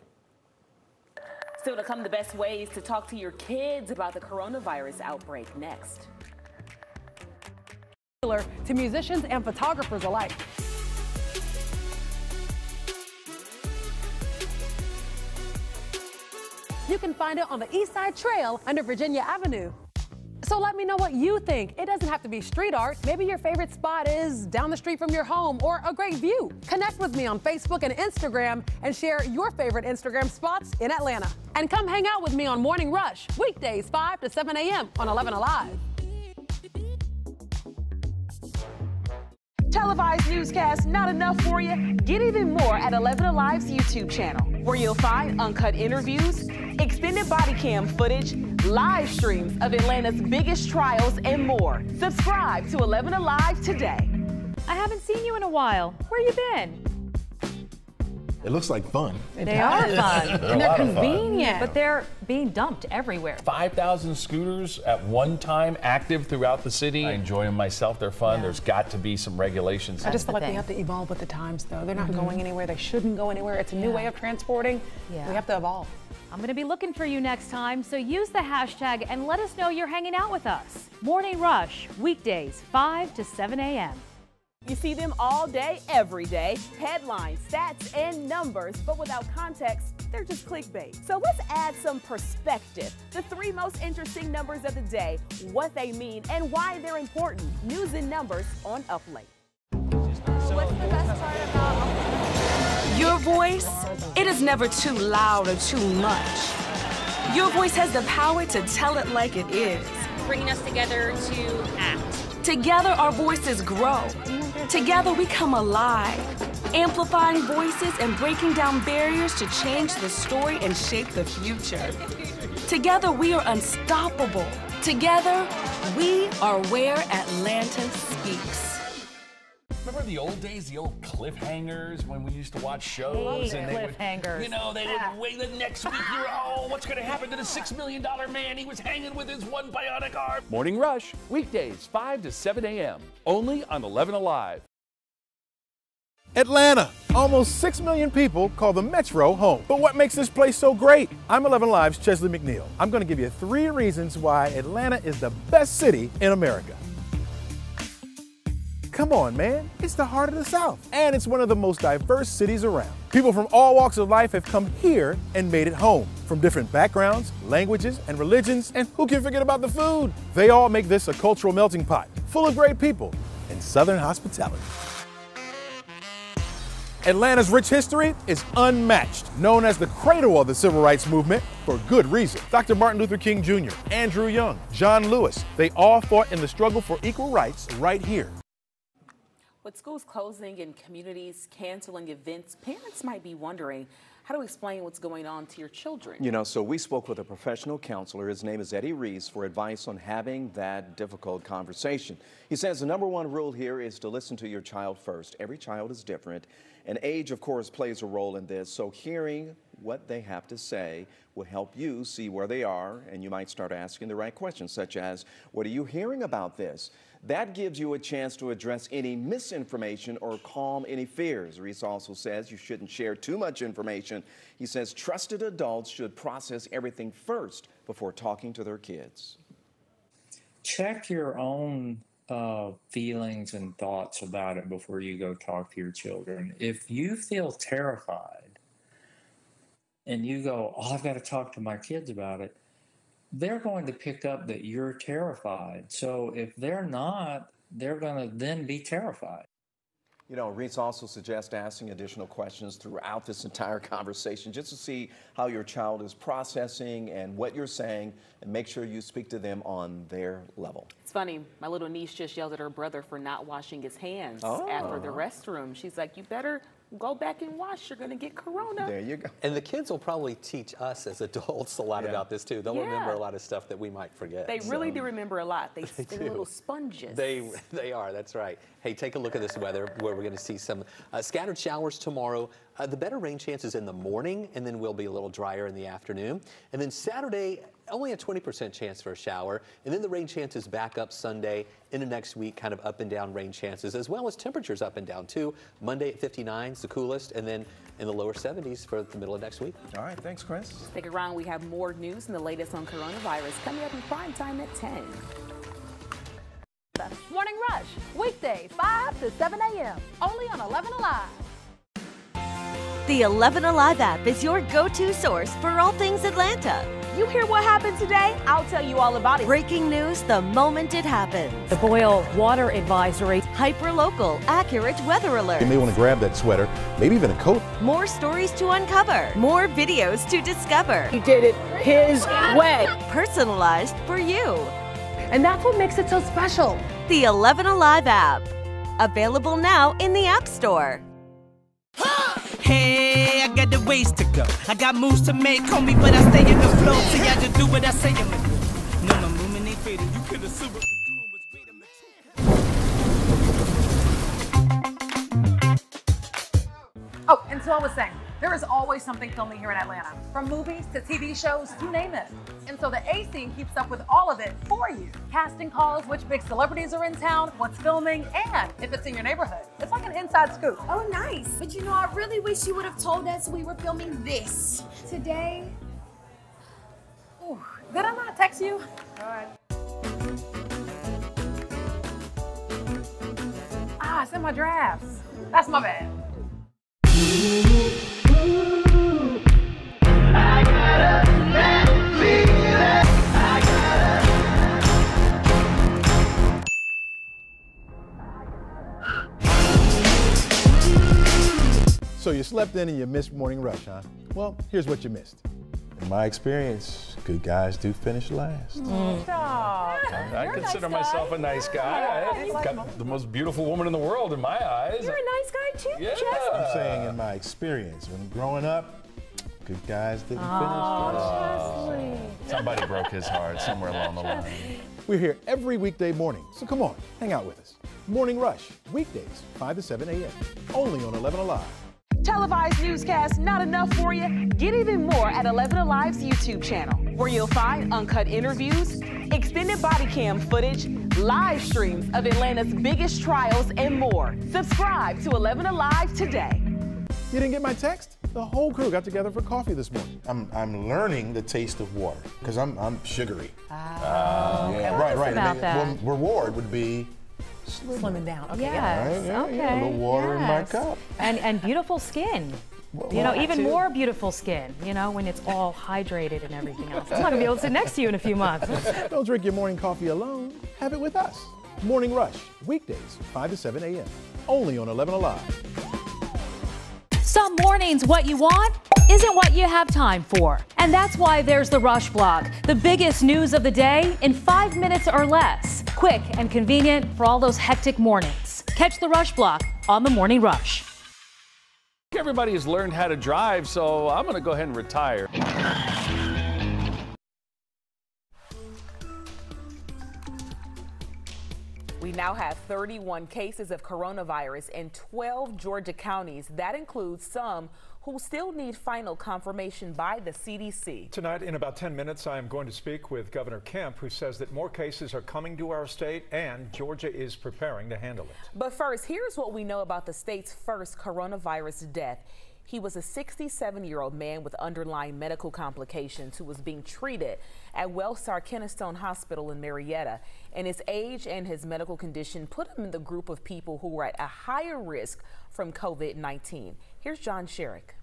Still to come, the best ways to talk to your kids about the coronavirus outbreak next. To musicians and photographers alike. You can find it on the East Side Trail under Virginia Avenue. So let me know what you think. It doesn't have to be street art. Maybe your favorite spot is down the street from your home or a great view. Connect with me on Facebook and Instagram and share your favorite Instagram spots in Atlanta. And come hang out with me on Morning Rush, weekdays 5 to 7 a.m. on 11 Alive. Televised newscasts not enough for you? Get even more at 11 Alive's YouTube channel, where you'll find uncut interviews, extended body cam footage, live streams of Atlanta's biggest trials, and more. Subscribe to 11 Alive today. I haven't seen you in a while. Where you been? It looks like fun. they are fun. They're and they're lot of fun. convenient, but they're being dumped everywhere. 5,000 scooters at one time active throughout the city. I enjoy them myself. They're fun. There's got to be some regulations. I just feel like we have to evolve with the times, though. They're not mm-hmm. going anywhere. They shouldn't go anywhere. It's a new Yeah. way of transporting. Yeah. We have to evolve. I'm going to be looking for you next time, so use the hashtag and let us know you're hanging out with us. Morning Rush, weekdays, 5 to 7 a.m. You see them all day, every day. Headlines, stats, and numbers, but without context, they're just clickbait. So let's add some perspective. The three most interesting numbers of the day, what they mean, and why they're important. News and numbers on Up Late. Your voice, it is never too loud or too much. Your voice has the power to tell it like it is. Bringing us together to act. Together, our voices grow. Together, we come alive, amplifying voices and breaking down barriers to change the story and shape the future. Together, we are unstoppable. Together, we are where Atlanta speaks. Remember the old days, the old cliffhangers when we used to watch shows Hate and they would, cliffhangers. you know, they would wait the next week. You were, oh, what's going to happen to the six million dollar man? He was hanging with his one bionic arm. Morning Rush, weekdays 5 to 7 a.m. Only on 11 Alive. Atlanta. Almost 6 million people call the Metro home. But what makes this place so great? I'm 11 Live's Chesley McNeil. I'm going to give you three reasons why Atlanta is the best city in America. Come on, man. It's the heart of the South. And it's one of the most diverse cities around. People from all walks of life have come here and made it home. From different backgrounds, languages, and religions. And who can forget about the food? They all make this a cultural melting pot, full of great people and Southern hospitality. Atlanta's rich history is unmatched, known as the cradle of the civil rights movement for good reason. Dr. Martin Luther King Jr., Andrew Young, John Lewis, they all fought in the struggle for equal rights right here. With schools closing and communities canceling events, parents might be wondering how to explain what's going on to your children. You know, so we spoke with a professional counselor. His name is Eddie Reese for advice on having that difficult conversation. He says the number one rule here is to listen to your child first. Every child is different, and age, of course, plays a role in this. So hearing what they have to say will help you see where they are, and you might start asking the right questions, such as, What are you hearing about this? That gives you a chance to address any misinformation or calm any fears. Reese also says you shouldn't share too much information. He says trusted adults should process everything first before talking to their kids. check your own uh, feelings and thoughts about it before you go talk to your children. If you feel terrified and you go, Oh, I've got to talk to my kids about it, they're going to pick up that you're terrified. So if they're not, they're going to then be terrified. You know, Reese also suggests asking additional questions throughout this entire conversation just to see how your child is processing and what you're saying, and make sure you speak to them on their level. It's funny. My little niece just yelled at her brother for not washing his hands Oh. after the restroom. She's like, "You better go back and wash. You're gonna get corona." There you go. And the kids will probably teach us as adults a lot Yeah. about this too. They'll Yeah. remember a lot of stuff that we might forget. They really so. do remember a lot. They, They they're do. little sponges. They they are. That's right. Hey, take a look at this weather where we're going to see some uh, scattered showers tomorrow. Uh, the better rain chances in the morning, and then we'll be a little drier in the afternoon. And then Saturday, only a 20% chance for a shower. And then the rain chances back up Sunday into next week, kind of up and down rain chances, as well as temperatures up and down too. Monday at 59 is the coolest, and then in the lower 70s for the middle of next week. All right, thanks, Chris. Stick around. We have more news and the latest on coronavirus coming up in prime time at 10. Morning Rush, weekday, 5 to 7 a.m. Only on 11 Alive. The 11 Alive app is your go to source for all things Atlanta. You hear what happened today? I'll tell you all about it. Breaking news the moment it happens. The boil water advisory. Hyper local, accurate weather alert. You may want to grab that sweater, maybe even a coat. More stories to uncover, more videos to discover. He did it his way. Personalized for you. And that's what makes it so special. The 11 Alive app. Available now in the App Store. Hey, I got the ways to go. I got moves to make, homie, but I stay in the flow. So y'all just do what I say I'ma do. No, no ain't. You could assume what Oh, and so I was saying, there is always something filming here in Atlanta, from movies to TV shows, you name it. And so the A scene keeps up with all of it for you. Casting calls, which big celebrities are in town, what's filming, and if it's in your neighborhood. It's like an inside scoop. Oh, nice. But you know, I really wish you would have told us we were filming this today. Ooh, did I not text you? All right. Ah, it's in my drafts. That's my bad. So you slept in and you missed morning rush, huh? Well, here's what you missed. In my experience, good guys do finish last. Mm. I consider myself a nice guy. I've got the most beautiful woman in the world in my eyes. You're a nice guy too, Yeah. I'm saying in my experience, when growing up, good guys didn't Oh, finish last. Somebody broke his heart somewhere along the line. We're here every weekday morning, so come on, hang out with us. Morning Rush, weekdays, 5 to 7 a.m., only on 11 Alive. Televised newscast not enough for you? Get even more at 11 Alive's YouTube channel, where you'll find uncut interviews, extended body cam footage, live streams of Atlanta's biggest trials, and more. Subscribe to 11 Alive today. You didn't get my text? The whole crew got together for coffee this morning. I'm, I'm learning the taste of water because I'm, I'm sugary. Oh, okay. yeah, What right, right. about And that? well, reward would be Slimming down. Okay. Yes, Yes. yeah, okay. yeah, a little water in my cup. And and beautiful skin. Well, you know, even too. more beautiful skin. You know, when it's all hydrated and everything else. I'm not gonna be able to sit next to you in a few months. Don't drink your morning coffee alone. Have it with us. Morning Rush, weekdays, 5 to 7 a.m., only on 11 Alive. Some mornings, what you want isn't what you have time for. And that's why there's the Rush Block, the biggest news of the day in five minutes or less. Quick and convenient for all those hectic mornings. Catch the Rush Block on the Morning Rush. Everybody has learned how to drive, so I'm going to go ahead and retire. Now have 31 cases of coronavirus in 12 Georgia counties. That includes some who still need final confirmation by the CDC. Tonight, in about 10 minutes, I am going to speak with Governor Kemp, who says that more cases are coming to our state and Georgia is preparing to handle it. But first, here's what we know about the state's first coronavirus death. He was a 67 year old man with underlying medical complications who was being treated at Wellstar Kennestone Hospital in Marietta. And his age and his medical condition put him in the group of people who were at a higher risk from COVID 19. Here's John Sherrick.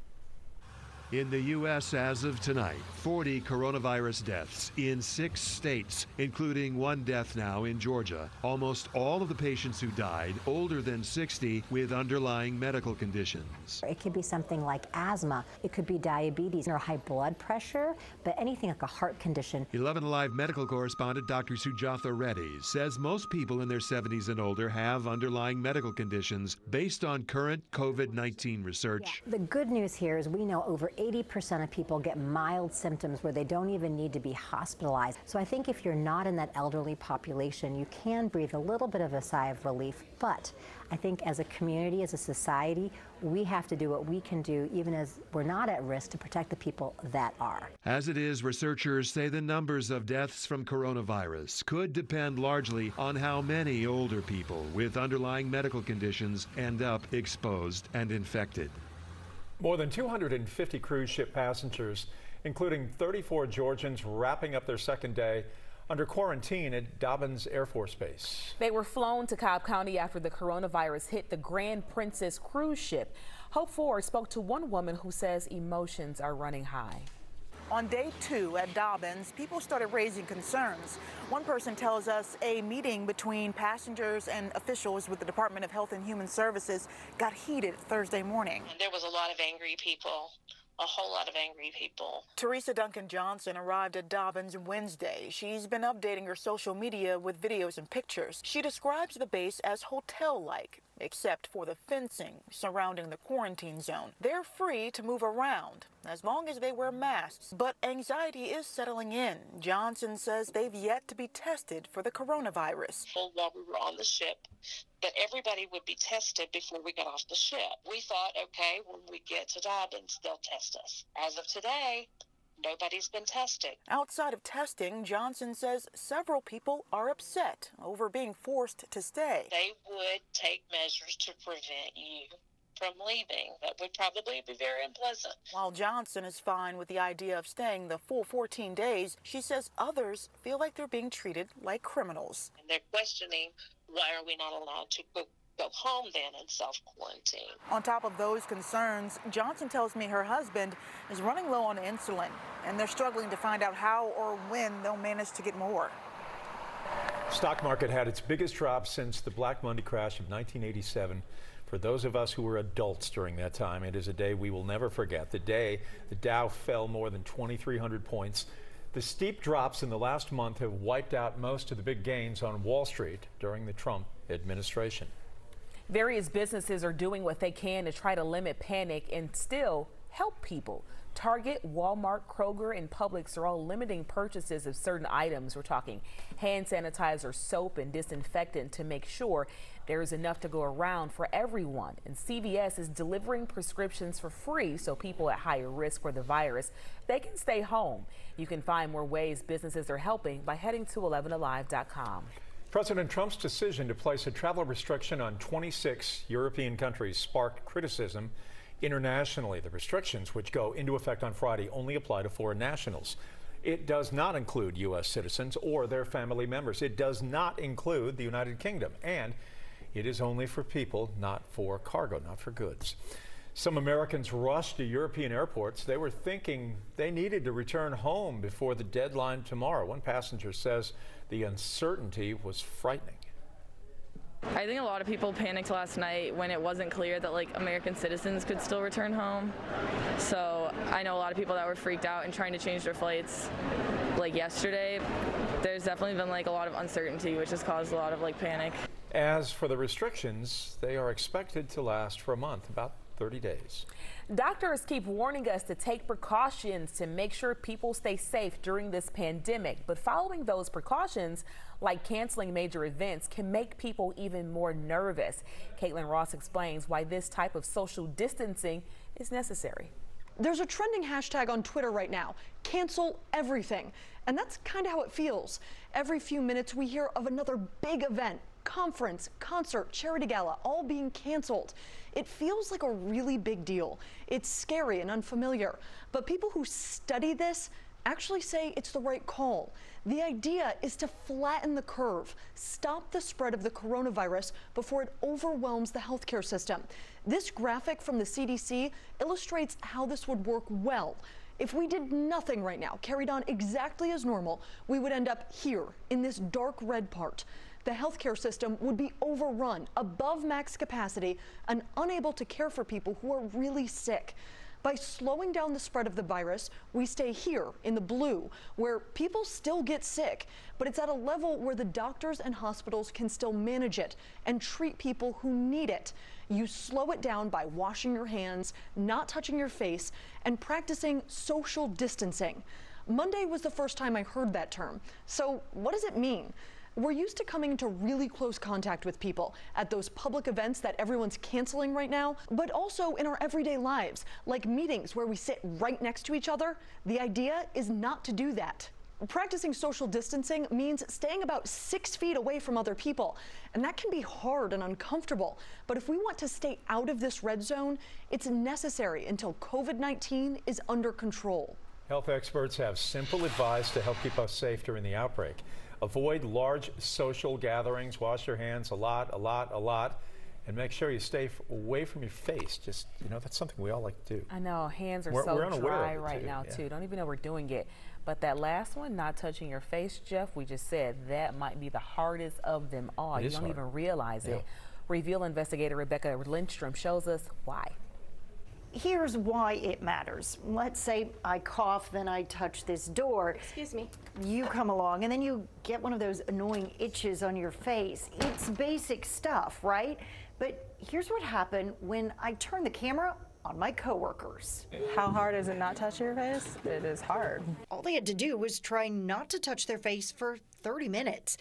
In the U.S. as of tonight, 40 coronavirus deaths in six states, including one death now in Georgia. Almost all of the patients who died older than 60 with underlying medical conditions. It could be something like asthma, it could be diabetes or high blood pressure, but anything like a heart condition. 11 Alive medical correspondent Dr. Sujatha Reddy says most people in their 70s and older have underlying medical conditions based on current COVID 19 research. The good news here is we know over 80% of people get mild symptoms where they don't even need to be hospitalized. So I think if you're not in that elderly population, you can breathe a little bit of a sigh of relief. But I think as a community, as a society, we have to do what we can do, even as we're not at risk, to protect the people that are. As it is, researchers say the numbers of deaths from coronavirus could depend largely on how many older people with underlying medical conditions end up exposed and infected. More than 250 cruise ship passengers, including 34 Georgians, wrapping up their second day under quarantine at Dobbins Air Force Base. They were flown to Cobb County after the coronavirus hit the Grand Princess cruise ship. Hope Ford spoke to one woman who says emotions are running high. On day two at Dobbins, people started raising concerns. One person tells us a meeting between passengers and officials with the Department of Health and Human Services got heated Thursday morning. There was a lot of angry people a whole lot of angry people. Teresa Duncan Johnson arrived at Dobbins Wednesday. She's been updating her social media with videos and pictures. She describes the base as hotel like, except for the fencing surrounding the quarantine zone. They're free to move around as long as they wear masks, but anxiety is settling in. Johnson says they've yet to be tested for the coronavirus. While we were on the ship, that everybody would be tested before we got off the ship. We thought, okay, when we get to Dobbins, they'll test us. As of today, Nobody's been tested. Outside of testing, Johnson says several people are upset over being forced to stay. They would take measures to prevent you from leaving. That would probably be very unpleasant. While Johnson is fine with the idea of staying the full 14 days, she says others feel like they're being treated like criminals. And they're questioning why are we not allowed to go go home then and self quarantine. On top of those concerns, Johnson tells me her husband is running low on insulin and they're struggling to find out how or when they'll manage to get more. Stock market had its biggest drop since the Black Monday crash of 1987. For those of us who were adults during that time, it is a day we will never forget. The day the Dow fell more than 2,300 points. The steep drops in the last month have wiped out most of the big gains on Wall Street during the Trump administration. Various businesses are doing what they can to try to limit panic and still help people. Target, Walmart, Kroger, and Publix are all limiting purchases of certain items. We're talking hand sanitizer, soap, and disinfectant to make sure there is enough to go around for everyone. And CVS is delivering prescriptions for free so people at higher risk for the virus, they can stay home. You can find more ways businesses are helping by heading to 11alive.com. President Trump's decision to place a travel restriction on 26 European countries sparked criticism internationally. The restrictions, which go into effect on Friday, only apply to foreign nationals. It does not include U.S. citizens or their family members. It does not include the United Kingdom. And it is only for people, not for cargo, not for goods. Some Americans rushed to European airports. They were thinking they needed to return home before the deadline tomorrow. One passenger says the uncertainty was frightening. I think a lot of people panicked last night when it wasn't clear that like American citizens could still return home. So I know a lot of people that were freaked out and trying to change their flights like yesterday. There's definitely been like a lot of uncertainty which has caused a lot of like panic. As for the restrictions, they are expected to last for a month, about 30 days. Doctors keep warning us to take precautions to make sure people stay safe during this pandemic. But following those precautions, like canceling major events, can make people even more nervous. Caitlin Ross explains why this type of social distancing is necessary. There's a trending hashtag on Twitter right now cancel everything. And that's kind of how it feels. Every few minutes, we hear of another big event conference, concert, charity gala, all being canceled. It feels like a really big deal. It's scary and unfamiliar, but people who study this actually say it's the right call. The idea is to flatten the curve, stop the spread of the coronavirus before it overwhelms the healthcare system. This graphic from the CDC illustrates how this would work well. If we did nothing right now, carried on exactly as normal, we would end up here in this dark red part. The healthcare system would be overrun, above max capacity, and unable to care for people who are really sick. By slowing down the spread of the virus, we stay here in the blue, where people still get sick, but it's at a level where the doctors and hospitals can still manage it and treat people who need it. You slow it down by washing your hands, not touching your face, and practicing social distancing. Monday was the first time I heard that term. So, what does it mean? We're used to coming into really close contact with people at those public events that everyone's canceling right now, but also in our everyday lives, like meetings where we sit right next to each other. The idea is not to do that. Practicing social distancing means staying about six feet away from other people, and that can be hard and uncomfortable. But if we want to stay out of this red zone, it's necessary until COVID 19 is under control. Health experts have simple advice to help keep us safe during the outbreak. Avoid large social gatherings. Wash your hands a lot, a lot, a lot. And make sure you stay away from your face. Just, you know, that's something we all like to do. I know. Hands are We're- so we're dry right too, now, yeah. too. Don't even know we're doing it. But that last one, not touching your face, Jeff, we just said that might be the hardest of them all. It you don't hard. even realize Yeah. it. Reveal investigator Rebecca Lindstrom shows us why. Here's why it matters. Let's say I cough, then I touch this door. Excuse me. You come along, and then you get one of those annoying itches on your face. It's basic stuff, right? But here's what happened when I turned the camera on my coworkers. How hard is it not touching your face? It is hard. All they had to do was try not to touch their face for 30 minutes.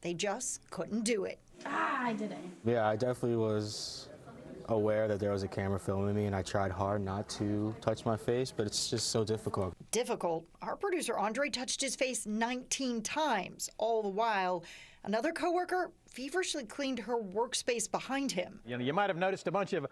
They just couldn't do it. Ah, I didn't. Yeah, I definitely was aware that there was a camera filming me, and I tried hard not to touch my face, but it's just so difficult. Difficult. Our producer Andre touched his face 19 times. All the while, another coworker feverishly cleaned her workspace behind him. You know, you might have noticed a bunch of,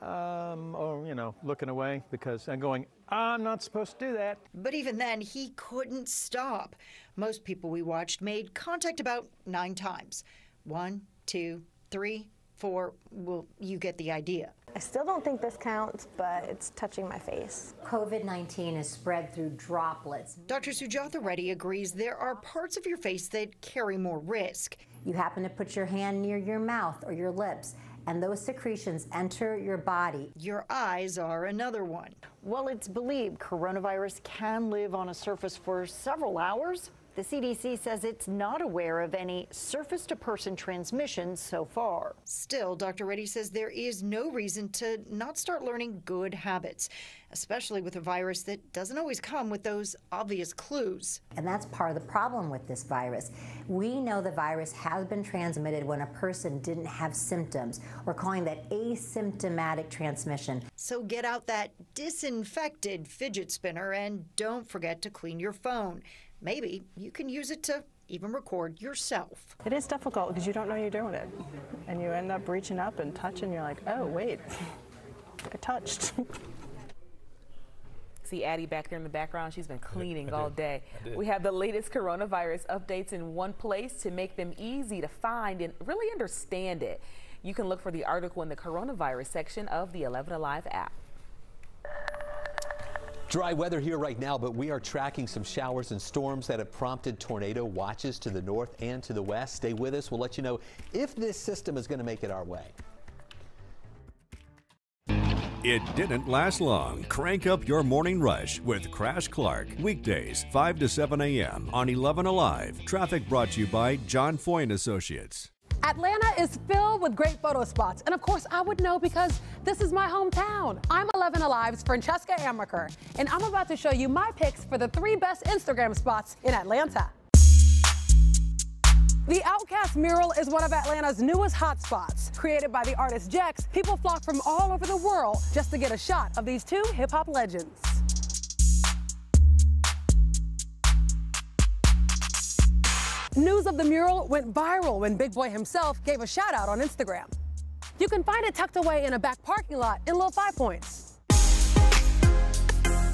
um, or you know, looking away because I'm going. I'm not supposed to do that. But even then, he couldn't stop. Most people we watched made contact about nine times. One, two, three, four. Well, you get the idea. I still don't think this counts, but it's touching my face. COVID 19 is spread through droplets. Dr. Sujatha Reddy agrees there are parts of your face that carry more risk. You happen to put your hand near your mouth or your lips, and those secretions enter your body. Your eyes are another one. Well, it's believed coronavirus can live on a surface for several hours. The CDC says it's not aware of any surface to person transmission so far. Still, Dr. Reddy says there is no reason to not start learning good habits, especially with a virus that doesn't always come with those obvious clues. And that's part of the problem with this virus. We know the virus has been transmitted when a person didn't have symptoms. We're calling that asymptomatic transmission. So get out that disinfected fidget spinner and don't forget to clean your phone. Maybe you can use it to even record yourself. It is difficult because you don't know you're doing it. And you end up reaching up and touching, you're like, oh, wait, I touched. See Addie back there in the background. She's been cleaning all day. We have the latest coronavirus updates in one place to make them easy to find and really understand it. You can look for the article in the coronavirus section of the 11 Alive app. Dry weather here right now, but we are tracking some showers and storms that have prompted tornado watches to the north and to the west. Stay with us. We'll let you know if this system is going to make it our way. It didn't last long. Crank up your morning rush with Crash Clark. Weekdays, 5 to 7 a.m. on 11 Alive. Traffic brought to you by John Foy and Associates. Atlanta is filled with great photo spots. And of course, I would know because this is my hometown. I'm 11 Alive's Francesca Amiker, and I'm about to show you my picks for the three best Instagram spots in Atlanta. The OutKast mural is one of Atlanta's newest hotspots. Created by the artist Jekk, people flock from all over the world just to get a shot of these two hip hop legends. News of the mural went viral when Big Boi himself gave a shout out on Instagram. You can find it tucked away in a back parking lot in Little Five Points.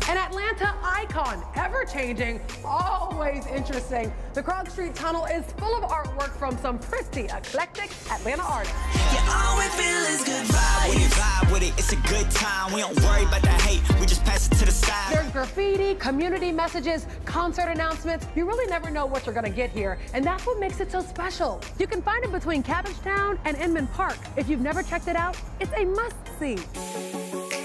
An Atlanta icon, ever changing, always interesting. The Krog Street Tunnel is full of artwork from some pretty eclectic Atlanta artists. Yeah, all we feel is good vibes. When you vibe with it, it's a good time. We don't worry about the hate, we just pass it to the side. There's graffiti, community messages, concert announcements. You really never know what you're gonna get here, and that's what makes it so special. You can find it between Cabbagetown and Inman Park. If you've never checked it out, it's a must-see.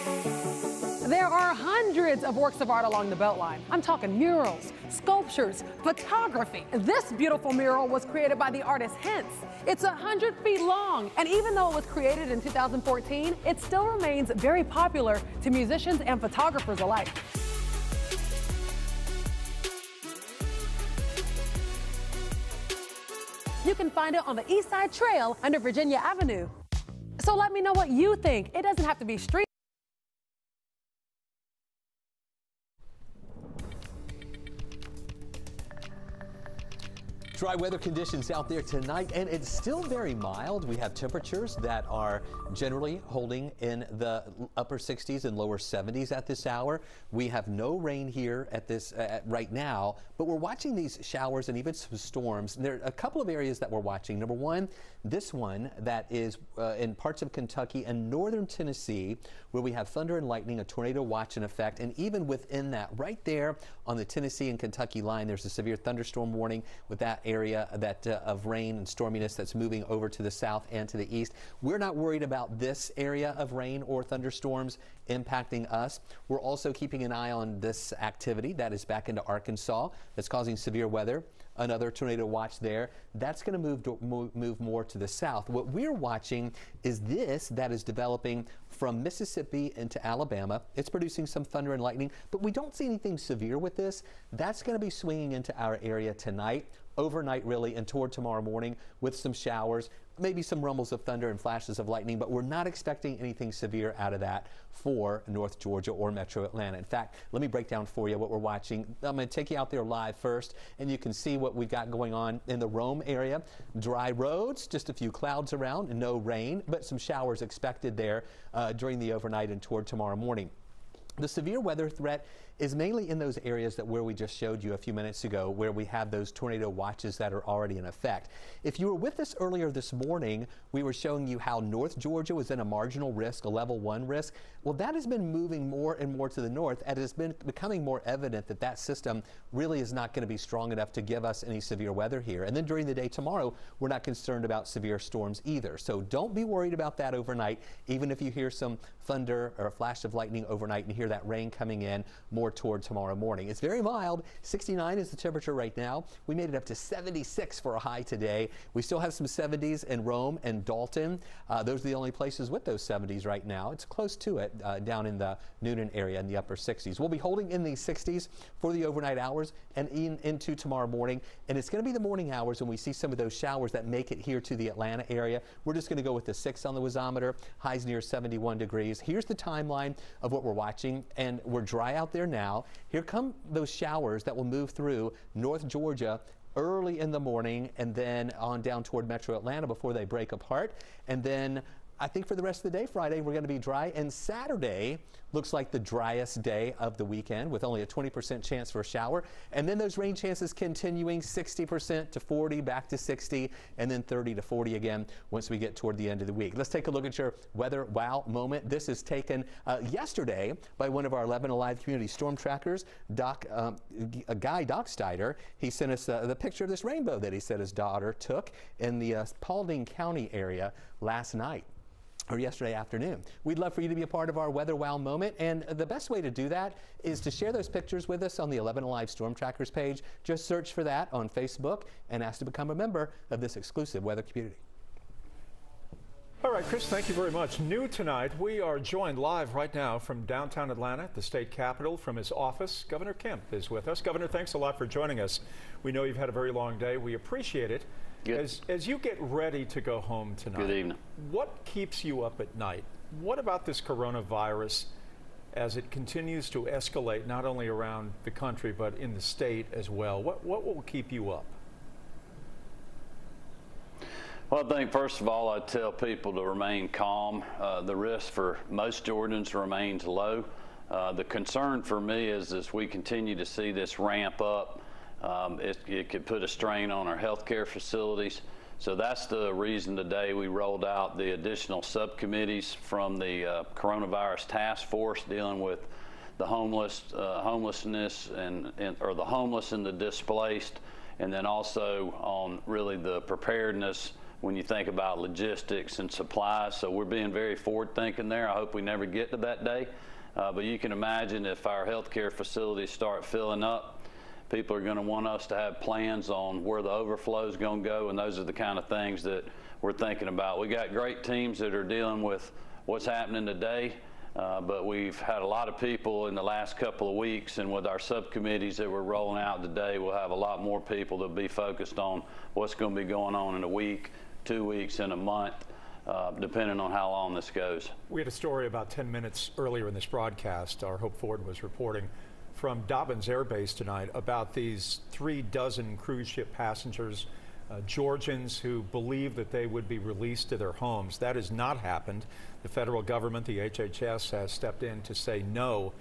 There are hundreds of works of art along the Beltline. I'm talking murals, sculptures, photography. This beautiful mural was created by the artist Hense. It's 100 feet long, and even though it was created in 2014, it still remains very popular to musicians and photographers alike. You can find it on the East Side Trail under Virginia Avenue. So let me know what you think. It doesn't have to be street. Dry weather conditions out there tonight, and it's still very mild. We have temperatures that are generally holding in the upper 60s and lower 70s at this hour. We have no rain here at this uh, right now, but we're watching these showers and even some storms. There are a couple of areas that we're watching. Number one, this one that is uh, in parts of Kentucky and northern Tennessee, where we have thunder and lightning, a tornado watch in effect, and even within that, right there on the Tennessee and Kentucky line, there's a severe thunderstorm warning with that area that uh, of rain and storminess that's moving over to the south and to the east. We're not worried about this area of rain or thunderstorms impacting us. We're also keeping an eye on this activity that is back into Arkansas that's causing severe weather another tornado watch there. That's going to move, move more to the south. What we're watching is this that is developing from Mississippi into Alabama. It's producing some thunder and lightning, but we don't see anything severe with this. That's going to be swinging into our area tonight overnight really and toward tomorrow morning with some showers, maybe some rumbles of thunder and flashes of lightning, but we're not expecting anything severe out of that for North Georgia or Metro Atlanta. In fact, let me break down for you what we're watching. I'm going to take you out there live first, and you can see what we've got going on in the Rome area. Dry roads, just a few clouds around, no rain, but some showers expected there uh, during the overnight and toward tomorrow morning. The severe weather threat is mainly in those areas that where we just showed you a few minutes ago where we have those tornado watches that are already in effect. If you were with us earlier this morning, we were showing you how North Georgia was in a marginal risk, a level one risk. Well, that has been moving more and more to the north and it has been becoming more evident that that system really is not going to be strong enough to give us any severe weather here. And then during the day tomorrow, we're not concerned about severe storms either. So don't be worried about that overnight, even if you hear some thunder or a flash of lightning overnight and hear that rain coming in more toward tomorrow morning. It's very mild. 69 is the temperature right now. We made it up to 76 for a high today. We still have some 70s in Rome and Dalton. Uh, those are the only places with those 70s right now. It's close to it uh, down in the Newnan area in the upper 60s. We'll be holding in the 60s for the overnight hours and in, into tomorrow morning. And it's going to be the morning hours when we see some of those showers that make it here to the Atlanta area. We're just going to go with the 6 on the wazometer. Highs near 71 degrees. Here's the timeline of what we're watching. And we're dry out there now. Here come those showers that will move through North Georgia early in the morning and then on down toward metro Atlanta before they break apart. And then I think for the rest of the day, Friday, we're going to be dry. And Saturday looks like the driest day of the weekend with only a 20% chance for a shower. And then those rain chances continuing 60% to 40, back to 60, and then 30 to 40 again once we get toward the end of the week. Let's take a look at your weather wow moment. This is taken uh, yesterday by one of our 11 Alive community storm trackers, Doc, um, a Guy Docksteider. He sent us uh, the picture of this rainbow that he said his daughter took in the uh, Paulding County area last night or yesterday afternoon. We'd love for you to be a part of our Weather Wow moment, and the best way to do that is to share those pictures with us on the 11 Alive Storm Trackers page. Just search for that on Facebook and ask to become a member of this exclusive weather community. All right, Chris, thank you very much. New tonight, we are joined live right now from downtown Atlanta, the state capitol, from his office. Governor Kemp is with us. Governor, thanks a lot for joining us. We know you've had a very long day. We appreciate it. As, as you get ready to go home tonight, Good evening. what keeps you up at night? What about this coronavirus as it continues to escalate not only around the country but in the state as well? What, what will keep you up? Well, I think first of all, I tell people to remain calm. Uh, the risk for most Georgians remains low. Uh, the concern for me is as we continue to see this ramp up, um, it, it could put a strain on our healthcare facilities. So that's the reason today we rolled out the additional subcommittees from the uh, coronavirus task force dealing with the homeless, uh, homelessness, and, and or the homeless and the displaced, and then also on really the preparedness when you think about logistics and supplies. So we're being very forward thinking there. I hope we never get to that day. Uh, but you can imagine if our healthcare facilities start filling up, people are going to want us to have plans on where the overflow is going to go, and those are the kind of things that we're thinking about. We got great teams that are dealing with what's happening today. Uh, but we've had a lot of people in the last couple of weeks, and with our subcommittees that we're rolling out today, we'll have a lot more people that'll be focused on what's going to be going on in a week, two weeks, and a month. Uh, depending on how long this goes. We had a story about 10 minutes earlier in this broadcast. Our Hope Ford was reporting from Dobbins Air Base tonight about these three dozen cruise ship passengers, uh, Georgians who believed that they would be released to their homes. That has not happened. The federal government, the HHS, has stepped in to say no.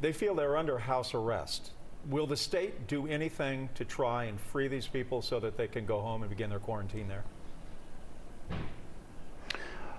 They feel they're under house arrest. Will the state do anything to try and free these people so that they can go home and begin their quarantine there?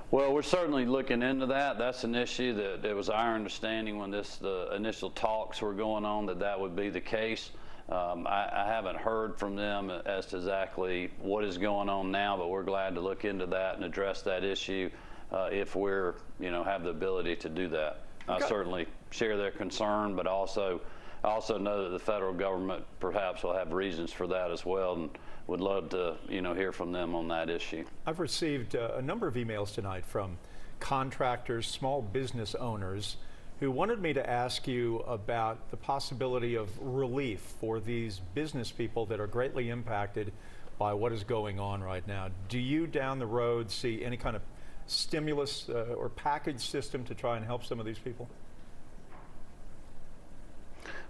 Well, we're certainly looking into that. That's an issue that it was our understanding when this the initial talks were going on that that would be the case. Um, I, I, haven't heard from them as to exactly what is going on now, but we're glad to look into that and address that issue uh, if we're, you know, have the ability to do that. I certainly share their concern, but also, I also know that the federal government perhaps will have reasons for that as well, and would love to, you know, hear from them on that issue. I've received uh, a number of emails tonight from contractors, small business owners who wanted me to ask you about the possibility of relief for these business people that are greatly impacted by what is going on right now. Do you down the road see any kind of stimulus uh, or package system to try and help some of these people?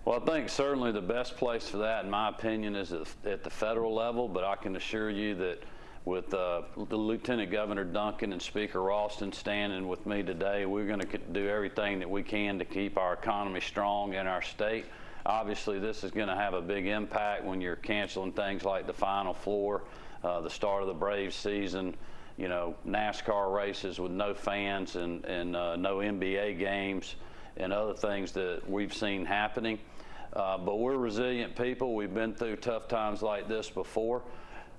Well, I think certainly the best place for that, in my opinion, is at the federal level, but I can assure you that with uh, the Lieutenant Governor Duncan and Speaker Ralston standing with me today, we're going to do everything that we can to keep our economy strong in our state. Obviously, this is going to have a big impact when you're canceling things like the Final Four, uh, the start of the Braves season, you know, NASCAR races with no fans and, and uh, no NBA games and other things that we've seen happening. Uh, but we're resilient people. We've been through tough times like this before.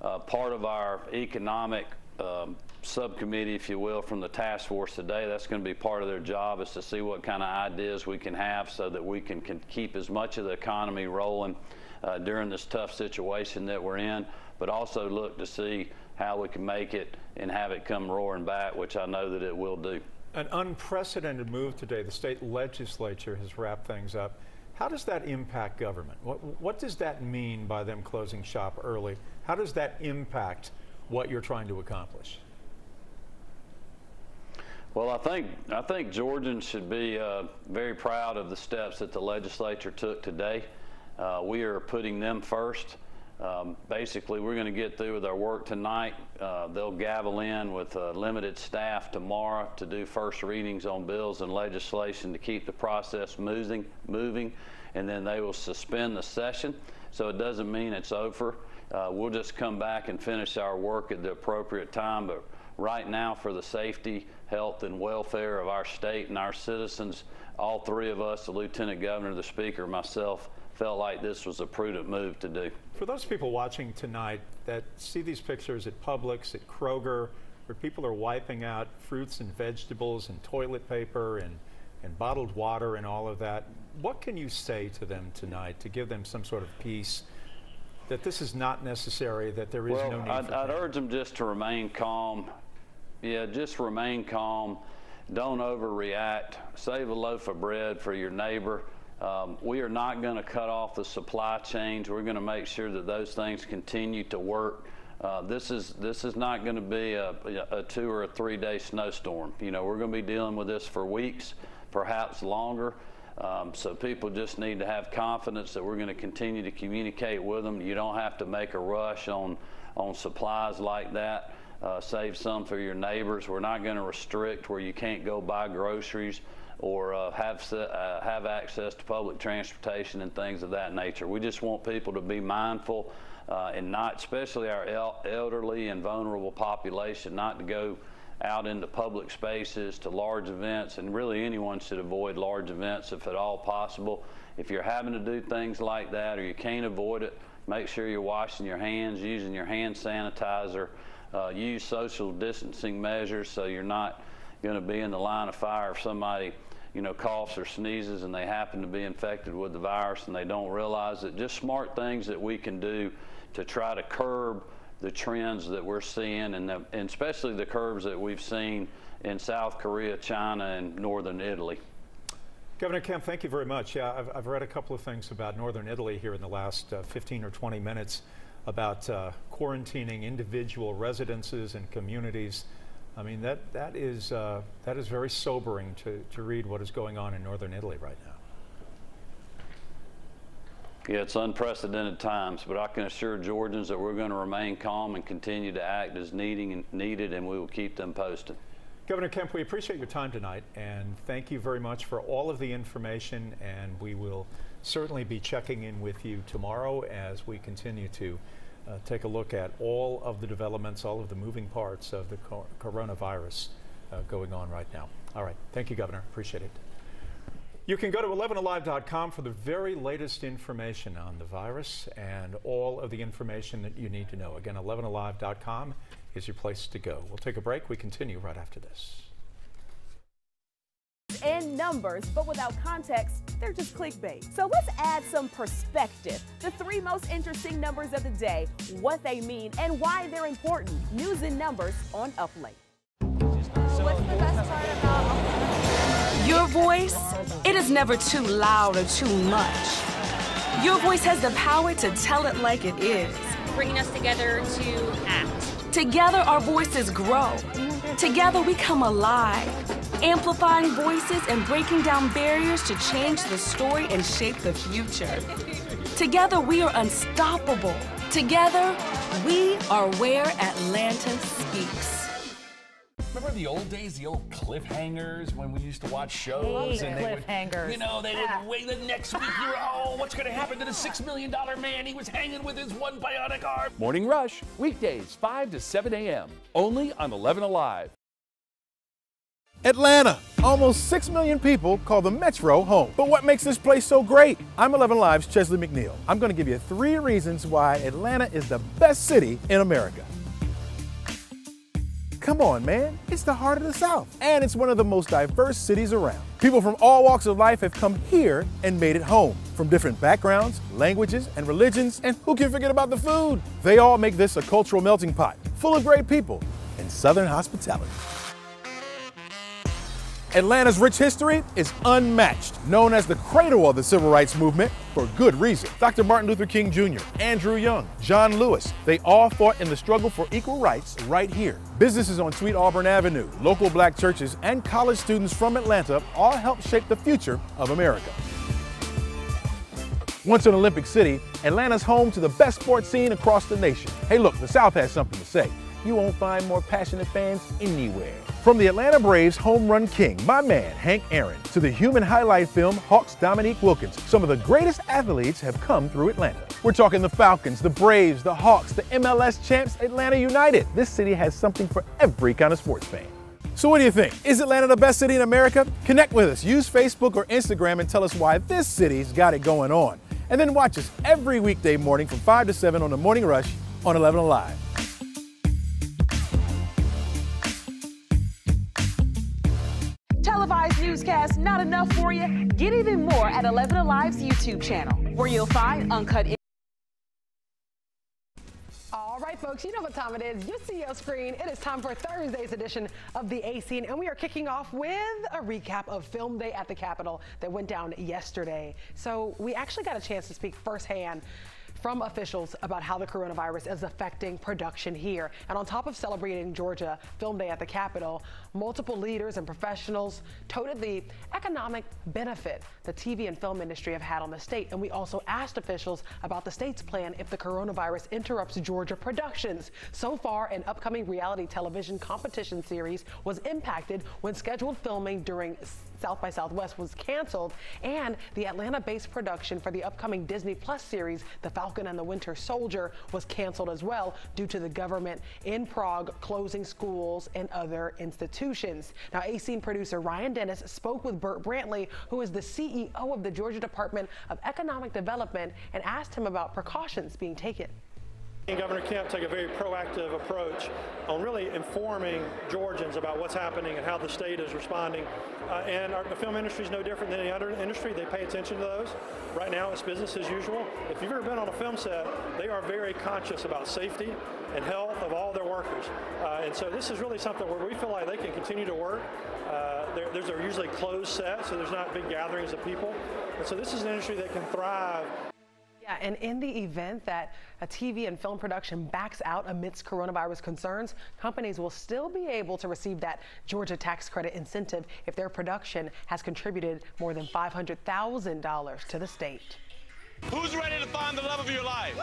Uh, part of our economic um, subcommittee, if you will, from the task force today, that's going to be part of their job is to see what kind of ideas we can have so that we can, can keep as much of the economy rolling uh, during this tough situation that we're in, but also look to see how we can make it and have it come roaring back, which I know that it will do. An unprecedented move today. The state legislature has wrapped things up. How does that impact government? What, what does that mean by them closing shop early? How does that impact what you're trying to accomplish? Well, I think I think Georgians should be uh, very proud of the steps that the legislature took today. Uh, we are putting them first. Um, basically, we're going to get through with our work tonight. Uh, they'll gavel in with limited staff tomorrow to do first readings on bills and legislation to keep the process moving, moving, and then they will suspend the session. So it doesn't mean it's over. Uh, we'll just come back and finish our work at the appropriate time. But right now, for the safety, health, and welfare of our state and our citizens, all three of us, the Lieutenant Governor, the Speaker, myself, felt like this was a prudent move to do. For those people watching tonight that see these pictures at Publix, at Kroger, where people are wiping out fruits and vegetables and toilet paper and, and bottled water and all of that, what can you say to them tonight to give them some sort of peace that this is not necessary, that there is well, no need I'd, I'd urge them just to remain calm. Yeah, just remain calm. Don't overreact. Save a loaf of bread for your neighbor. Um, we are not going to cut off the supply chains. We're going to make sure that those things continue to work. Uh, this is this is not going to be a, a, two or a three day snowstorm. You know, we're going to be dealing with this for weeks, perhaps longer. Um, so people just need to have confidence that we're going to continue to communicate with them. You don't have to make a rush on on supplies like that. Uh, save some for your neighbors. We're not going to restrict where you can't go buy groceries or uh, have uh, have access to public transportation and things of that nature. We just want people to be mindful uh, and not, especially our el elderly and vulnerable population, not to go out into public spaces to large events, and really anyone should avoid large events if at all possible. If you're having to do things like that or you can't avoid it, make sure you're washing your hands, using your hand sanitizer, uh, use social distancing measures so you're not going to be in the line of fire if somebody you know, coughs or sneezes and they happen to be infected with the virus and they don't realize it. Just smart things that we can do to try to curb the trends that we're seeing and, the, and especially the curves that we've seen in South Korea, China, and northern Italy. Governor Kemp, thank you very much. Yeah, I've, I've read a couple of things about northern Italy here in the last uh, 15 or 20 minutes about uh, quarantining individual residences and communities. I mean, that, that, is, uh, that is very sobering to, to read what is going on in northern Italy right now. Yeah, it's unprecedented times, but I can assure Georgians that we're going to remain calm and continue to act as needing and needed, and we will keep them posted. Governor Kemp, we appreciate your time tonight, and thank you very much for all of the information, and we will certainly be checking in with you tomorrow as we continue to take a look at all of the developments, all of the moving parts of the co coronavirus uh, going on right now. All right. Thank you, Governor. Appreciate it. You can go to 11alive.com for the very latest information on the virus and all of the information that you need to know. Again, 11alive.com is your place to go. We'll take a break. We continue right after this. And numbers, but without context, they're just clickbait. So let's add some perspective. The three most interesting numbers of the day, what they mean, and why they're important. News and numbers on Up Late. What's the best part about Your voice, it is never too loud or too much. Your voice has the power to tell it like it is. Bringing us together to act. Together, our voices grow. Together, we come alive, amplifying voices and breaking down barriers to change the story and shape the future. Together, we are unstoppable. Together, we are where Atlanta speaks. Remember the old days, the old cliffhangers when we used to watch shows Hate and they cliffhangers. would, you know, they would wait the next week. You're oh, what's going to happen to the six million dollar man? He was hanging with his one bionic arm. Morning Rush, weekdays 5 to 7 a.m., only on 11 Alive. Atlanta. Almost 6 million people call the Metro home. But what makes this place so great? I'm 11 Live's Chesley McNeil. I'm going to give you three reasons why Atlanta is the best city in America. Come on, man. It's the heart of the South. And it's one of the most diverse cities around. People from all walks of life have come here and made it home. From different backgrounds, languages, and religions. And who can forget about the food? They all make this a cultural melting pot, full of great people and Southern hospitality. Atlanta's rich history is unmatched, known as the cradle of the civil rights movement for good reason. Dr. Martin Luther King Jr., Andrew Young, John Lewis, they all fought in the struggle for equal rights right here. Businesses on Sweet Auburn Avenue, local black churches, and college students from Atlanta all helped shape the future of America. Once an Olympic city, Atlanta's home to the best sports scene across the nation. Hey, look, the South has something to say. You won't find more passionate fans anywhere. From the Atlanta Braves home run king, my man Hank Aaron, to the human highlight film Hawks Dominique Wilkins, some of the greatest athletes have come through Atlanta. We're talking the Falcons, the Braves, the Hawks, the MLS champs, Atlanta United. This city has something for every kind of sports fan. So what do you think? Is Atlanta the best city in America? Connect with us. Use Facebook or Instagram and tell us why this city's got it going on. And then watch us every weekday morning from 5 to 7 on the Morning Rush on 11 Alive. Televised newscast not enough for you? Get even more at 11 Alive's YouTube channel, where you'll find uncut. All right, folks, you know what time it is. You see your screen. It is time for Thursday's edition of the A Scene, and we are kicking off with a recap of Film Day at the Capitol that went down yesterday. So we actually got a chance to speak firsthand from officials about how the coronavirus is affecting production here. And on top of celebrating Georgia Film Day at the Capitol, multiple leaders and professionals touted the economic benefit the TV and film industry have had on the state. And we also asked officials about the state's plan if the coronavirus interrupts Georgia productions. So far, an upcoming reality television competition series was impacted when scheduled filming during South by Southwest was canceled, and the Atlanta based production for the upcoming Disney Plus series, The Falcon and the Winter Soldier, was canceled as well due to the government in Prague closing schools and other institutions. Now, A Scene producer Ryan Dennis spoke with Bert Brantley, who is the CEO of the Georgia Department of Economic Development, and asked him about precautions being taken. Governor Kemp take a very proactive approach on really informing Georgians about what's happening and how the state is responding. Uh, and our, the film industry is no different than any other industry. They pay attention to those. Right now, it's business as usual. If you've ever been on a film set, they are very conscious about safety and health of all their workers. Uh, and so this is really something where we feel like they can continue to work. Uh, there's a usually closed set, so there's not big gatherings of people. And so this is an industry that can thrive yeah, and in the event that a TV and film production backs out amidst coronavirus concerns, companies will still be able to receive that Georgia tax credit incentive if their production has contributed more than $500,000 to the state. Who's ready to find the love of your life?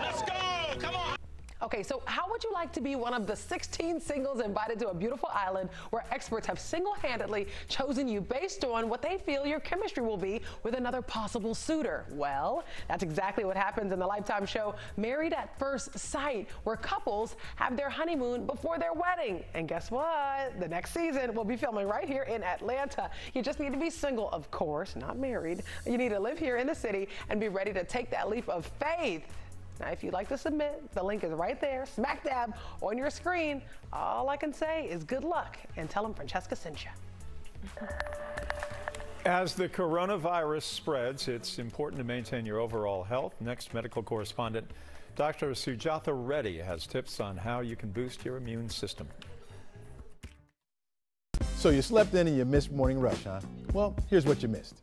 Let's go! Come on! Okay, so how would you like to be one of the 16 singles invited to a beautiful island where experts have single handedly chosen you based on what they feel your chemistry will be with another possible suitor? Well, that's exactly what happens in the Lifetime show Married at First Sight, where couples have their honeymoon before their wedding. And guess what? The next season will be filming right here in Atlanta. You just need to be single, of course, not married. You need to live here in the city and be ready to take that leap of faith. Now, if you'd like to submit, the link is right there, smack dab on your screen. All I can say is good luck and tell them Francesca sent you. As the coronavirus spreads, it's important to maintain your overall health. Next, medical correspondent Dr. Sujatha Reddy has tips on how you can boost your immune system. So you slept in and you missed morning rush, huh? Well, here's what you missed.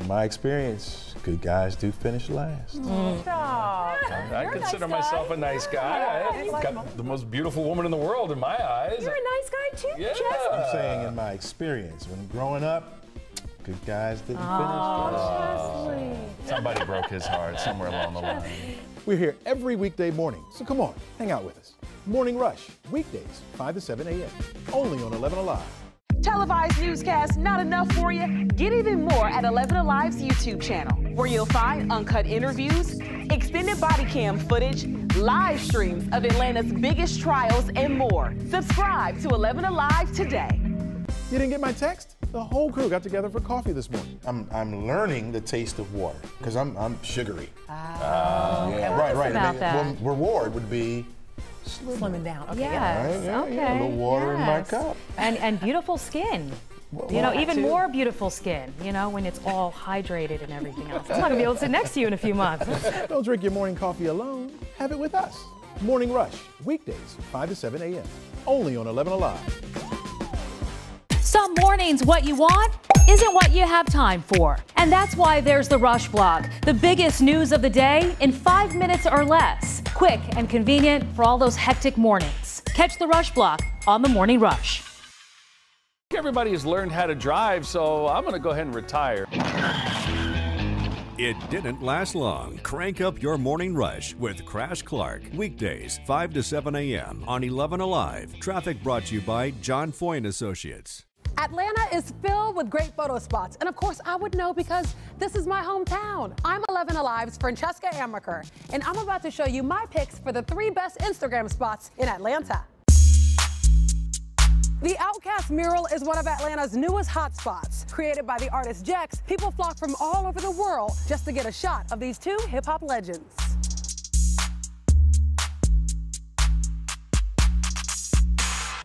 In my experience, good guys do finish last. Mm. I consider nice myself a nice guy. I've got the most beautiful woman in the world in my eyes. You're a nice guy too, Yeah. Jess. I'm saying in my experience, when growing up, good guys didn't Oh, finish last. Somebody broke his heart somewhere along the line. We're here every weekday morning, so come on, hang out with us. Morning Rush, weekdays, 5 to 7 a.m., only on 11 Alive. Televised newscast not enough for you? Get even more at 11 Alive's YouTube channel, where you'll find uncut interviews, extended body cam footage, live streams of Atlanta's biggest trials, and more. Subscribe to 11 Alive today. You didn't get my text? The whole crew got together for coffee this morning. I'm, I'm learning the taste of water because I'm, I'm sugary. Oh, okay. right, right. About I mean, that. well, reward would be Slimming down. Okay. Yes, Yes. yeah, okay. yeah, a little water in my cup. And and beautiful skin. Well, you know, even too. more beautiful skin. You know, when it's all hydrated and everything else. I'm not gonna be able to sit next to you in a few months. Don't drink your morning coffee alone. Have it with us. Morning Rush, weekdays, 5 to 7 a.m., only on 11 Alive. Some mornings, what you want isn't what you have time for. And that's why there's the Rush Block, the biggest news of the day in five minutes or less. Quick and convenient for all those hectic mornings. Catch the Rush Block on the Morning Rush. Everybody has learned how to drive, so I'm going to go ahead and retire. It didn't last long. Crank up your morning rush with Crash Clark. Weekdays, 5 to 7 a.m. on 11 Alive. Traffic brought to you by John Foy and Associates. Atlanta is filled with great photo spots. And of course, I would know because this is my hometown. I'm 11 Alive's Francesca Amiker, and I'm about to show you my picks for the three best Instagram spots in Atlanta. The OutKast mural is one of Atlanta's newest hotspots. Created by the artist Jekk, people flock from all over the world just to get a shot of these two hip hop legends.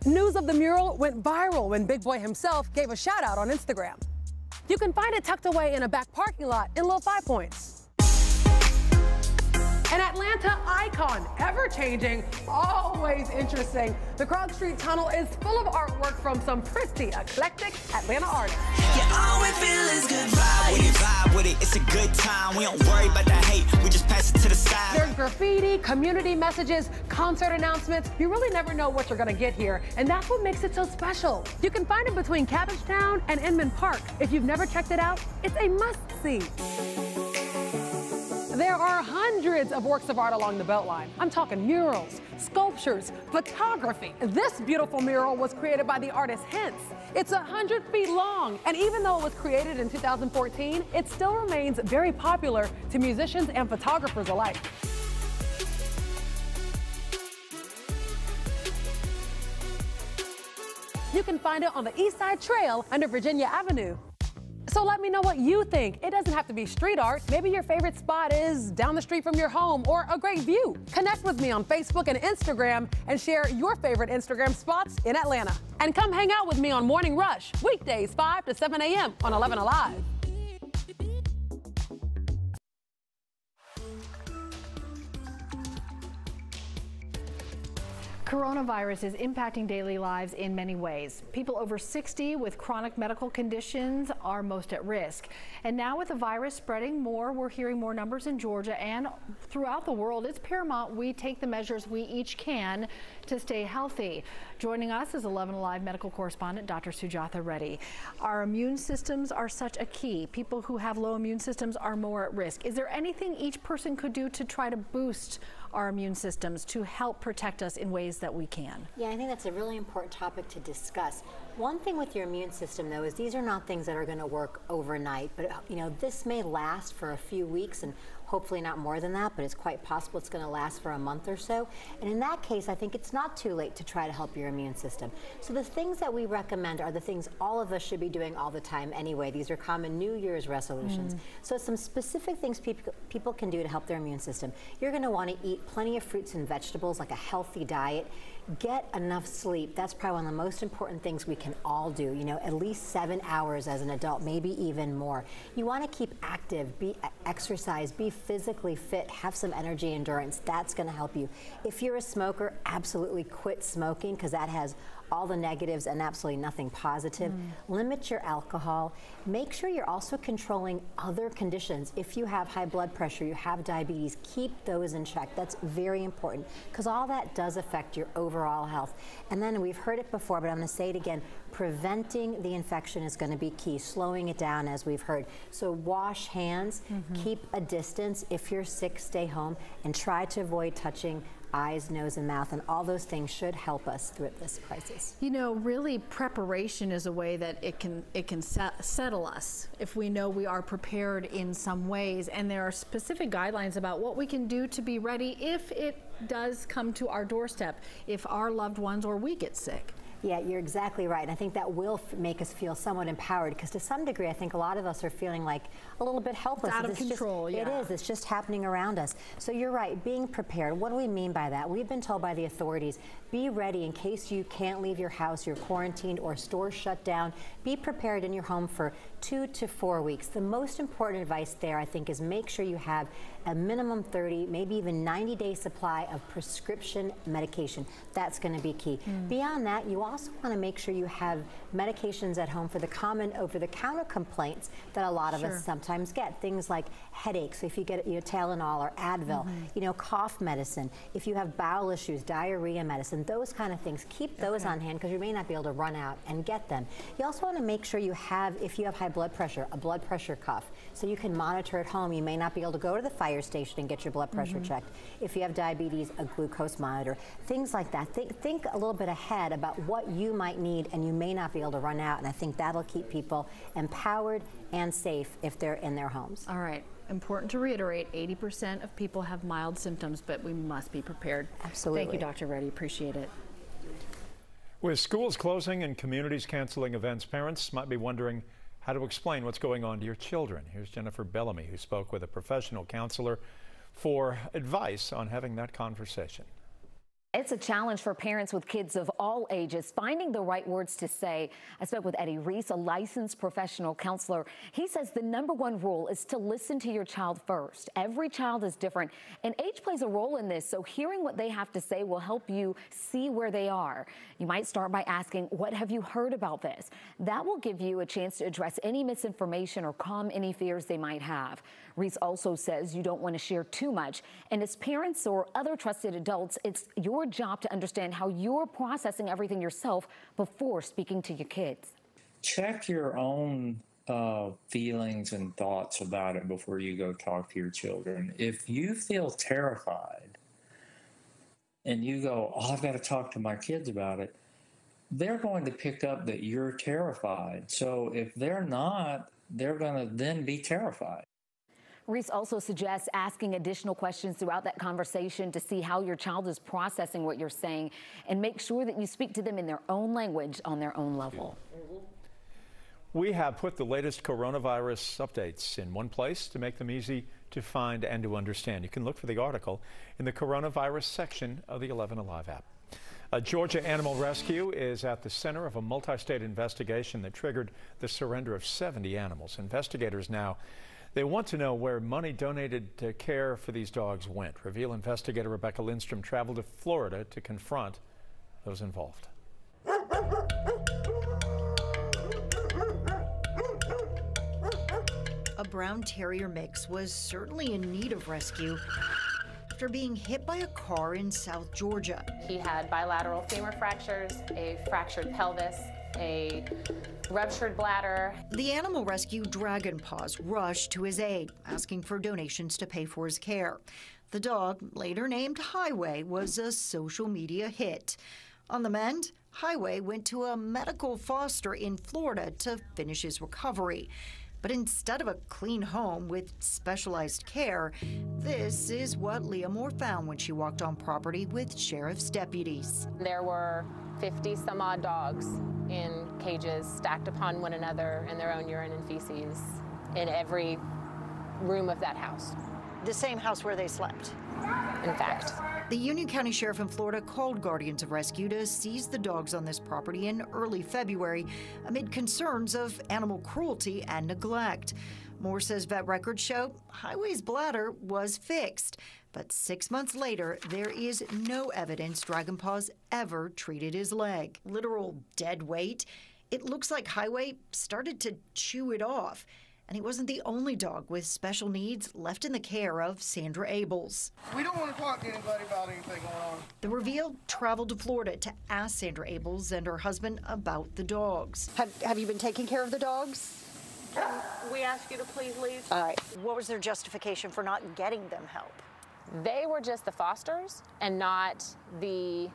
News of the mural went viral when Big Boi himself gave a shout out on Instagram. You can find it tucked away in a back parking lot in Little Five Points. An Atlanta icon, ever changing, always interesting. The Krog Street Tunnel is full of artwork from some pretty eclectic Atlanta artists. All we feel is good vibe with it. Vibe with it. It's a good time. We don't worry about the hate. We just pass it to the side. There's graffiti, community messages, concert announcements. You really never know what you're going to get here, and that's what makes it so special. You can find it between Cabbagetown and Inman Park. If you've never checked it out, it's a must-see. There are hundreds of works of art along the Beltline. I'm talking murals, sculptures, photography. This beautiful mural was created by the artist Hense. It's 100 feet long, and even though it was created in 2014, it still remains very popular to musicians and photographers alike. You can find it on the East Side Trail under Virginia Avenue. So let me know what you think. It doesn't have to be street art. Maybe your favorite spot is down the street from your home or a great view. Connect with me on Facebook and Instagram and share your favorite Instagram spots in Atlanta. And come hang out with me on Morning Rush, weekdays 5 to 7 a.m. on 11 Alive. Coronavirus is impacting daily lives in many ways. People over 60 with chronic medical conditions are most at risk. And now with the virus spreading more, we're hearing more numbers in Georgia and throughout the world. It's paramount we take the measures we each can to stay healthy. Joining us is 11 Alive medical correspondent Dr. Sujatha Reddy. Our immune systems are such a key. People who have low immune systems are more at risk. Is there anything each person could do to try to boost our immune systems to help protect us in ways that we can? Yeah, I think that's a really important topic to discuss. One thing with your immune system, though, is these are not things that are going to work overnight. But you know, this may last for a few weeks, and hopefully not more than that. But it's quite possible it's going to last for a month or so. And in that case, I think it's not too late to try to help your immune system. So the things that we recommend are the things all of us should be doing all the time anyway. These are common New Year's resolutions. Mm. So some specific things people people can do to help their immune system. You're going to want to eat plenty of fruits and vegetables, like a healthy diet. Get enough sleep. That's probably one of the most important things we can all do. You know, at least seven hours as an adult, maybe even more. You want to keep active, be exercise, be physically fit, have some energy endurance. That's going to help you. If you're a smoker, absolutely quit smoking because that has all the negatives and absolutely nothing positive. Mm. Limit your alcohol. Make sure you're also controlling other conditions. If you have high blood pressure, you have diabetes, keep those in check. That's very important because all that does affect your overall health. And then we've heard it before, but I'm going to say it again. Preventing the infection is going to be key, slowing it down as we've heard. So wash hands, Mhm. keep a distance. If you're sick, stay home and try to avoid touching eyes, nose, and mouth. And all those things should help us through this crisis. You know, really, preparation is a way that it can it can set, settle us if we know we are prepared in some ways, and there are specific guidelines about what we can do to be ready if it does come to our doorstep, if our loved ones or we get sick. Yeah, you're exactly right. And I think that will f- make us feel somewhat empowered because to some degree, I think a lot of us are feeling like a little bit helpless. out of just- control, It yeah. is. It's just happening around us. So you're right. Being prepared. What do we mean by that? We've been told by the authorities, be ready in case you can't leave your house, you're quarantined or stores shut down. Be prepared in your home for two to four weeks. The most important advice there, I think, is make sure you have a minimum 30, maybe even 90 day supply of prescription medication. That's going to be key. Mm. Beyond that, you also want to make sure you have medications at home for the common over the counter complaints that a lot of Sure. us sometimes get. Things like headaches, if you get you know, Tylenol or Advil, Mhm. you know, cough medicine, if you have bowel issues, diarrhea medicine, those kind of things. Keep those Okay. on hand because you may not be able to run out and get them. You also want to make sure you have, if you have high blood pressure, a blood pressure cuff so you can monitor at home. You may not be able to go to the fire station and get your blood pressure Mhm. checked. If you have diabetes, a glucose monitor, things like that. Think, think a little bit ahead about what you might need and you may not be able to run out. And I think that'll keep people empowered and safe if they're in their homes. All right. Important to reiterate 80% of people have mild symptoms, but we must be prepared. Absolutely. Thank you, Dr. Reddy. Appreciate it. With schools closing and communities canceling events, parents might be wondering how to explain what's going on to your children. Here's Jennifer Bellamy, who spoke with a professional counselor for advice on having that conversation. It's a challenge for parents with kids of all ages finding the right words to say. I spoke with Eddie Reese, a licensed professional counselor. He says the number one rule is to listen to your child first. Every child is different, and age plays a role in this, so hearing what they have to say will help you see where they are. You might start by asking, What have you heard about this? That will give you a chance to address any misinformation or calm any fears they might have. Reese also says you don't want to share too much, and as parents or other trusted adults, it's your job to understand how you're processing everything yourself before speaking to your kids. Check your own uh, feelings and thoughts about it before you go talk to your children. If you feel terrified and you go, Oh, I've got to talk to my kids about it, they're going to pick up that you're terrified. So if they're not, they're going to then be terrified. Reese also suggests asking additional questions throughout that conversation to see how your child is processing what you're saying and make sure that you speak to them in their own language on their own level. We have put the latest coronavirus updates in one place to make them easy to find and to understand. You can look for the article in the coronavirus section of the 11 Alive app. A Georgia Animal Rescue is at the center of a multi-state investigation that triggered the surrender of 70 animals. Investigators now they want to know where money donated to care for these dogs went. Reveal investigator Rebecca Lindstrom traveled to Florida to confront those involved. A brown terrier mix was certainly in need of rescue after being hit by a car in South Georgia. He had bilateral femur fractures, a fractured pelvis, a ruptured bladder. The animal rescue Dragon Paws rushed to his aid, asking for donations to pay for his care. The dog, later named Highway, was a social media hit. On the mend, Highway went to a medical foster in Florida to finish his recovery. But instead of a clean home with specialized care, this is what Leah Moore found when she walked on property with sheriff's deputies. There were 50 some odd dogs in cages stacked upon one another in their own urine and feces in every room of that house. The same house where they slept. In fact. The Union County Sheriff in Florida called Guardians of Rescue to seize the dogs on this property in early February amid concerns of animal cruelty and neglect. Moore says vet records show Highway's bladder was fixed, but six months later, there is no evidence Dragon Paws ever treated his leg. Literal dead weight. It looks like Highway started to chew it off and he wasn't the only dog with special needs left in the care of Sandra Abels. We don't want to talk to anybody about anything going on. The Reveal traveled to Florida to ask Sandra Abels and her husband about the dogs. Have, have you been taking care of the dogs? Can we ask you to please leave? All right. What was their justification for not getting them help? They were just the fosters and not the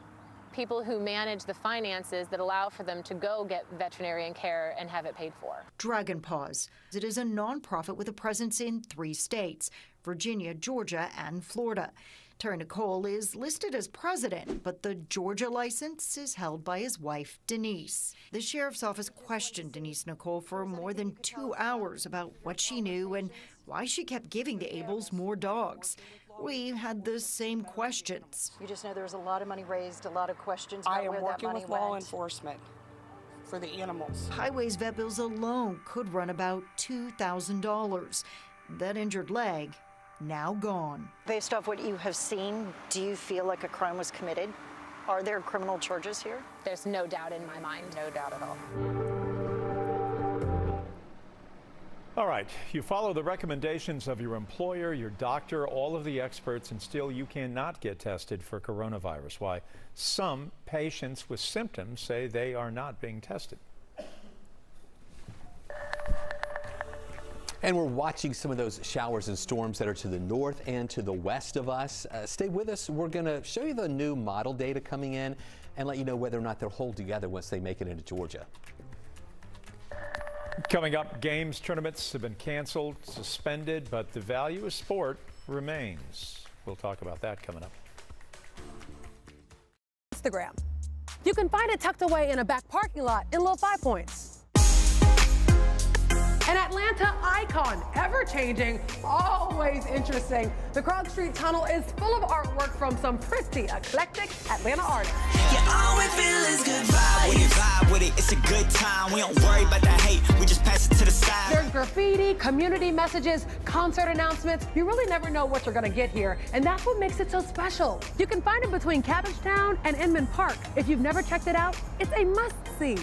people who manage the finances that allow for them to go get veterinarian care and have it paid for. Dragon Paws. It is a nonprofit with a presence in three states Virginia, Georgia, and Florida. Terry Nicole is listed as president, but the Georgia license is held by his wife, Denise. The sheriff's office questioned Denise Nicole for more than two hours about what she knew and why she kept giving the Abels more dogs. We had the same questions. You just know there was a lot of money raised, a lot of questions about I am where working that money with law went. enforcement for the animals. Highways vet bills alone could run about $2,000. That injured leg, now gone. Based off what you have seen, do you feel like a crime was committed? Are there criminal charges here? There's no doubt in my mind, no doubt at all. All right, you follow the recommendations of your employer, your doctor, all of the experts, and still you cannot get tested for coronavirus. Why? Some patients with symptoms say they are not being tested. And we're watching some of those showers and storms that are to the north and to the west of us. Uh, stay with us. We're going to show you the new model data coming in and let you know whether or not they'll hold together once they make it into Georgia. Coming up, games tournaments have been canceled, suspended, but the value of sport remains. We'll talk about that coming up. Instagram. You can find it tucked away in a back parking lot in Low Five Points. An Atlanta icon, ever changing, always interesting. The Krog Street Tunnel is full of artwork from some pretty eclectic Atlanta artists. All we feel is good vibes. When you vibe with it, it's a good time. We don't worry about the hate, we just pass it to the side. There's graffiti, community messages, concert announcements. You really never know what you're going to get here, and that's what makes it so special. You can find it between Cabbagetown and Inman Park. If you've never checked it out, it's a must-see.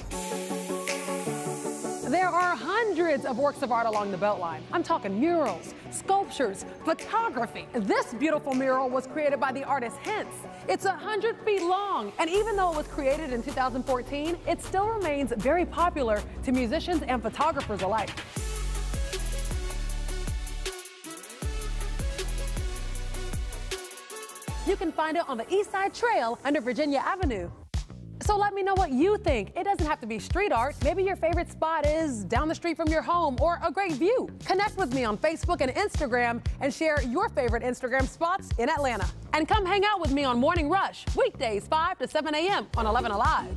There are hundreds of works of art along the Beltline. I'm talking murals, sculptures, photography. This beautiful mural was created by the artist Hense. It's 100 feet long, and even though it was created in 2014, it still remains very popular to musicians and photographers alike. You can find it on the East Side Trail under Virginia Avenue. So let me know what you think. It doesn't have to be street art. Maybe your favorite spot is down the street from your home or a great view. Connect with me on Facebook and Instagram and share your favorite Instagram spots in Atlanta. And come hang out with me on Morning Rush, weekdays 5 to 7 a.m. on 11 Alive.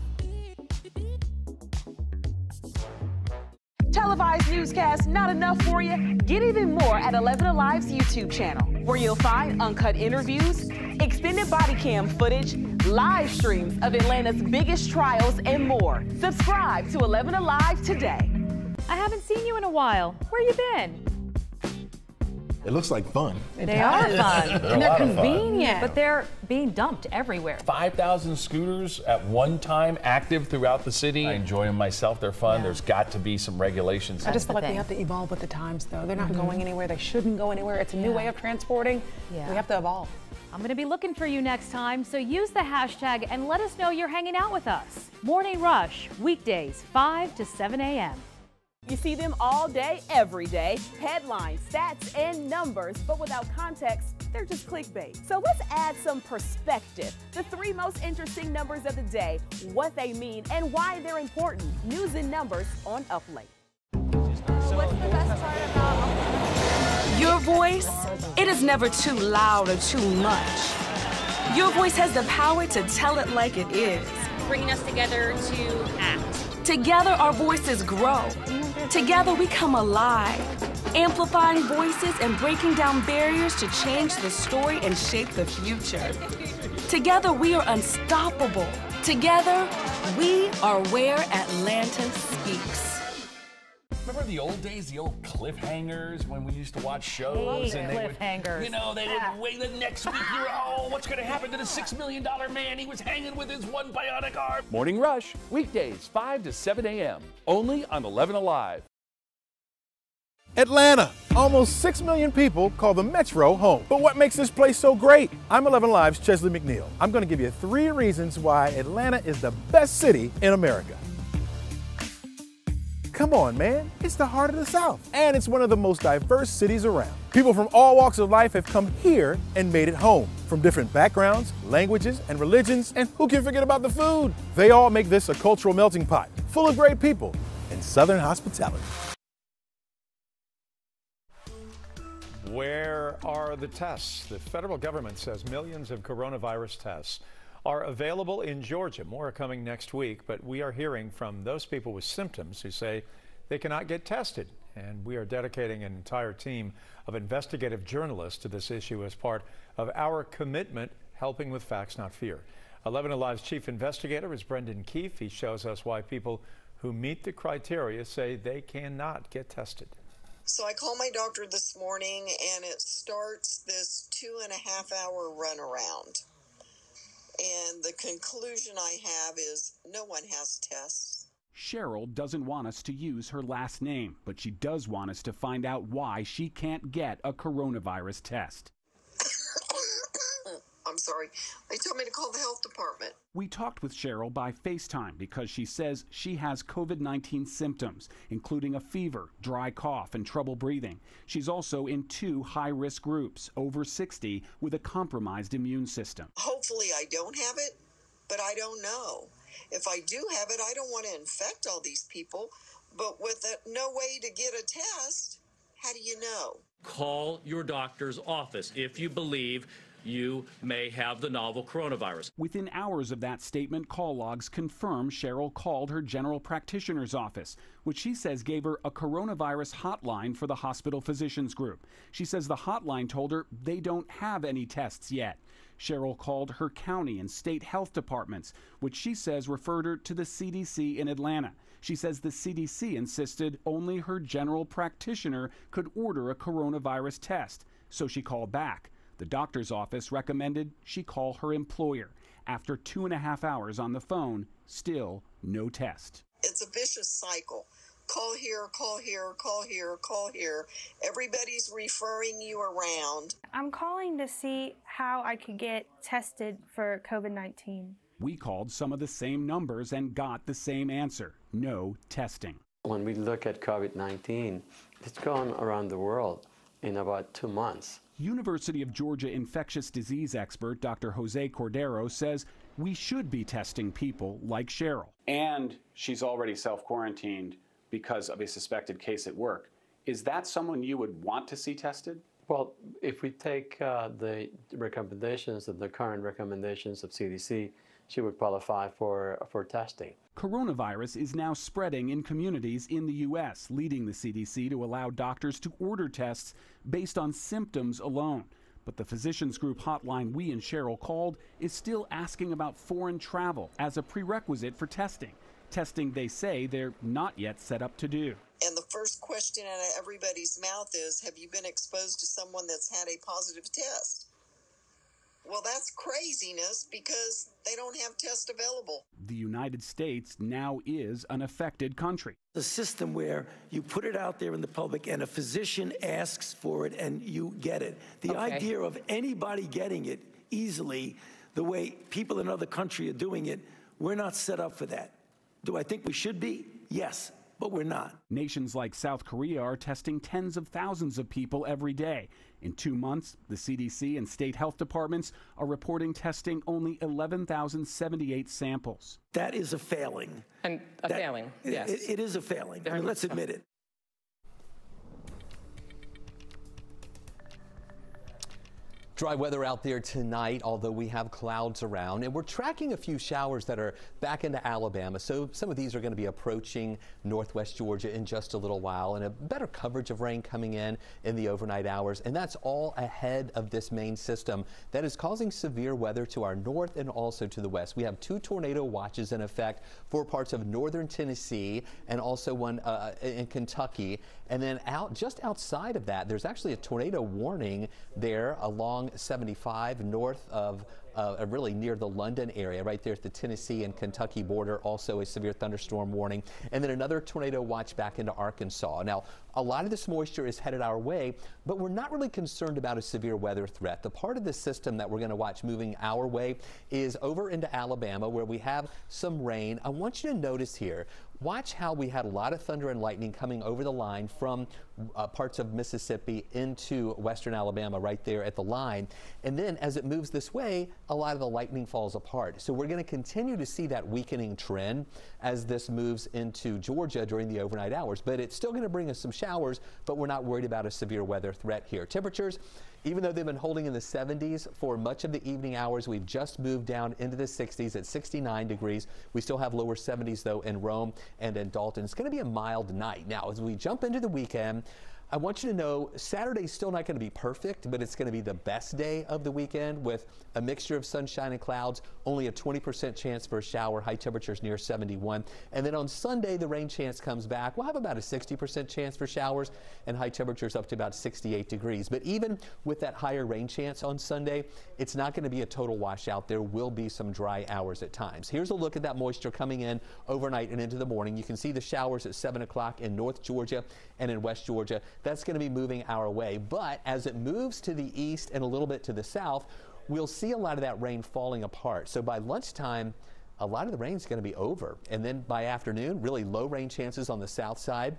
Televised newscast not enough for you? Get even more at 11 Alive's YouTube channel, where you'll find uncut interviews, extended body cam footage, live streams of Atlanta's biggest trials, and more. Subscribe to 11 Alive today. I haven't seen you in a while. Where you been? It looks like fun. they are fun. They're and they're convenient. But they're being dumped everywhere. 5,000 scooters at one time active throughout the city. I enjoy them myself. They're fun. Yeah. There's got to be some regulations. I just feel like thing. we have to evolve with the times, though. They're not mm-hmm. going anywhere. They shouldn't go anywhere. It's a new yeah. way of transporting. Yeah. We have to evolve. I'm going to be looking for you next time, so use the hashtag and let us know you're hanging out with us. Morning Rush, weekdays, 5 to 7 a.m. You see them all day, every day. Headlines, stats, and numbers, but without context, they're just clickbait. So let's add some perspective. The three most interesting numbers of the day, what they mean, and why they're important. News and numbers on Up Late. What's the best part about Your voice, it is never too loud or too much. Your voice has the power to tell it like it is. Bringing us together to act. Together, our voices grow. Together, we come alive, amplifying voices and breaking down barriers to change the story and shape the future. Together, we are unstoppable. Together, we are where Atlanta speaks. Remember the old days, the old cliffhangers when we used to watch shows and they cliffhangers. Would, you know, they yeah. would wait the next week. You're oh, what's going to happen to the six million dollar man? He was hanging with his one bionic arm. Morning Rush, weekdays 5 to 7 a.m. Only on 11 Alive. Atlanta. Almost 6 million people call the Metro home. But what makes this place so great? I'm 11 Alive's Chesley McNeil. I'm going to give you three reasons why Atlanta is the best city in America. Come on, man. It's the heart of the South. And it's one of the most diverse cities around. People from all walks of life have come here and made it home. From different backgrounds, languages, and religions. And who can forget about the food? They all make this a cultural melting pot, full of great people and Southern hospitality. Where are the tests? The federal government says millions of coronavirus tests are available in Georgia. More are coming next week, but we are hearing from those people with symptoms who say they cannot get tested. And we are dedicating an entire team of investigative journalists to this issue as part of our commitment helping with facts, not fear. 11 Alive's chief investigator is Brendan Keefe. He shows us why people who meet the criteria say they cannot get tested. So I call my doctor this morning and it starts this two and a half hour runaround. And the conclusion I have is no one has tests. Cheryl doesn't want us to use her last name, but she does want us to find out why she can't get a coronavirus test. I'm sorry. They told me to call the health department. We talked with Cheryl by FaceTime because she says she has COVID 19 symptoms, including a fever, dry cough, and trouble breathing. She's also in two high risk groups, over 60, with a compromised immune system. Hopefully, I don't have it, but I don't know. If I do have it, I don't want to infect all these people. But with no way to get a test, how do you know? Call your doctor's office if you believe you may have the novel coronavirus. Within hours of that statement, call logs confirm Cheryl called her general practitioner's office, which she says gave her a coronavirus hotline for the hospital physicians group. She says the hotline told her they don't have any tests yet. Cheryl called her county and state health departments, which she says referred her to the CDC in Atlanta. She says the CDC insisted only her general practitioner could order a coronavirus test, so she called back. The doctor's office recommended she call her employer. After two and a half hours on the phone, still no test. It's a vicious cycle. Call here, call here, call here, call here. Everybody's referring you around. I'm calling to see how I could get tested for COVID 19. We called some of the same numbers and got the same answer no testing. When we look at COVID 19, it's gone around the world in about two months. University of Georgia infectious disease expert Dr. Jose Cordero says we should be testing people like Cheryl. And she's already self quarantined because of a suspected case at work. Is that someone you would want to see tested? Well, if we take uh, the recommendations of the current recommendations of CDC, she would qualify for, for testing. Coronavirus is now spreading in communities in the U.S., leading the CDC to allow doctors to order tests based on symptoms alone. But the physicians group hotline we and Cheryl called is still asking about foreign travel as a prerequisite for testing. Testing they say they're not yet set up to do. And the first question out of everybody's mouth is Have you been exposed to someone that's had a positive test? Well, that's craziness because they don't have tests available. The United States now is an affected country. The system where you put it out there in the public and a physician asks for it and you get it. The Okay. idea of anybody getting it easily, the way people in other countries are doing it, we're not set up for that. Do I think we should be? Yes, but we're not. Nations like South Korea are testing tens of thousands of people every day. In two months, the CDC and state health departments are reporting testing only 11,078 samples. That is a failing. And a That- failing, it- yes. it- it is a failing. I mean, let's admit it. Dry weather out there tonight, although we have clouds around, and we're tracking a few showers that are back into Alabama. So some of these are going to be approaching northwest Georgia in just a little while, and a better coverage of rain coming in in the overnight hours. And that's all ahead of this main system that is causing severe weather to our north and also to the west. We have two tornado watches in effect for parts of northern Tennessee and also one uh, in Kentucky. And then out just outside of that, there's actually a tornado warning there along 75 north of uh, really near the London area, right there at the Tennessee and Kentucky border. Also, a severe thunderstorm warning, and then another tornado watch back into Arkansas. Now, a lot of this moisture is headed our way, but we're not really concerned about a severe weather threat. The part of the system that we're going to watch moving our way is over into Alabama, where we have some rain. I want you to notice here. Watch how we had a lot of thunder and lightning coming over the line from uh, parts of Mississippi into western Alabama, right there at the line. And then as it moves this way, a lot of the lightning falls apart. So we're going to continue to see that weakening trend as this moves into Georgia during the overnight hours. But it's still going to bring us some showers, but we're not worried about a severe weather threat here. Temperatures, even though they've been holding in the 70s for much of the evening hours, we've just moved down into the 60s at 69 degrees. We still have lower 70s though in Rome and in Dalton. It's going to be a mild night. Now, as we jump into the weekend, I want you to know Saturday's still not going to be perfect, but it's going to be the best day of the weekend with a mixture of sunshine and clouds, only a 20% chance for a shower, high temperatures near 71. And then on Sunday, the rain chance comes back. We'll have about a 60% chance for showers and high temperatures up to about 68 degrees. But even with that higher rain chance on Sunday, it's not going to be a total washout. There will be some dry hours at times. Here's a look at that moisture coming in overnight and into the morning. You can see the showers at 7 o'clock in North Georgia and in West Georgia. That's going to be moving our way. But as it moves to the east and a little bit to the south, we'll see a lot of that rain falling apart. So by lunchtime, a lot of the rain is going to be over. And then by afternoon, really low rain chances on the south side.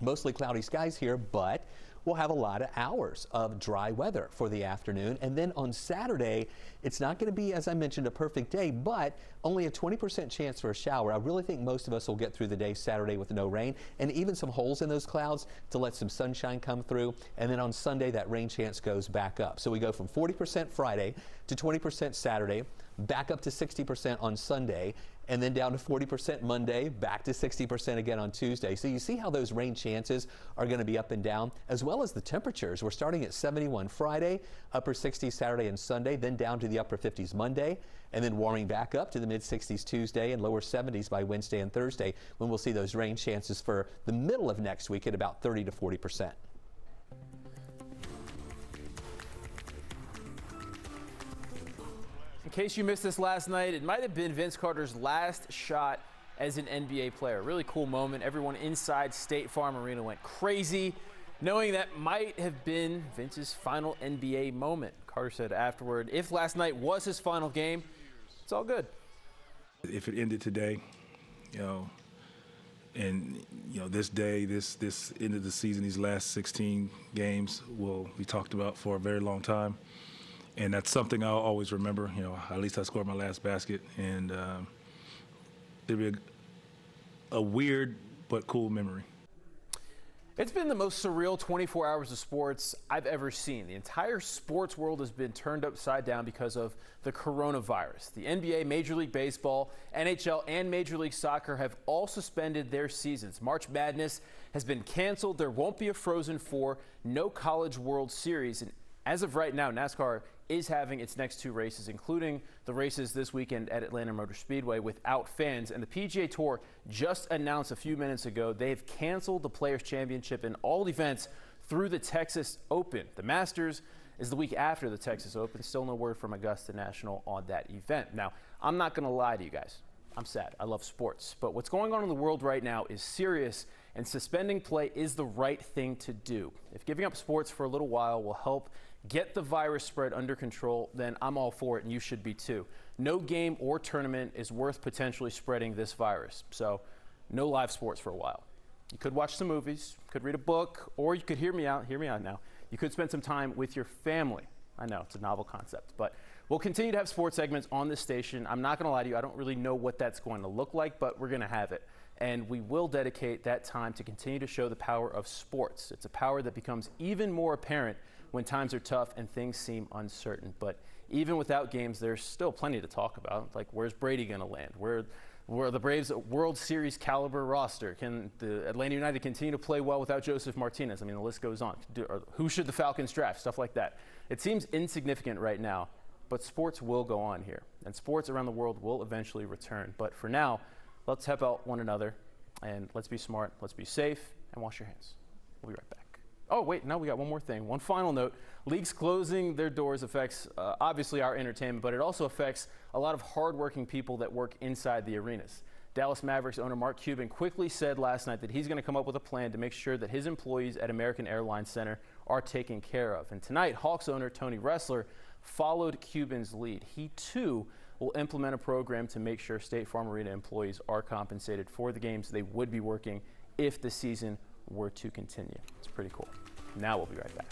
Mostly cloudy skies here, but we'll have a lot of hours of dry weather for the afternoon. And then on Saturday, it's not going to be, as I mentioned, a perfect day, but only a 20% chance for a shower. I really think most of us will get through the day Saturday with no rain and even some holes in those clouds to let some sunshine come through. And then on Sunday, that rain chance goes back up. So we go from 40% Friday to 20% Saturday, back up to 60% on Sunday, and then down to 40% Monday, back to 60% again on Tuesday. So you see how those rain chances are going to be up and down, as well as the temperatures. We're starting at 71 Friday, upper 60s Saturday and Sunday, then down to the upper 50s Monday, and then warming back up to the mid 60s Tuesday and lower 70s by Wednesday and Thursday, when we'll see those rain chances for the middle of next week at about 30 to 40%. In case you missed this last night, it might have been Vince Carter's last shot as an NBA player. Really cool moment. Everyone inside State Farm Arena went crazy, knowing that might have been Vince's final NBA moment. Carter said afterward, if last night was his final game, it's all good. If it ended today, you know, and you know this day, this this end of the season, these last 16 games will be talked about for a very long time and that's something I'll always remember. You know, at least I scored my last basket, and um, it'll be a, a weird but cool memory. It's been the most surreal 24 hours of sports I've ever seen. The entire sports world has been turned upside down because of the coronavirus. The NBA, Major League Baseball, NHL, and Major League Soccer have all suspended their seasons. March Madness has been canceled. There won't be a Frozen Four, no College World Series. And as of right now, NASCAR is having its next two races, including the races this weekend at Atlanta Motor Speedway without fans. And the PGA Tour just announced a few minutes ago they've canceled the Players' Championship in all events through the Texas Open. The Masters is the week after the Texas Open. Still no word from Augusta National on that event. Now, I'm not going to lie to you guys. I'm sad. I love sports. But what's going on in the world right now is serious, and suspending play is the right thing to do. If giving up sports for a little while will help get the virus spread under control, then I'm all for it, and you should be too. No game or tournament is worth potentially spreading this virus. So, no live sports for a while. You could watch some movies, could read a book, or you could hear me out. Hear me out now. You could spend some time with your family. I know it's a novel concept, but we'll continue to have sports segments on this station. I'm not going to lie to you, I don't really know what that's going to look like, but we're going to have it. And we will dedicate that time to continue to show the power of sports. It's a power that becomes even more apparent when times are tough and things seem uncertain. But even without games, there's still plenty to talk about. Like, where's Brady going to land? Where, where the Braves World Series caliber roster? Can the Atlanta United continue to play well without Josef Martinez? I mean, the list goes on. Do, who should the Falcons draft? Stuff like that. It seems insignificant right now, but sports will go on here, and sports around the world will eventually return. But for now, let's help out one another, and let's be smart, let's be safe, and wash your hands. We'll be right back. Oh, wait, no, we got one more thing. One final note. Leagues closing their doors affects uh, obviously our entertainment, but it also affects a lot of hardworking people that work inside the arenas. Dallas Mavericks owner Mark Cuban quickly said last night that he's going to come up with a plan to make sure that his employees at American Airlines Center are taken care of. And tonight, Hawks owner Tony Ressler followed Cuban's lead. He too will implement a program to make sure State Farm Arena employees are compensated for the games they would be working if the season were to continue. It's pretty cool. Now we'll be right back.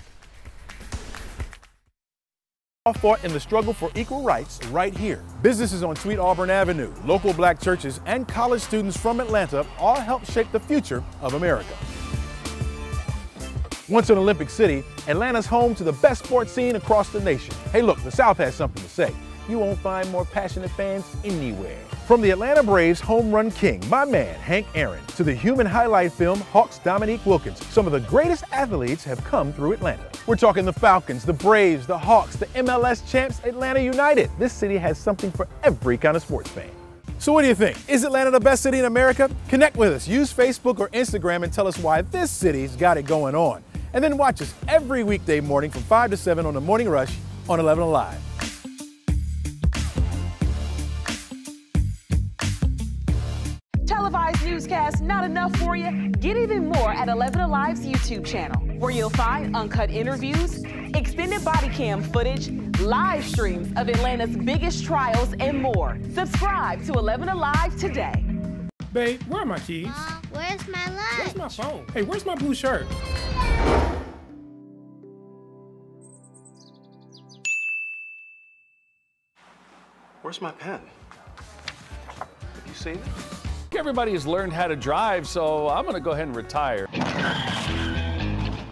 All fought in the struggle for equal rights right here. Businesses on Sweet Auburn Avenue, local black churches, and college students from Atlanta all help shape the future of America. Once an Olympic city, Atlanta's home to the best sports scene across the nation. Hey, look, the South has something to say. You won't find more passionate fans anywhere. From the Atlanta Braves home run king, my man Hank Aaron, to the human highlight film Hawks Dominique Wilkins, some of the greatest athletes have come through Atlanta. We're talking the Falcons, the Braves, the Hawks, the MLS champs, Atlanta United. This city has something for every kind of sports fan. So what do you think? Is Atlanta the best city in America? Connect with us. Use Facebook or Instagram and tell us why this city's got it going on. And then watch us every weekday morning from 5 to 7 on the Morning Rush on 11 Alive. Televised newscasts, not enough for you? Get even more at 11 Alive's YouTube channel, where you'll find uncut interviews, extended body cam footage, live streams of Atlanta's biggest trials, and more. Subscribe to 11 Alive today. Babe, where are my keys? Uh, where's my lunch? Where's my phone? Hey, where's my blue shirt? Where's my pen? Have you seen it? Everybody has learned how to drive, so I'm going to go ahead and retire.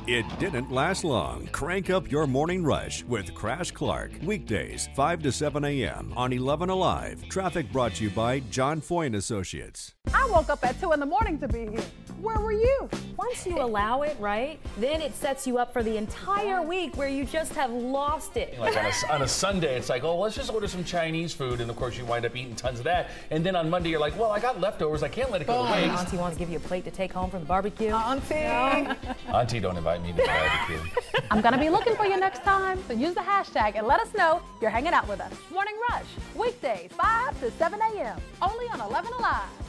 It didn't last long. Crank up your morning rush with Crash Clark. Weekdays, 5 to 7 a.m. on 11 Alive. Traffic brought to you by John Foy and Associates. I woke up at 2 in the morning to be here. Where were you? Once you allow it, right, then it sets you up for the entire week where you just have lost it. Like on a, on a Sunday, it's like, oh, let's just order some Chinese food, and of course you wind up eating tons of that. And then on Monday, you're like, well, I got leftovers, I can't let it go to oh, waste. Auntie wants to give you a plate to take home from the barbecue. Auntie. Auntie, don't invite me to the barbecue. I'm gonna be looking for you next time, so use the hashtag and let us know you're hanging out with us. Morning Rush, weekdays, 5 to 7 a.m., only on 11 Alive.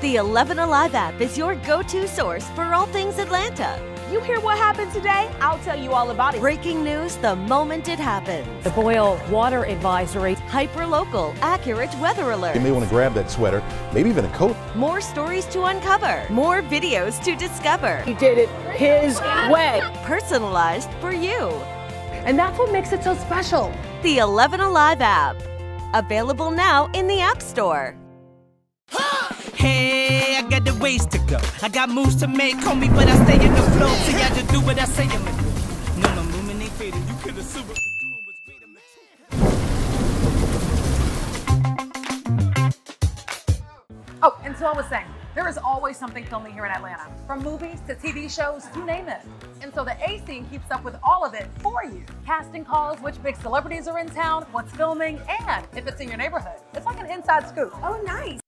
The 11 Alive app is your go to source for all things Atlanta. You hear what happened today? I'll tell you all about it. Breaking news the moment it happens. The boil water advisory. Hyper local, accurate weather alert. You may want to grab that sweater, maybe even a coat. More stories to uncover. More videos to discover. He did it his way. Personalized for you. And that's what makes it so special. The 11 Alive app. Available now in the App Store. Hey, I got the ways to go. I got moves to make, call me, but I stay in the flow. See, I just do what I say I'm gonna do. No, no, movement ain't fading. You could assume what the doing was great. Oh, and so I was saying, there is always something filming here in Atlanta, from movies to TV shows, you name it. And so the A scene keeps up with all of it for you. Casting calls, which big celebrities are in town, what's filming, and if it's in your neighborhood. It's like an inside scoop. Oh, nice.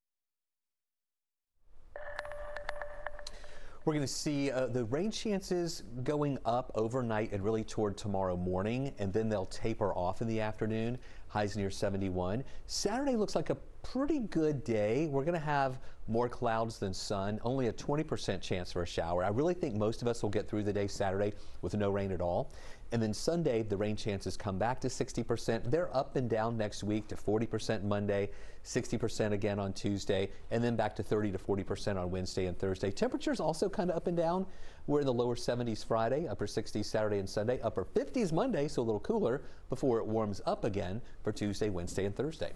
We're going to see uh, the rain chances going up overnight and really toward tomorrow morning, and then they'll taper off in the afternoon. Highs near 71. Saturday looks like a pretty good day. We're going to have more clouds than sun, only a 20% chance for a shower. I really think most of us will get through the day Saturday with no rain at all. And then Sunday, the rain chances come back to 60%. They're up and down next week to 40% Monday, 60% again on Tuesday, and then back to 30 to 40% on Wednesday and Thursday. Temperatures also kind of up and down. We're in the lower 70s Friday, upper 60s Saturday and Sunday, upper 50s Monday, so a little cooler before it warms up again for Tuesday, Wednesday, and Thursday.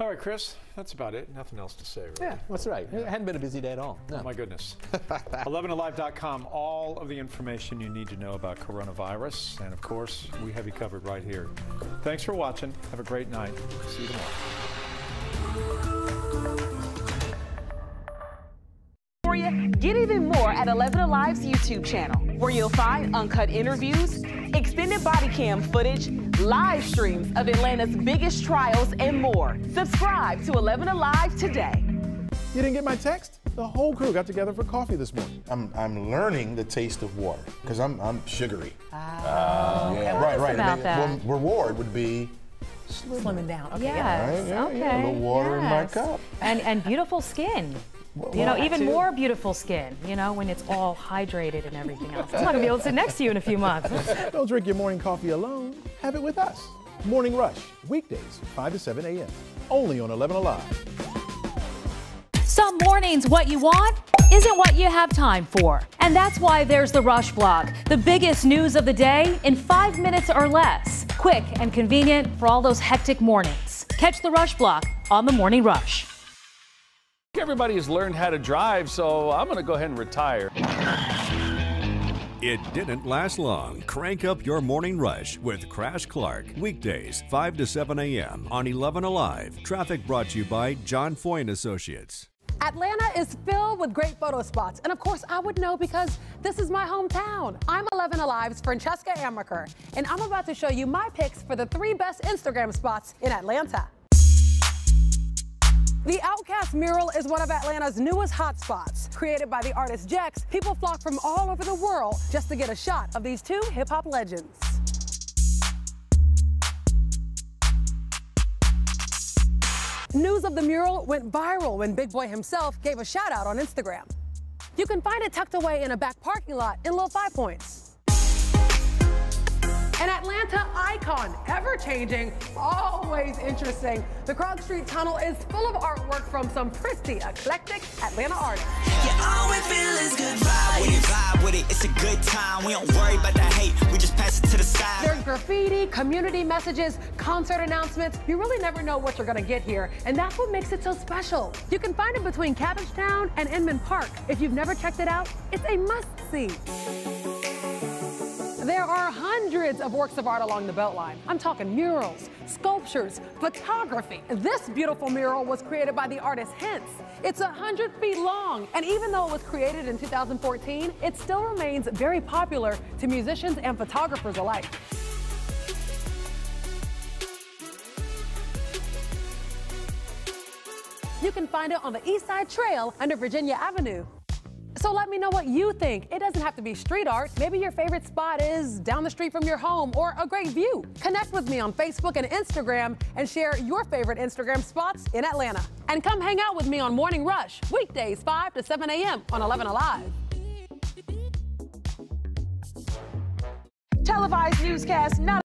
All right, Chris, that's about it. Nothing else to say, really. Yeah, that's right. It hadn't been a busy day at all. Oh, no. Oh, my goodness. 11alive.com, all of the information you need to know about coronavirus. And of course, we have you covered right here. Thanks for watching. Have a great night. See you tomorrow. For you, get even more at 11 Alive's YouTube channel, where you'll find uncut interviews, extended body cam footage, live streams of Atlanta's biggest trials, and more. Subscribe to 11 Alive today. You didn't get my text? The whole crew got together for coffee this morning. I'm, I'm learning the taste of water because I'm, I'm sugary. Oh, okay. yeah, right, right. about I mean, that? well, reward would be Slimming down. Okay. Yes. Right, yeah, okay. yeah, a little water in my cup. And and beautiful skin. Well, you know, even too. more beautiful skin. You know, when it's all hydrated and everything else. I'm not gonna be able to sit next to you in a few months. Don't drink your morning coffee alone. Have it with us. Morning Rush, weekdays, 5 to 7 a.m. Only on 11 Alive. Some mornings, what you want isn't what you have time for. And that's why there's the Rush Block, the biggest news of the day in five minutes or less. Quick and convenient for all those hectic mornings. Catch the Rush Block on the Morning Rush. Everybody has learned how to drive, so I'm going to go ahead and retire. It didn't last long. Crank up your morning rush with Crash Clark. Weekdays, 5 to 7 a.m. on 11 Alive. Traffic brought to you by John Foy and Associates. Atlanta is filled with great photo spots. And of course, I would know because this is my hometown. I'm 11 Alive's Francesca Amiker, and I'm about to show you my picks for the three best Instagram spots in Atlanta. The OutKast mural is one of Atlanta's newest hotspots. Created by the artist Jekk, people flock from all over the world just to get a shot of these two hip hop legends. News of the mural went viral when Big Boi himself gave a shout out on Instagram. You can find it tucked away in a back parking lot in Little Five Points. An Atlanta icon, ever changing, always interesting. The Krog Street Tunnel is full of artwork from some pretty eclectic Atlanta artists. You always feel this good vibe when you vibe with it, it's a good time. We don't worry about the hate, we just pass it to the side. There's graffiti, community messages, concert announcements. You really never know what you're going to get here, and that's what makes it so special. You can find it between Cabbagetown and Inman Park. If you've never checked it out, it's a must-see. There are hundreds of works of art along the Beltline. I'm talking murals, sculptures, photography. This beautiful mural was created by the artist Hense. It's 100 feet long, and even though it was created in 2014, it still remains very popular to musicians and photographers alike. You can find it on the East Side Trail under Virginia Avenue. So let me know what you think. It doesn't have to be street art. Maybe your favorite spot is down the street from your home or a great view. Connect with me on Facebook and Instagram and share your favorite Instagram spots in Atlanta. And come hang out with me on Morning Rush, weekdays 5 to 7 a.m. on 11 Alive. Televised newscast not